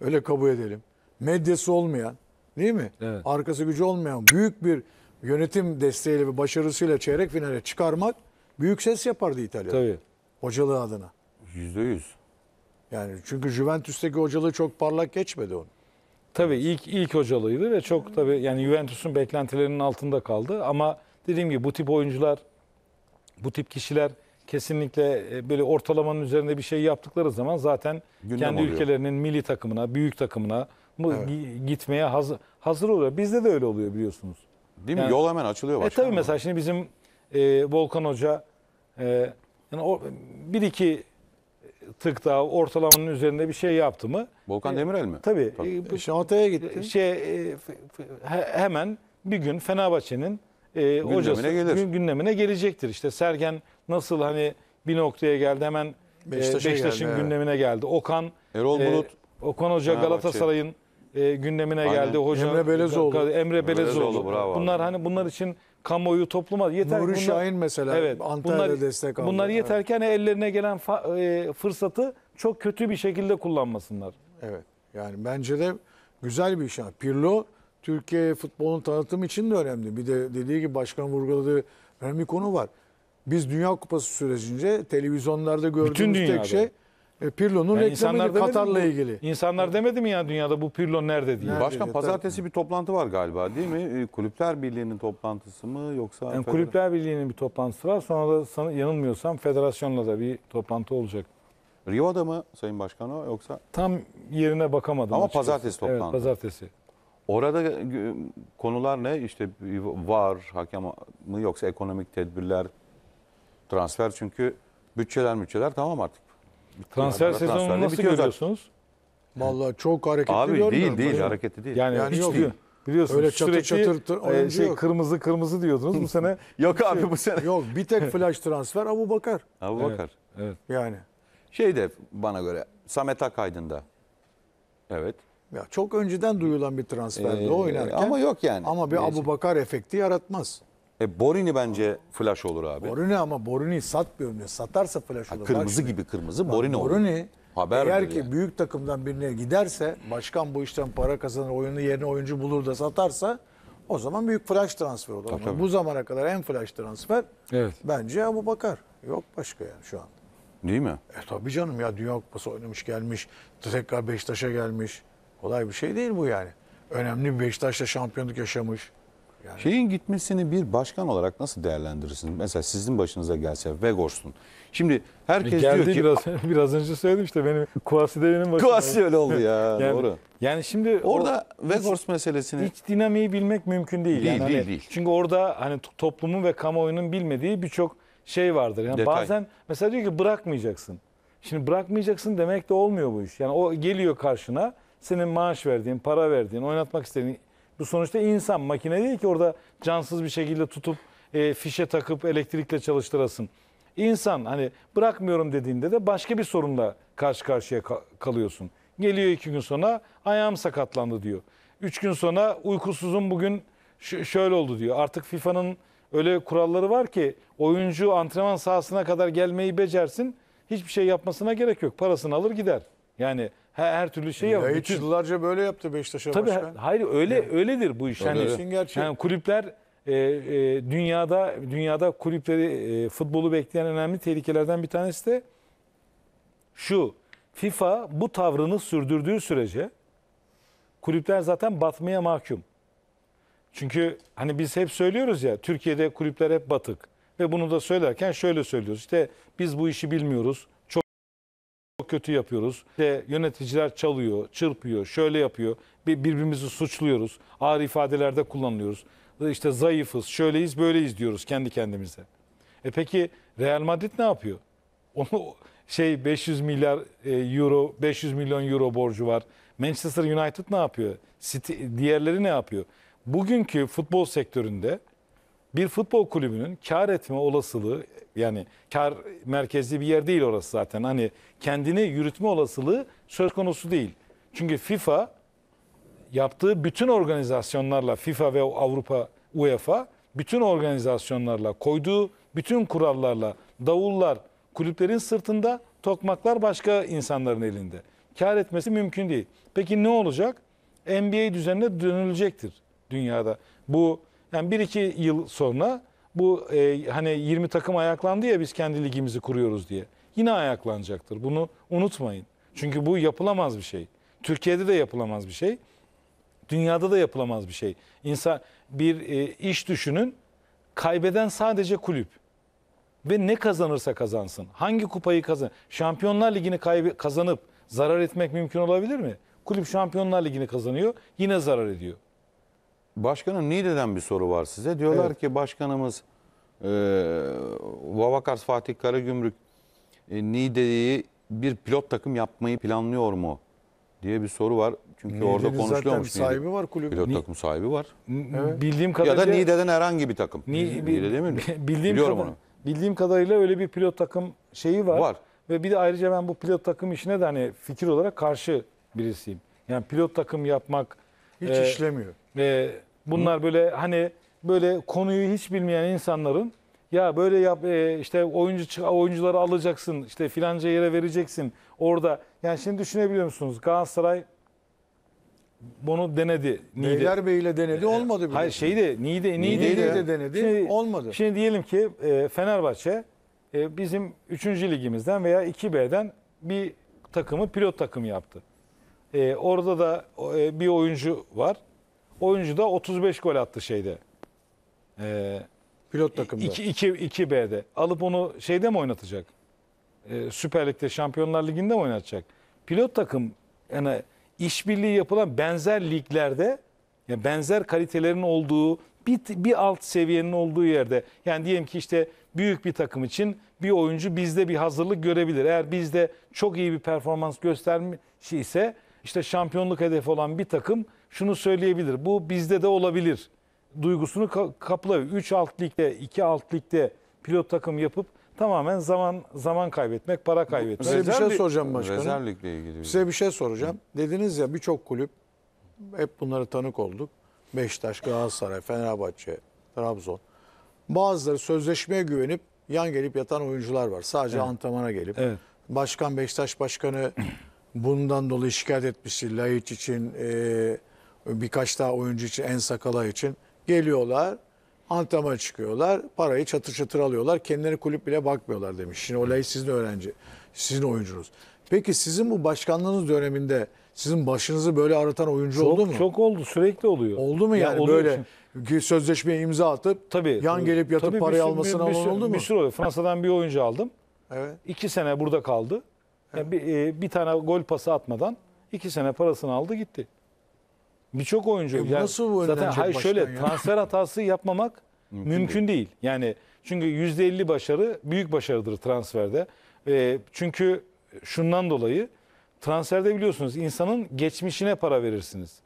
öyle kabul edelim. Medyası olmayan değil mi? Evet. Arkası gücü olmayan büyük bir yönetim desteğiyle ve başarısıyla çeyrek finale çıkarmak büyük ses yapardı İtalya'da. Tabii. Hocalığı adına. Yüzde yüz. Yani çünkü Juventus'taki hocalığı çok parlak geçmedi onun. Tabii ilk ilk hocalığıydı ve çok tabii yani Juventus'un beklentilerinin altında kaldı ama dediğim gibi bu tip oyuncular bu tip kişiler kesinlikle e, böyle ortalamanın üzerinde bir şey yaptıkları zaman zaten Gündem kendi oluyor. ülkelerinin milli takımına, büyük takımına Evet. gi- gitmeye hazır, hazır oluyor. Bizde de öyle oluyor biliyorsunuz. Değil mi? Yani- Yol hemen açılıyor E tabii mesela şimdi bizim e, Volkan Hoca e, yani o, bir iki tık daha ortalamanın üzerinde bir şey yaptı mı? Volkan E, Demirel mi? Tabii. Tabii. e, Şanota'ya gitti. şey e, f- f- he- hemen bir gün Fenerbahçe'nin e, hocası gelir. gün- gündemine gelecektir. İşte Sergen nasıl hani bir noktaya geldi hemen e, Beşiktaş'ın geldi, evet. gündemine geldi. Okan Erol e, Bulut. Okan Hoca. Galatasaray'ın e, gündemine Aynen. geldi. Hoca Emre Belezoğlu. Emre Belezoğlu. Belezoğlu, bravo abi. bunlar hani bunlar için kamuoyu topluma yeter. Nuri bunlar- Şahin mesela Evet. Antalya'da bunlar, destek aldı. Bunlar Evet. yeterken ellerine gelen fa- e, fırsatı çok kötü bir şekilde kullanmasınlar. Evet. Yani bence de güzel bir iş. Yani Pirlo Türkiye futbolun tanıtım için de önemli. Bir de dediği gibi başkan vurguladığı önemli konu var. Biz Dünya Kupası sürecince televizyonlarda gördüğümüz tek şey e, Pirlo'nun Yani mi Katar'la ilgili. İnsanlar demedi mi ya dünyada bu Pirlo nerede diye. Nerede? Başkan pazartesi bir toplantı var galiba değil mi? E, Kulüpler Birliği'nin toplantısı mı yoksa? Yani Kulüpler Birliği'nin bir toplantısı var. Sonra da sana, yanılmıyorsam federasyonla da bir toplantı olacak. Riva'da mı Sayın Başkan o yoksa? Tam yerine bakamadım. Ama açıkçası. pazartesi Evet toplantı. pazartesi. Orada e, konular ne? İşte var hakem mı yoksa ekonomik tedbirler, transfer çünkü bütçeler bütçeler tamam artık. Transfer sezonunu nasıl bitiyor zaten. görüyorsunuz? Vallahi çok hareketli Abi görmüyorum. değil değil Başkan. hareketli değil. Yani, Yani hiç yok. değil. Biliyorsunuz Öyle çatır sürekli çatır tır- e, oyuncu şey yok. kırmızı kırmızı diyordunuz. Bu *laughs* sene Yok abi bu sene. Yok bir tek flash transfer Abu Bakar. Abu Evet, Bakar. evet. Yani Şey de bana göre Samet Akaydın da. Evet. ya çok önceden duyulan bir transferdi Ee, o oynarken. ama yok yani. Ama bir Neyse. Abu Bakar efekti yaratmaz. E Borini bence flash olur abi. Borini ama Borini satmıyor ne? Satarsa flash olur. Bak kırmızı şimdi. gibi kırmızı Bak, Borini olur. Borini Haberdir eğer ki yani. büyük takımdan birine giderse, başkan bu işten para kazanır, oyunu yerine oyuncu bulur da satarsa o zaman büyük flash transfer olur. Ama tabii. Bu zamana kadar en flash transfer Evet. bence Abu Bakar. Yok başka yani şu an. Değil mi? E tabii canım ya Dünya Kupası oynamış gelmiş, tekrar Beşiktaş'a gelmiş. Kolay bir şey değil bu yani. Önemli bir Beşiktaş'la şampiyonluk yaşamış. Yani Şeyin gitmesini bir başkan olarak nasıl değerlendirirsiniz? Mesela sizin başınıza gelse Vegors'un. Şimdi herkes Geldi diyor ki biraz *laughs* biraz önce söyledim işte benim Kuvasi de benim başıma. Kuvasi öyle oldu ya *laughs* Yani, doğru. Yani şimdi Orada o- Vegors meselesini iç dinamiği bilmek mümkün değil. Değil, yani değil, hani- değil. Çünkü orada hani to- toplumun ve kamuoyunun bilmediği birçok şey vardır. Yani Detay. bazen mesela diyor ki bırakmayacaksın. Şimdi bırakmayacaksın demek de olmuyor bu iş. Yani o geliyor karşına senin maaş verdiğin, para verdiğin, oynatmak istediğin bu sonuçta insan, makine değil ki orada cansız bir şekilde tutup e, fişe takıp elektrikle çalıştırasın. İnsan hani bırakmıyorum dediğinde de başka bir sorunla karşı karşıya ka- kalıyorsun. Geliyor iki gün sonra ayağım sakatlandı diyor. Üç gün sonra uykusuzum bugün şöyle oldu diyor. Artık FIFA'nın öyle kuralları var ki oyuncu antrenman sahasına kadar gelmeyi becersin. Hiçbir şey yapmasına gerek yok. Parasını alır gider. Yani her, her türlü şey. Yayıç Bütün- yıllarca böyle yaptı Beşiktaş'a Tabii başkan. hayır öyle öyledir bu iş. Yani, yani kulüpler e, e, dünyada dünyada kulüpleri e, futbolu bekleyen önemli tehlikelerden bir tanesi de şu. FIFA bu tavrını sürdürdüğü sürece kulüpler zaten batmaya mahkum. Çünkü hani biz hep söylüyoruz ya Türkiye'de kulüpler hep batık ve bunu da söylerken şöyle söylüyoruz. İşte biz bu işi bilmiyoruz. Kötü yapıyoruz. İşte yöneticiler çalıyor, çırpıyor, şöyle yapıyor. Bir- Birbirimizi suçluyoruz. Ağır ifadelerde kullanıyoruz. İşte zayıfız, şöyleyiz, böyleyiz diyoruz kendi kendimize. E peki Real Madrid ne yapıyor? *laughs* Onu şey 500 milyar e, euro, 500 milyon euro borcu var. Manchester United ne yapıyor? City, diğerleri ne yapıyor? Bugünkü futbol sektöründe bir futbol kulübünün kar etme olasılığı yani kar merkezli bir yer değil orası zaten. Hani kendini yürütme olasılığı söz konusu değil. Çünkü FIFA yaptığı bütün organizasyonlarla FIFA ve Avrupa UEFA bütün organizasyonlarla koyduğu bütün kurallarla davullar kulüplerin sırtında tokmaklar başka insanların elinde. Kar etmesi mümkün değil. Peki ne olacak? NBA düzenine dönülecektir dünyada. Bu yani 1-2 yıl sonra bu e, hani 20 takım ayaklandı ya biz kendi ligimizi kuruyoruz diye. Yine ayaklanacaktır. Bunu unutmayın. Çünkü bu yapılamaz bir şey. Türkiye'de de yapılamaz bir şey. Dünyada da yapılamaz bir şey. İnsan bir e, iş düşünün. Kaybeden sadece kulüp. Ve ne kazanırsa kazansın. Hangi kupayı kazan? Şampiyonlar Ligi'ni kazanıp zarar etmek mümkün olabilir mi? Kulüp Şampiyonlar Ligi'ni kazanıyor, yine zarar ediyor. Başkanım Niğde'den bir soru var size. Diyorlar Evet. ki başkanımız e, Vavakars Fatih Karagümrük e, Niğde'yi bir pilot takım yapmayı planlıyor mu diye bir soru var. Çünkü orada Niğde'nin zaten konuşuluyormuş. Niğde. sahibi var kulübün. Pilot Ni- takım sahibi var. Evet. Bildiğim Ya kadarıyla da Niğde'den herhangi bir takım. Ni- Niğde değil mi? *laughs* bildiğim Biliyorum kadar- onu. Bildiğim kadarıyla öyle bir pilot takım şeyi var. Var. Ve bir de ayrıca ben bu pilot takım işine de hani fikir olarak karşı birisiyim. Yani pilot takım yapmak Hiç e, işlemiyor. E, bunlar böyle hani böyle konuyu hiç bilmeyen insanların ya böyle yap e, işte oyuncu oyuncuları alacaksın işte filanca yere vereceksin orada yani şimdi düşünebiliyor musunuz Galatasaray bunu denedi. Niğde. Beylerbeyi ile denedi olmadı bile. Hayır şeyi de Niğde, Niğde'yi de denedi, olmadı. Şimdi diyelim ki e, Fenerbahçe e, bizim 3. ligimizden veya 2B'den bir takımı pilot takım yaptı. E, orada da e, bir oyuncu var. Oyuncu da 35 gol attı şeyde. E, Pilot takımda. 2 2 2B'de. Alıp onu şeyde mi oynatacak? E, Süper Lig'de Şampiyonlar Ligi'nde mi oynatacak? Pilot takım yani işbirliği yapılan benzer liglerde yani benzer kalitelerin olduğu bir, bir alt seviyenin olduğu yerde yani diyelim ki işte büyük bir takım için bir oyuncu bizde bir hazırlık görebilir. Eğer bizde çok iyi bir performans göstermiş ise işte şampiyonluk hedefi olan bir takım şunu söyleyebilir. Bu bizde de olabilir duygusunu ka- kapılıyor. 3 alt ligde, 2 alt ligde pilot takım yapıp tamamen zaman zaman kaybetmek, para kaybetmek. Size bir şey soracağım başkanım. Rezerv ligle ilgili. Size bir şey soracağım. Dediniz ya birçok kulüp hep bunlara tanık olduk. Beşiktaş, Galatasaray, Fenerbahçe, Trabzon. Bazıları sözleşmeye güvenip yan gelip yatan oyuncular var. Sadece antrenmana gelip. Evet. Başkan Beşiktaş Başkanı bundan dolayı şikayet etmişti. Laiç için, e, birkaç daha oyuncu için, En Sakala için. Geliyorlar, antrenmana çıkıyorlar, parayı çatır çatır alıyorlar. Kendileri kulüp bile bakmıyorlar demiş. Şimdi o Laiç sizin öğrenci, sizin oyuncunuz. Peki sizin bu başkanlığınız döneminde sizin başınızı böyle aratan oyuncu Çok, oldu mu? çok oldu. Sürekli oluyor. Oldu mu Ya yani oluyor böyle şimdi. sözleşmeye imza atıp Tabii. yan gelip yatıp Tabii parayı almasını bir, bir oldu mu? Bir sürü oluyor. Fransa'dan bir oyuncu aldım. Evet. İki sene burada kaldı. Yani bir, e, bir tane gol pası atmadan iki sene parasını aldı gitti. Birçok oyuncu. E bu nasıl bu zaten önlenecek hayır şöyle ya? transfer hatası yapmamak *laughs* mümkün, değil. Yani çünkü yüzde elli başarı büyük başarıdır transferde. E, çünkü şundan dolayı transferde biliyorsunuz insanın geçmişine para verirsiniz.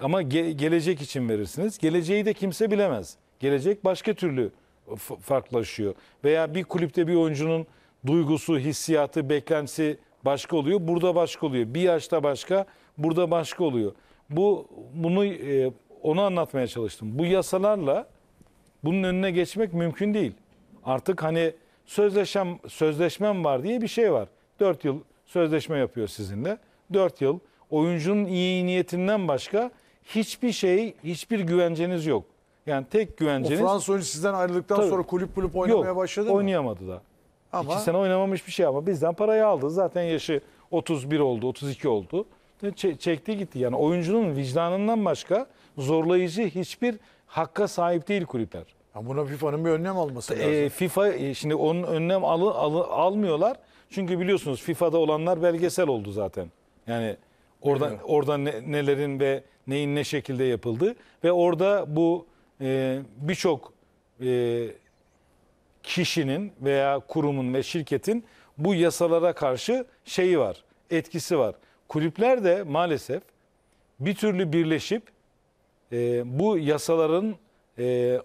Ama ge- gelecek için verirsiniz. Geleceği de kimse bilemez. Gelecek başka türlü f- farklılaşıyor. Veya bir kulüpte bir oyuncunun duygusu, hissiyatı, beklentisi başka oluyor. Burada başka oluyor. Bir yaşta başka, burada başka oluyor. Bu bunu e, onu anlatmaya çalıştım. Bu yasalarla bunun önüne geçmek mümkün değil. Artık hani sözleşmem sözleşmem var diye bir şey var. 4 yıl sözleşme yapıyor sizinle. 4 yıl oyuncunun iyi niyetinden başka hiçbir şey, hiçbir güvenceniz yok. Yani tek O güvenceniz Fransız oyuncu sizden ayrıldıktan Tabii. sonra kulüp kulüp oynamaya yok. başladı mı? Oynayamadı da. Ama İki sene oynamamış bir şey ama bizden parayı aldı. Zaten yaşı 31 oldu, 32 oldu. Çekti gitti. Yani oyuncunun vicdanından başka zorlayıcı hiçbir hakka sahip değil kulüpler. Ya buna FIFA'nın bir önlem alması lazım. E, FIFA e, şimdi onun önlem alı, alı- almıyorlar. Çünkü biliyorsunuz FIFA'da olanlar belgesel oldu zaten. Yani orada Biliyorum. orada ne- nelerin ve neyin ne şekilde yapıldığı ve orada bu e, birçok e, kişinin veya kurumun ve şirketin bu yasalara karşı şeyi var, etkisi var. Kulüpler de maalesef bir türlü birleşip e, bu yasaların e,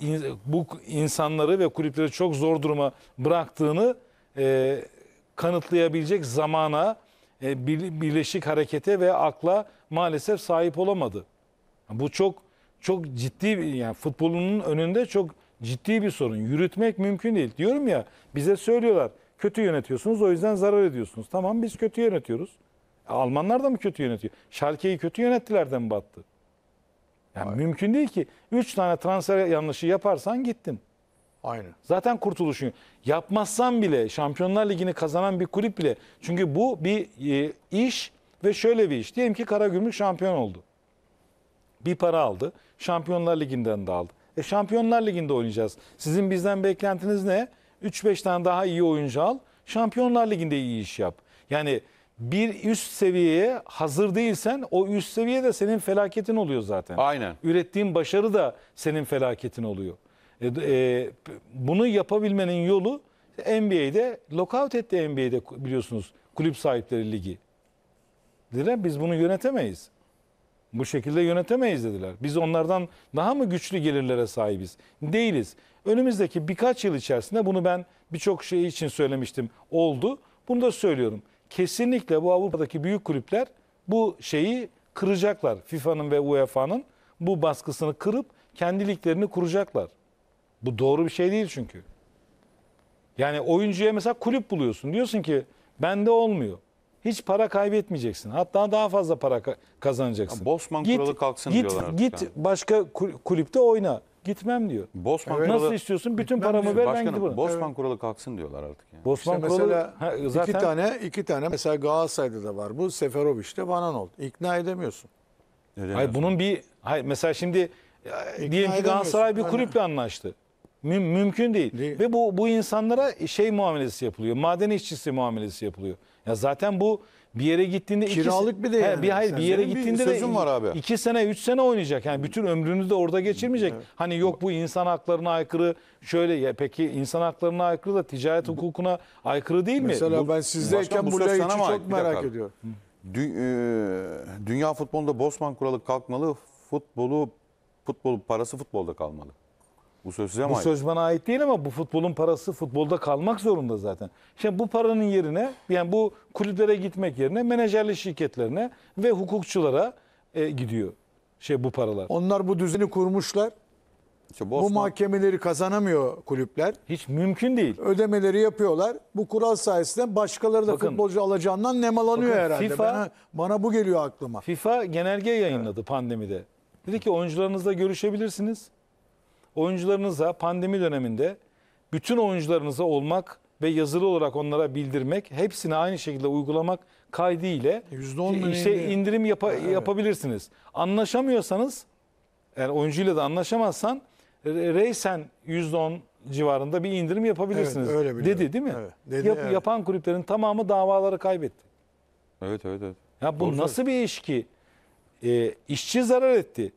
in- bu insanları ve kulüpleri çok zor duruma bıraktığını e, kanıtlayabilecek zamana, e, bir- birleşik harekete ve akla maalesef sahip olamadı. Bu çok çok ciddi bir yani futbolunun önünde çok ciddi bir sorun. Yürütmek mümkün değil. Diyorum ya bize söylüyorlar kötü yönetiyorsunuz o yüzden zarar ediyorsunuz. Tamam biz kötü yönetiyoruz. Almanlar da mı kötü yönetiyor? Schalke'yi kötü yönettiler de mi battı? Yani mümkün değil ki. Üç tane transfer yanlışı yaparsan gittin. Aynen. Zaten kurtuluşun. Yapmazsan bile Şampiyonlar Ligi'ni kazanan bir kulüp bile. Çünkü bu bir e, iş ve şöyle bir iş. Diyelim ki Karagümrük şampiyon oldu. Bir para aldı. Şampiyonlar Ligi'nden de aldı. E Şampiyonlar Ligi'nde oynayacağız. Sizin bizden beklentiniz ne? 3-5 tane daha iyi oyuncu al. Şampiyonlar Ligi'nde iyi iş yap. Yani bir üst seviyeye hazır değilsen o üst seviye de senin felaketin oluyor zaten. Aynen. Ürettiğin başarı da senin felaketin oluyor. E, e, bunu yapabilmenin yolu NBA'de lockout etti NBA'de biliyorsunuz kulüp sahipleri ligi. Dediler biz bunu yönetemeyiz. Bu şekilde yönetemeyiz dediler. Biz onlardan daha mı güçlü gelirlere sahibiz? Değiliz. Önümüzdeki birkaç yıl içerisinde bunu ben birçok şey için söylemiştim. Oldu. Bunu da söylüyorum. Kesinlikle bu Avrupa'daki büyük kulüpler bu şeyi kıracaklar. FIFA'nın ve UEFA'nın bu baskısını kırıp kendi liglerini kuracaklar. Bu doğru bir şey değil çünkü. Yani oyuncuya mesela kulüp buluyorsun. Diyorsun ki bende olmuyor. Hiç para kaybetmeyeceksin. Hatta daha fazla para ka- kazanacaksın. Ya Bosman kuralı kalksın git, diyorlar artık Git yani. başka kul- kulüpte oyna. Gitmem diyor. Bosman Evet. kuralı Nasıl istiyorsun? Bütün Gitmem paramı diyor. ver ben Başkanım, gidiyorum. Bosman kuralı kalksın diyorlar artık yani. Bosman İşte kuralı mesela Ha, zaten iki tane iki tane mesela Galatasaray'da da var. Bu Seferovic'te Vanan oldu. İkna edemiyorsun. Ne Hayır bunun bir hayır mesela şimdi e, diyelim ki edemiyorsun. Galatasaray bir Aynen. kulüple anlaştı. Müm- mümkün değil. Değil. Ve bu bu insanlara şey muamelesi yapılıyor. Maden işçisi muamelesi yapılıyor. Ya zaten bu bir yere gittiğinde iki Kiralık se- bir de He, yani. bir hayır bir yere Senin bir gittiğinde sözün de var abi. iki sene üç sene oynayacak. Yani bütün ömrünü de orada geçirmeyecek. Hani yok bu insan haklarına aykırı şöyle ya peki insan haklarına aykırı da ticaret hukukuna aykırı değil mi? Mesela Bu- ben Başkan, sizdeyken bu bu söz Laiç'i sana mı ait? çok Bir dakika merak abi. ediyorum. Dü- e, dünya futbolunda Bosman kuralı kalkmalı. Futbolu futbol parası futbolda kalmalı. Bu söz size mi Bu ait? söz bana ait değil ama bu futbolun parası futbolda kalmak zorunda zaten. Şimdi bu paranın yerine yani bu kulüplere gitmek yerine menajerli şirketlerine ve hukukçulara e, gidiyor şey bu paralar. Onlar bu düzeni kurmuşlar. İşte Bu Bosna- mahkemeleri kazanamıyor kulüpler. Hiç mümkün değil. Ödemeleri yapıyorlar. Bu kural sayesinde başkaları da Bakın- futbolcu alacağından nemalanıyor Bakın herhalde. FIFA- bana, bana bu geliyor aklıma. FIFA genelge yayınladı pandemide. Dedi ki oyuncularınızla görüşebilirsiniz. Oyuncularınıza pandemi döneminde bütün oyuncularınıza olmak ve yazılı olarak onlara bildirmek, hepsini aynı şekilde uygulamak kaydı ile %10 mu işte neydi? indirim yapa- yapabilirsiniz. Anlaşamıyorsanız eğer oyuncuyla da anlaşamazsan re- reysen %10 civarında bir indirim yapabilirsiniz. Evet, öyle biliyorum. dedi değil mi? Evet, dedi, Yap- evet. Yapan kulüplerin tamamı davaları kaybetti. Evet evet evet. Ya bu Doğru nasıl bir iş ki? Ee, işçi zarar etti.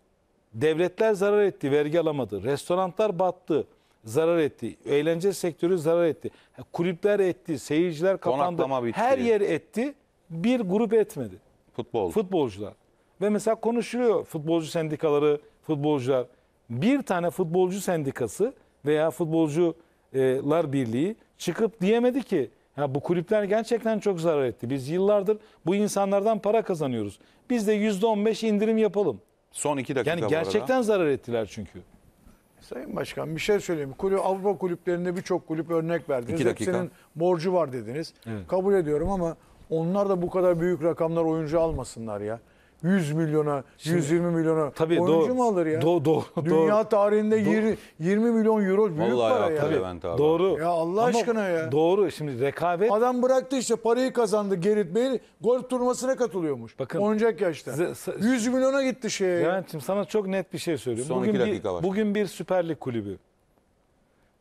Devletler zarar etti, vergi alamadı. Restoranlar battı, zarar etti. Eğlence sektörü zarar etti. Kulüpler etti, seyirciler kapandı. Konaklama bitti. Her yer etti. Bir grup etmedi. Futbol. Futbolcular. Ve mesela konuşuluyor futbolcu sendikaları, futbolcular. Bir tane futbolcu sendikası veya futbolcular birliği çıkıp diyemedi ki ya bu kulüpler gerçekten çok zarar etti. Biz yıllardır bu insanlardan para kazanıyoruz. Biz de %15 indirim yapalım. Son iki dakika Yani bu arada. gerçekten zarar ettiler çünkü. Sayın Başkan bir şey söyleyeyim. Kulüp, Avrupa kulüplerinde birçok kulüp örnek verdiniz. İki dakika. Hepsinin borcu var dediniz. Evet. Kabul ediyorum ama onlar da bu kadar büyük rakamlar oyuncu almasınlar ya. 100 milyona, 120 milyona Tabii oyuncu doğru. mu alır ya? Do- do- Dünya doğru. tarihinde 20, 20 milyon euro büyük Vallahi para ya, ya. tabii. Abi. Doğru. Ya Allah Ama aşkına ya. Doğru. Şimdi rekabet Adam bıraktı işte parayı kazandı Gerrit Bale golf turnuvasına katılıyormuş. Bakın, Oynayacak yaşta. Z- s- 100 milyona gitti şeye. ya. Levent'ciğim sana çok net bir şey söylüyorum. Son bugün bir, var. bugün bir Süper Lig kulübü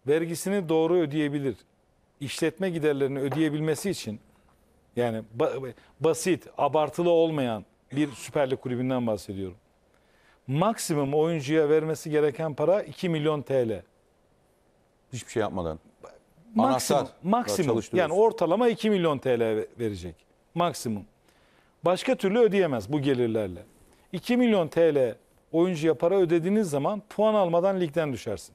vergisini doğru ödeyebilir. İşletme giderlerini ödeyebilmesi için yani ba- basit, abartılı olmayan bir Süper Lig kulübünden bahsediyorum. Maksimum oyuncuya vermesi gereken para 2 milyon TL. Hiçbir şey yapmadan. Maksimum, Anahtar. maksimum. Yani ortalama 2 milyon TL ve- verecek. Maksimum. Başka türlü ödeyemez bu gelirlerle. 2 milyon TL oyuncuya para ödediğiniz zaman puan almadan ligden düşersin.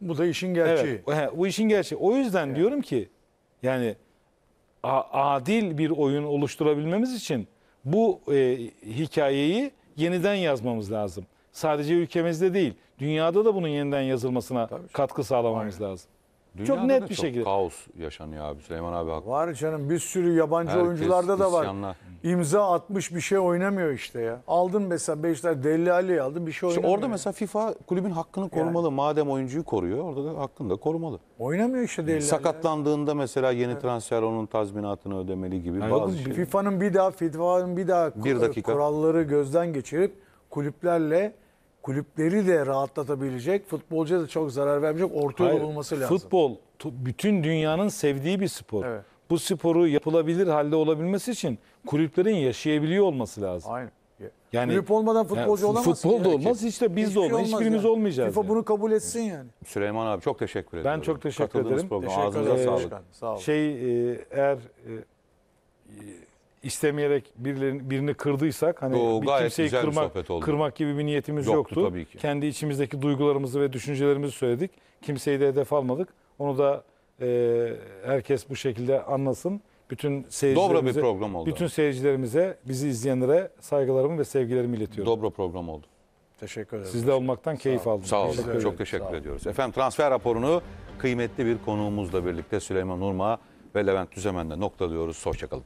Bu da işin gerçeği. Evet, he, bu işin gerçeği. O yüzden diyorum ki yani adil bir oyun oluşturabilmemiz için bu e, hikayeyi yeniden yazmamız lazım. Sadece ülkemizde değil, dünyada da bunun yeniden yazılmasına katkı sağlamamız lazım. Dünyada net da bir çok şekilde. kaos yaşanıyor abi. Süleyman abi haklı. Var canım bir sürü yabancı Herkes oyuncularda da var. isyanlar. İmza atmış bir şey oynamıyor işte ya. Aldın mesela Beşiktaş Deli Ali'yi aldın bir şey İşte oynamıyor. orada mesela FIFA kulübün hakkını korumalı. Madem oyuncuyu koruyor orada da hakkını da korumalı. Oynamıyor işte Deli Ali. Sakatlandığında mesela yeni transfer onun tazminatını ödemeli gibi Yani bazı bakın, şeyler. FIFA'nın bir daha FIFA'nın bir daha Bir dakika. kuralları gözden geçirip kulüplerle kulüpleri de rahatlatabilecek, futbolcuya da çok zarar vermeyecek orta yol Hayır, bulması lazım. Futbol bütün dünyanın sevdiği bir spor. Evet. Bu sporu yapılabilir halde olabilmesi için kulüplerin yaşayabiliyor olması lazım. Aynen. Yani Kulüp olmadan futbolcu Yani olamazsın. Futbol da olmaz, işte biz de şey olmaz, hiçbirimiz yani. olmayacağız FIFA yani. bunu kabul etsin yani. Süleyman abi çok teşekkür ederim. çok teşekkür ederim. programa Teşekkür ağzınıza ederim sağlık. başkan. Sağ olun. şey e, eğer e, e, istemeyerek birilerini, birini kırdıysak hani Yo, bir gayet kimseyi güzel bir kırmak sohbet oldu. kırmak gibi bir niyetimiz Yoktu yoktu. tabii ki. Kendi içimizdeki duygularımızı ve düşüncelerimizi söyledik. Kimseyi de hedef almadık. Onu da e, herkes bu şekilde anlasın. Bütün seyircilerimize, program oldu. Bütün seyircilerimize, bizi izleyenlere saygılarımı ve sevgilerimi iletiyorum. Dobro program oldu. Teşekkür ederim. Sizle olmaktan keyif aldım. Sağ olun. Teşekkür ederim. Çok teşekkür Sağ olun. ediyoruz. Efendim transfer raporunu kıymetli bir konuğumuzla birlikte Süleyman Urma ve Levent Düzemen'le noktalıyoruz. Hoşçakalın.